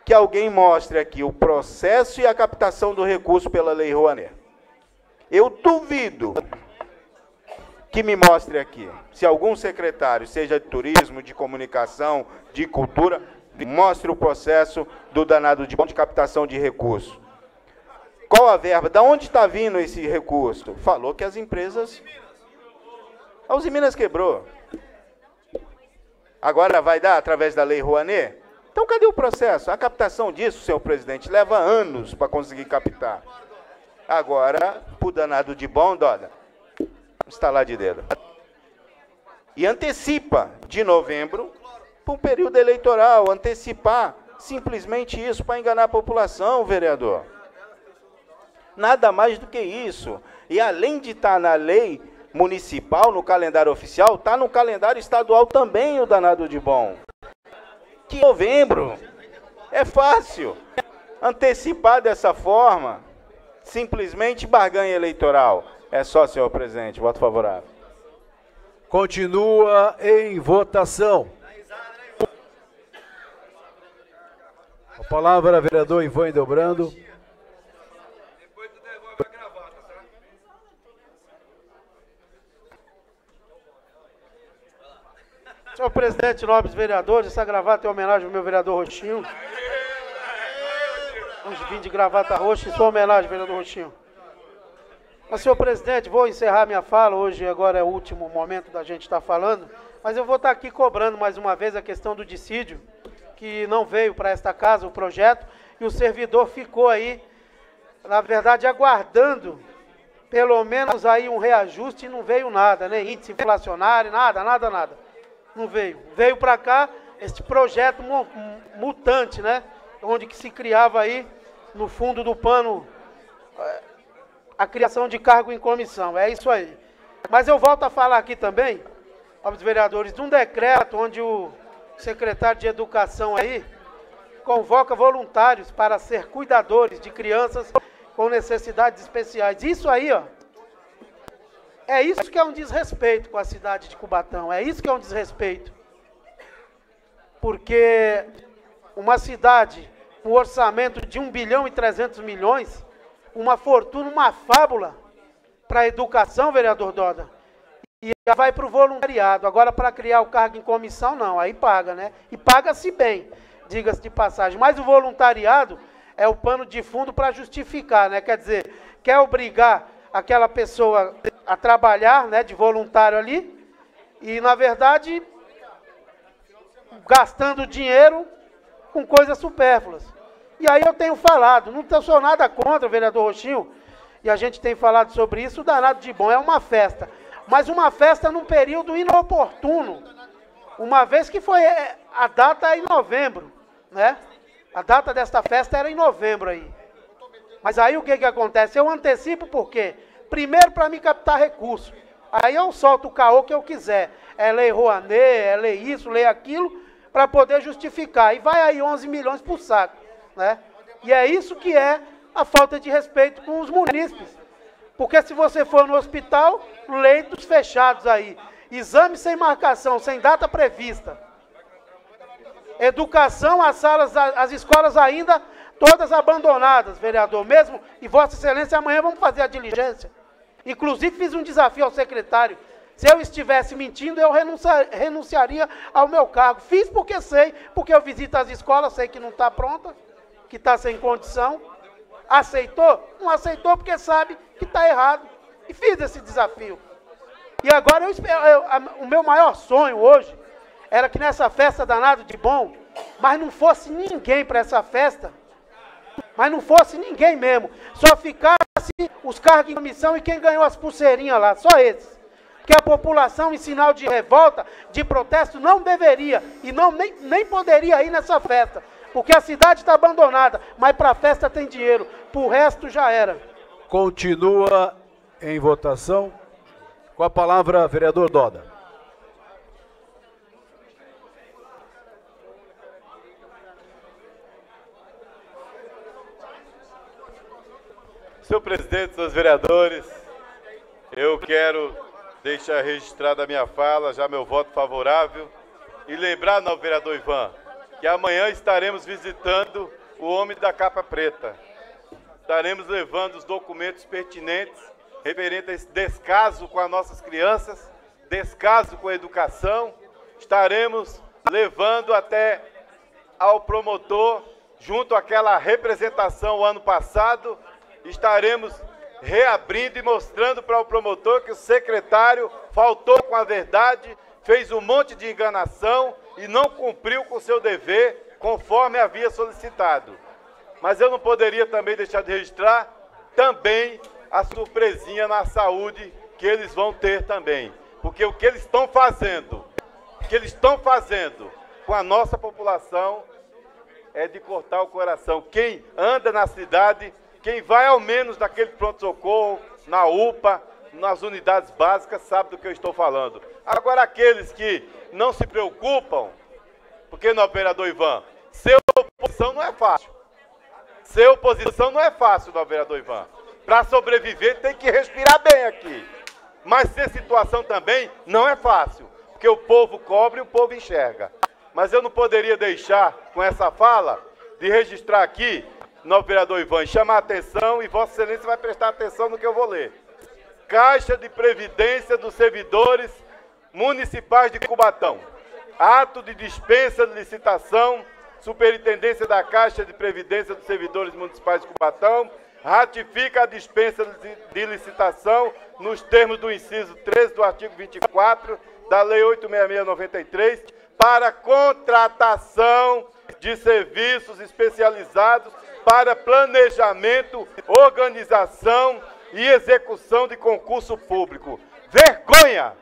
que alguém mostre aqui o processo e a captação do recurso pela lei Rouanet. Eu duvido que me mostre aqui. Se algum secretário, seja de turismo, de comunicação, de cultura, mostre o processo do danado de bom de captação de recurso. Qual a verba? Da onde está vindo esse recurso? Falou que as empresas. A Uzi Minas quebrou. Agora vai dar através da lei Rouanet? Então cadê o processo? A captação disso, senhor presidente, leva anos para conseguir captar. Agora, por danado de bom, Doda, lá de dedo. E antecipa de novembro para um período eleitoral, antecipar simplesmente isso para enganar a população, vereador. Nada mais do que isso. E além de estar tá na lei municipal, no calendário oficial, está no calendário estadual também o danado de bom. Que novembro. É fácil. Antecipar dessa forma, simplesmente barganha eleitoral. É só, senhor presidente. Voto favorável. Continua em votação. A palavra, vereador Ivan Delbrando. Senhor presidente, nobres vereadores, essa gravata é homenagem ao meu vereador Roxinho. Hoje vim de gravata roxa e sua homenagem, vereador Roxinho. Mas, senhor presidente, vou encerrar minha fala. Hoje, agora é o último momento da gente estar falando. Mas eu vou estar aqui cobrando mais uma vez a questão do dissídio, que não veio para esta casa o projeto, e o servidor ficou aí, na verdade, aguardando pelo menos aí um reajuste e não veio nada, né? Índice inflacionário, nada, nada, nada não veio. Veio para cá este projeto mutante, né? Onde que se criava aí, no fundo do pano, eh, a criação de cargo em comissão. É isso aí. Mas eu volto a falar aqui também, aos vereadores, de um decreto onde o secretário de Educação aí convoca voluntários para ser cuidadores de crianças com necessidades especiais. Isso aí, ó, é isso que é um desrespeito com a cidade de Cubatão. É isso que é um desrespeito. Porque uma cidade com um orçamento de 1 bilhão e 300 milhões, uma fortuna, uma fábula para a educação, vereador Doda, e vai para o voluntariado. Agora, para criar o cargo em comissão, não, aí paga, né? E paga-se bem, diga-se de passagem. Mas o voluntariado é o pano de fundo para justificar, né? Quer dizer, quer obrigar aquela pessoa a trabalhar, né, de voluntário ali, e na verdade gastando dinheiro com coisas supérfluas. E aí eu tenho falado, não sou nada contra o vereador Roxinho, e a gente tem falado sobre isso, danado de bom é uma festa, mas uma festa num período inoportuno, uma vez que foi é, a data é em novembro, né? A data desta festa era em novembro aí. Mas aí o que, que acontece? Eu antecipo por quê? Primeiro para me captar recurso. Aí eu solto o caô que eu quiser. É lei Rouanet, é lei isso, lei aquilo, para poder justificar. E vai aí 11 milhões por saco. Né? E é isso que é a falta de respeito com os munícipes. Porque se você for no hospital, leitos fechados aí, exame sem marcação, sem data prevista. Educação, as salas, as escolas ainda todas abandonadas, vereador, mesmo, e Vossa Excelência, amanhã vamos fazer a diligência. Inclusive, fiz um desafio ao secretário. Se eu estivesse mentindo, eu renunciaria ao meu cargo. Fiz porque sei, porque eu visito as escolas, sei que não está pronta, que está sem condição. Aceitou? Não aceitou porque sabe que está errado. E fiz esse desafio. E agora eu, eu, o meu maior sonho hoje era que nessa festa danada de bom, mas não fosse ninguém para essa festa, mas não fosse ninguém mesmo. Só ficasse os cargos em comissão e quem ganhou as pulseirinhas lá, só esses. Que a população, em sinal de revolta, de protesto, não deveria e não, nem, nem poderia ir nessa festa. Porque a cidade está abandonada, mas para a festa tem dinheiro, para o resto já era. Continua em votação. Com a palavra, vereador Doda. Senhor presidente, senhores vereadores, eu quero deixar registrada a minha fala, já meu voto favorável. E lembrar, não, vereador Ivan, que amanhã estaremos visitando o homem da capa preta. Estaremos levando os documentos pertinentes referentes a esse descaso com as nossas crianças, descaso com a educação. Estaremos levando até ao promotor, junto àquela representação o ano passado, estaremos reabrindo e mostrando para o promotor que o secretário faltou com a verdade, fez um monte de enganação e não cumpriu com o seu dever conforme havia solicitado. Mas eu não poderia também deixar de registrar também a surpresinha na saúde que eles vão ter também. Porque o que eles estão fazendo, o que eles estão fazendo com a nossa população é de cortar o coração. Quem anda na cidade quem vai ao menos naquele pronto-socorro, na UPA, nas unidades básicas, sabe do que eu estou falando. Agora, aqueles que não se preocupam, porque no operador Ivan, ser oposição não é fácil. Ser oposição não é fácil no operador Ivan. Para sobreviver tem que respirar bem aqui. Mas ser situação também não é fácil, porque o povo cobre e o povo enxerga. Mas eu não poderia deixar, com essa fala, de registrar aqui no vereador Ivan, chamar a atenção e Vossa Excelência vai prestar atenção no que eu vou ler. Caixa de Previdência dos Servidores Municipais de Cubatão. Ato de dispensa de licitação, Superintendência da Caixa de Previdência dos Servidores Municipais de Cubatão, ratifica a dispensa de licitação nos termos do inciso 13 do artigo 24 da Lei 86693 para contratação de serviços especializados para planejamento, organização e execução de concurso público. Vergonha!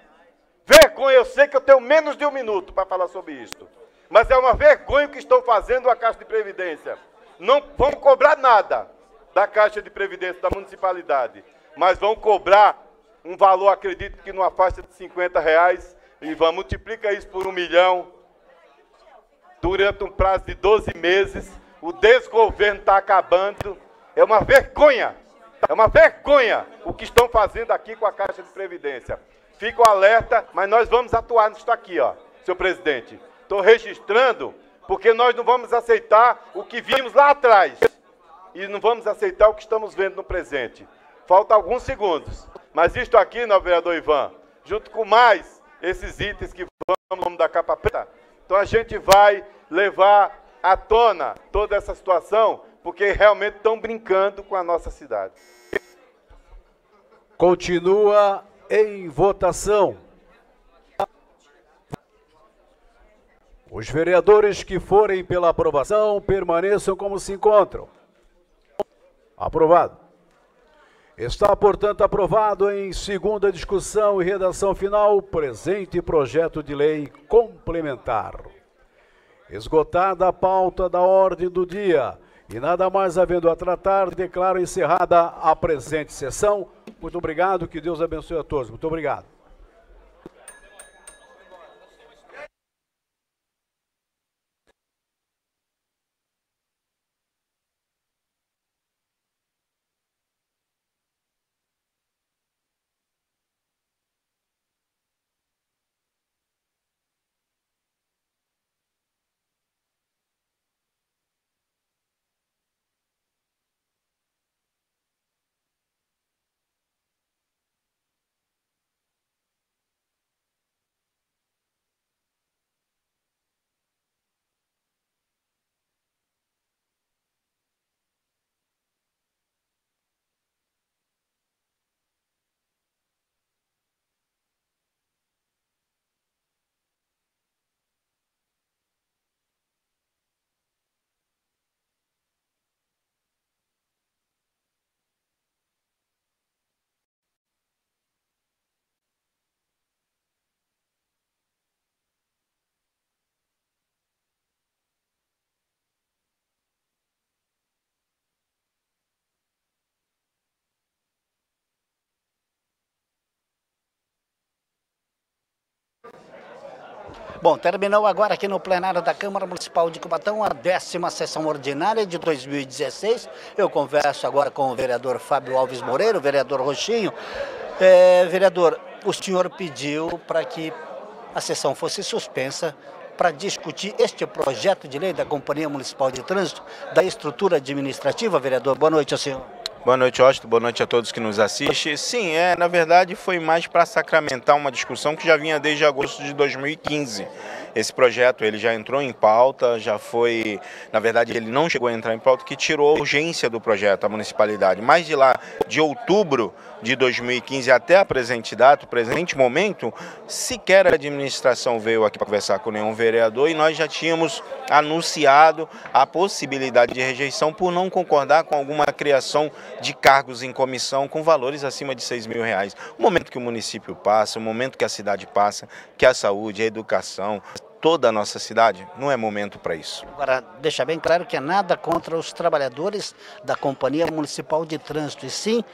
Vergonha! Eu sei que eu tenho menos de um minuto para falar sobre isto. Mas é uma vergonha o que estão fazendo a Caixa de Previdência. Não vão cobrar nada da Caixa de Previdência da municipalidade, mas vão cobrar um valor, acredito que numa faixa de 50 reais, e vão multiplicar isso por um milhão, durante um prazo de 12 meses, o desgoverno está acabando. É uma vergonha. É uma vergonha o que estão fazendo aqui com a Caixa de Previdência. Fico alerta, mas nós vamos atuar nisso aqui, ó, senhor presidente. Estou registrando, porque nós não vamos aceitar o que vimos lá atrás. E não vamos aceitar o que estamos vendo no presente. Falta alguns segundos. Mas isto aqui, não, vereador Ivan, junto com mais esses itens que vão no nome da capa preta, então a gente vai levar à tona toda essa situação, porque realmente estão brincando com a nossa cidade. Continua em votação. Os vereadores que forem pela aprovação permaneçam como se encontram. Aprovado. Está, portanto, aprovado em segunda discussão e redação final o presente projeto de lei complementar. Esgotada a pauta da ordem do dia e nada mais havendo a tratar, declaro encerrada a presente sessão. Muito obrigado, que Deus abençoe a todos. Muito obrigado. Bom, terminou agora aqui no plenário da Câmara Municipal de Cubatão a décima sessão ordinária de 2016. Eu converso agora com o vereador Fábio Alves Moreira, o vereador Roxinho. É, vereador, o senhor pediu para que a sessão fosse suspensa para discutir este projeto de lei da Companhia Municipal de Trânsito, da estrutura administrativa, vereador. Boa noite, senhor. Boa noite, Austin. Boa noite a todos que nos assistem. Sim, é, na verdade foi mais para sacramentar uma discussão que já vinha desde agosto de 2015. Esse projeto ele já entrou em pauta, já foi, na verdade ele não chegou a entrar em pauta, que tirou a urgência do projeto, a municipalidade. Mas de lá, de outubro de 2015 até a presente data, presente momento, sequer a administração veio aqui para conversar com nenhum vereador e nós já tínhamos anunciado a possibilidade de rejeição por não concordar com alguma criação de cargos em comissão com valores acima de 6 mil reais. O momento que o município passa, o momento que a cidade passa, que a saúde, a educação, toda a nossa cidade, não é momento para isso. Agora, deixa bem claro que é nada contra os trabalhadores da Companhia Municipal de Trânsito, e sim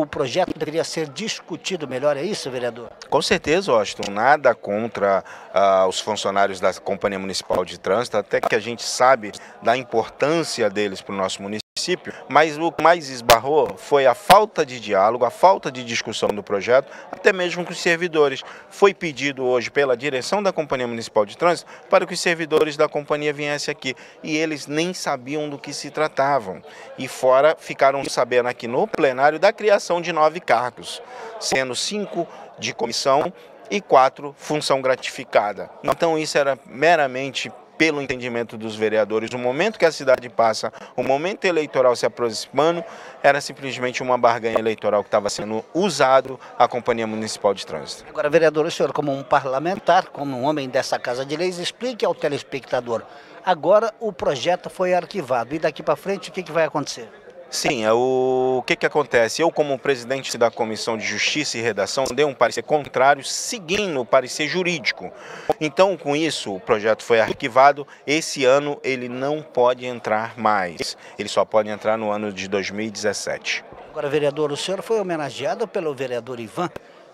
o projeto deveria ser discutido melhor, é isso, vereador? Com certeza, Washington, nada contra uh, os funcionários da Companhia Municipal de Trânsito, até que a gente sabe da importância deles para o nosso município, mas o que mais esbarrou foi a falta de diálogo, a falta de discussão do projeto, até mesmo com os servidores. Foi pedido hoje pela direção da Companhia Municipal de Trânsito para que os servidores da companhia viessem aqui e eles nem sabiam do que se tratavam. E fora ficaram sabendo aqui no plenário da criação de nove cargos, sendo cinco de comissão e quatro função gratificada. Então isso era meramente pelo entendimento dos vereadores, o momento que a cidade passa, o momento eleitoral se aproximando, era simplesmente uma barganha eleitoral que estava sendo usado a Companhia Municipal de Trânsito. Agora, vereador, o senhor, como um parlamentar, como um homem dessa Casa de Leis, explique ao telespectador. Agora o projeto foi arquivado e daqui para frente o que, que vai acontecer? Sim, é o... que, que acontece? Eu, como presidente da Comissão de Justiça e Redação, dei um parecer contrário, seguindo o parecer jurídico. Então, com isso, o projeto foi arquivado. Esse ano ele não pode entrar mais. Ele só pode entrar no ano de 2017. Agora, vereador, o senhor foi homenageado pelo vereador Ivan,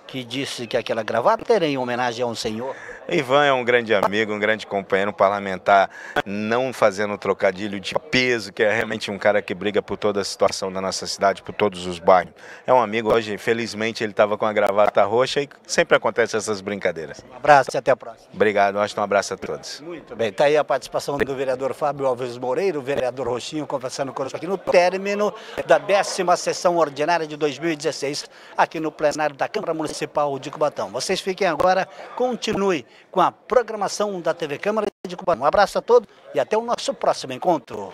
que disse que aquela gravata era em homenagem a um senhor. Ivan é um grande amigo, um grande companheiro parlamentar, não fazendo trocadilho de peso, que é realmente um cara que briga por toda a situação da nossa cidade, por todos os bairros. É um amigo, hoje, felizmente, ele estava com a gravata roxa e sempre acontecem essas brincadeiras. Um abraço e até a próxima. Obrigado, acho um abraço a todos. Muito bem, está aí a participação do vereador Fábio Alves Moreira, o vereador Roxinho, conversando conosco aqui no término da décima sessão ordinária de 2016, aqui no plenário da Câmara Municipal de Cubatão. Vocês fiquem agora, continue com a programação da TV Câmara de Cubatão. Um abraço a todos e até o nosso próximo encontro.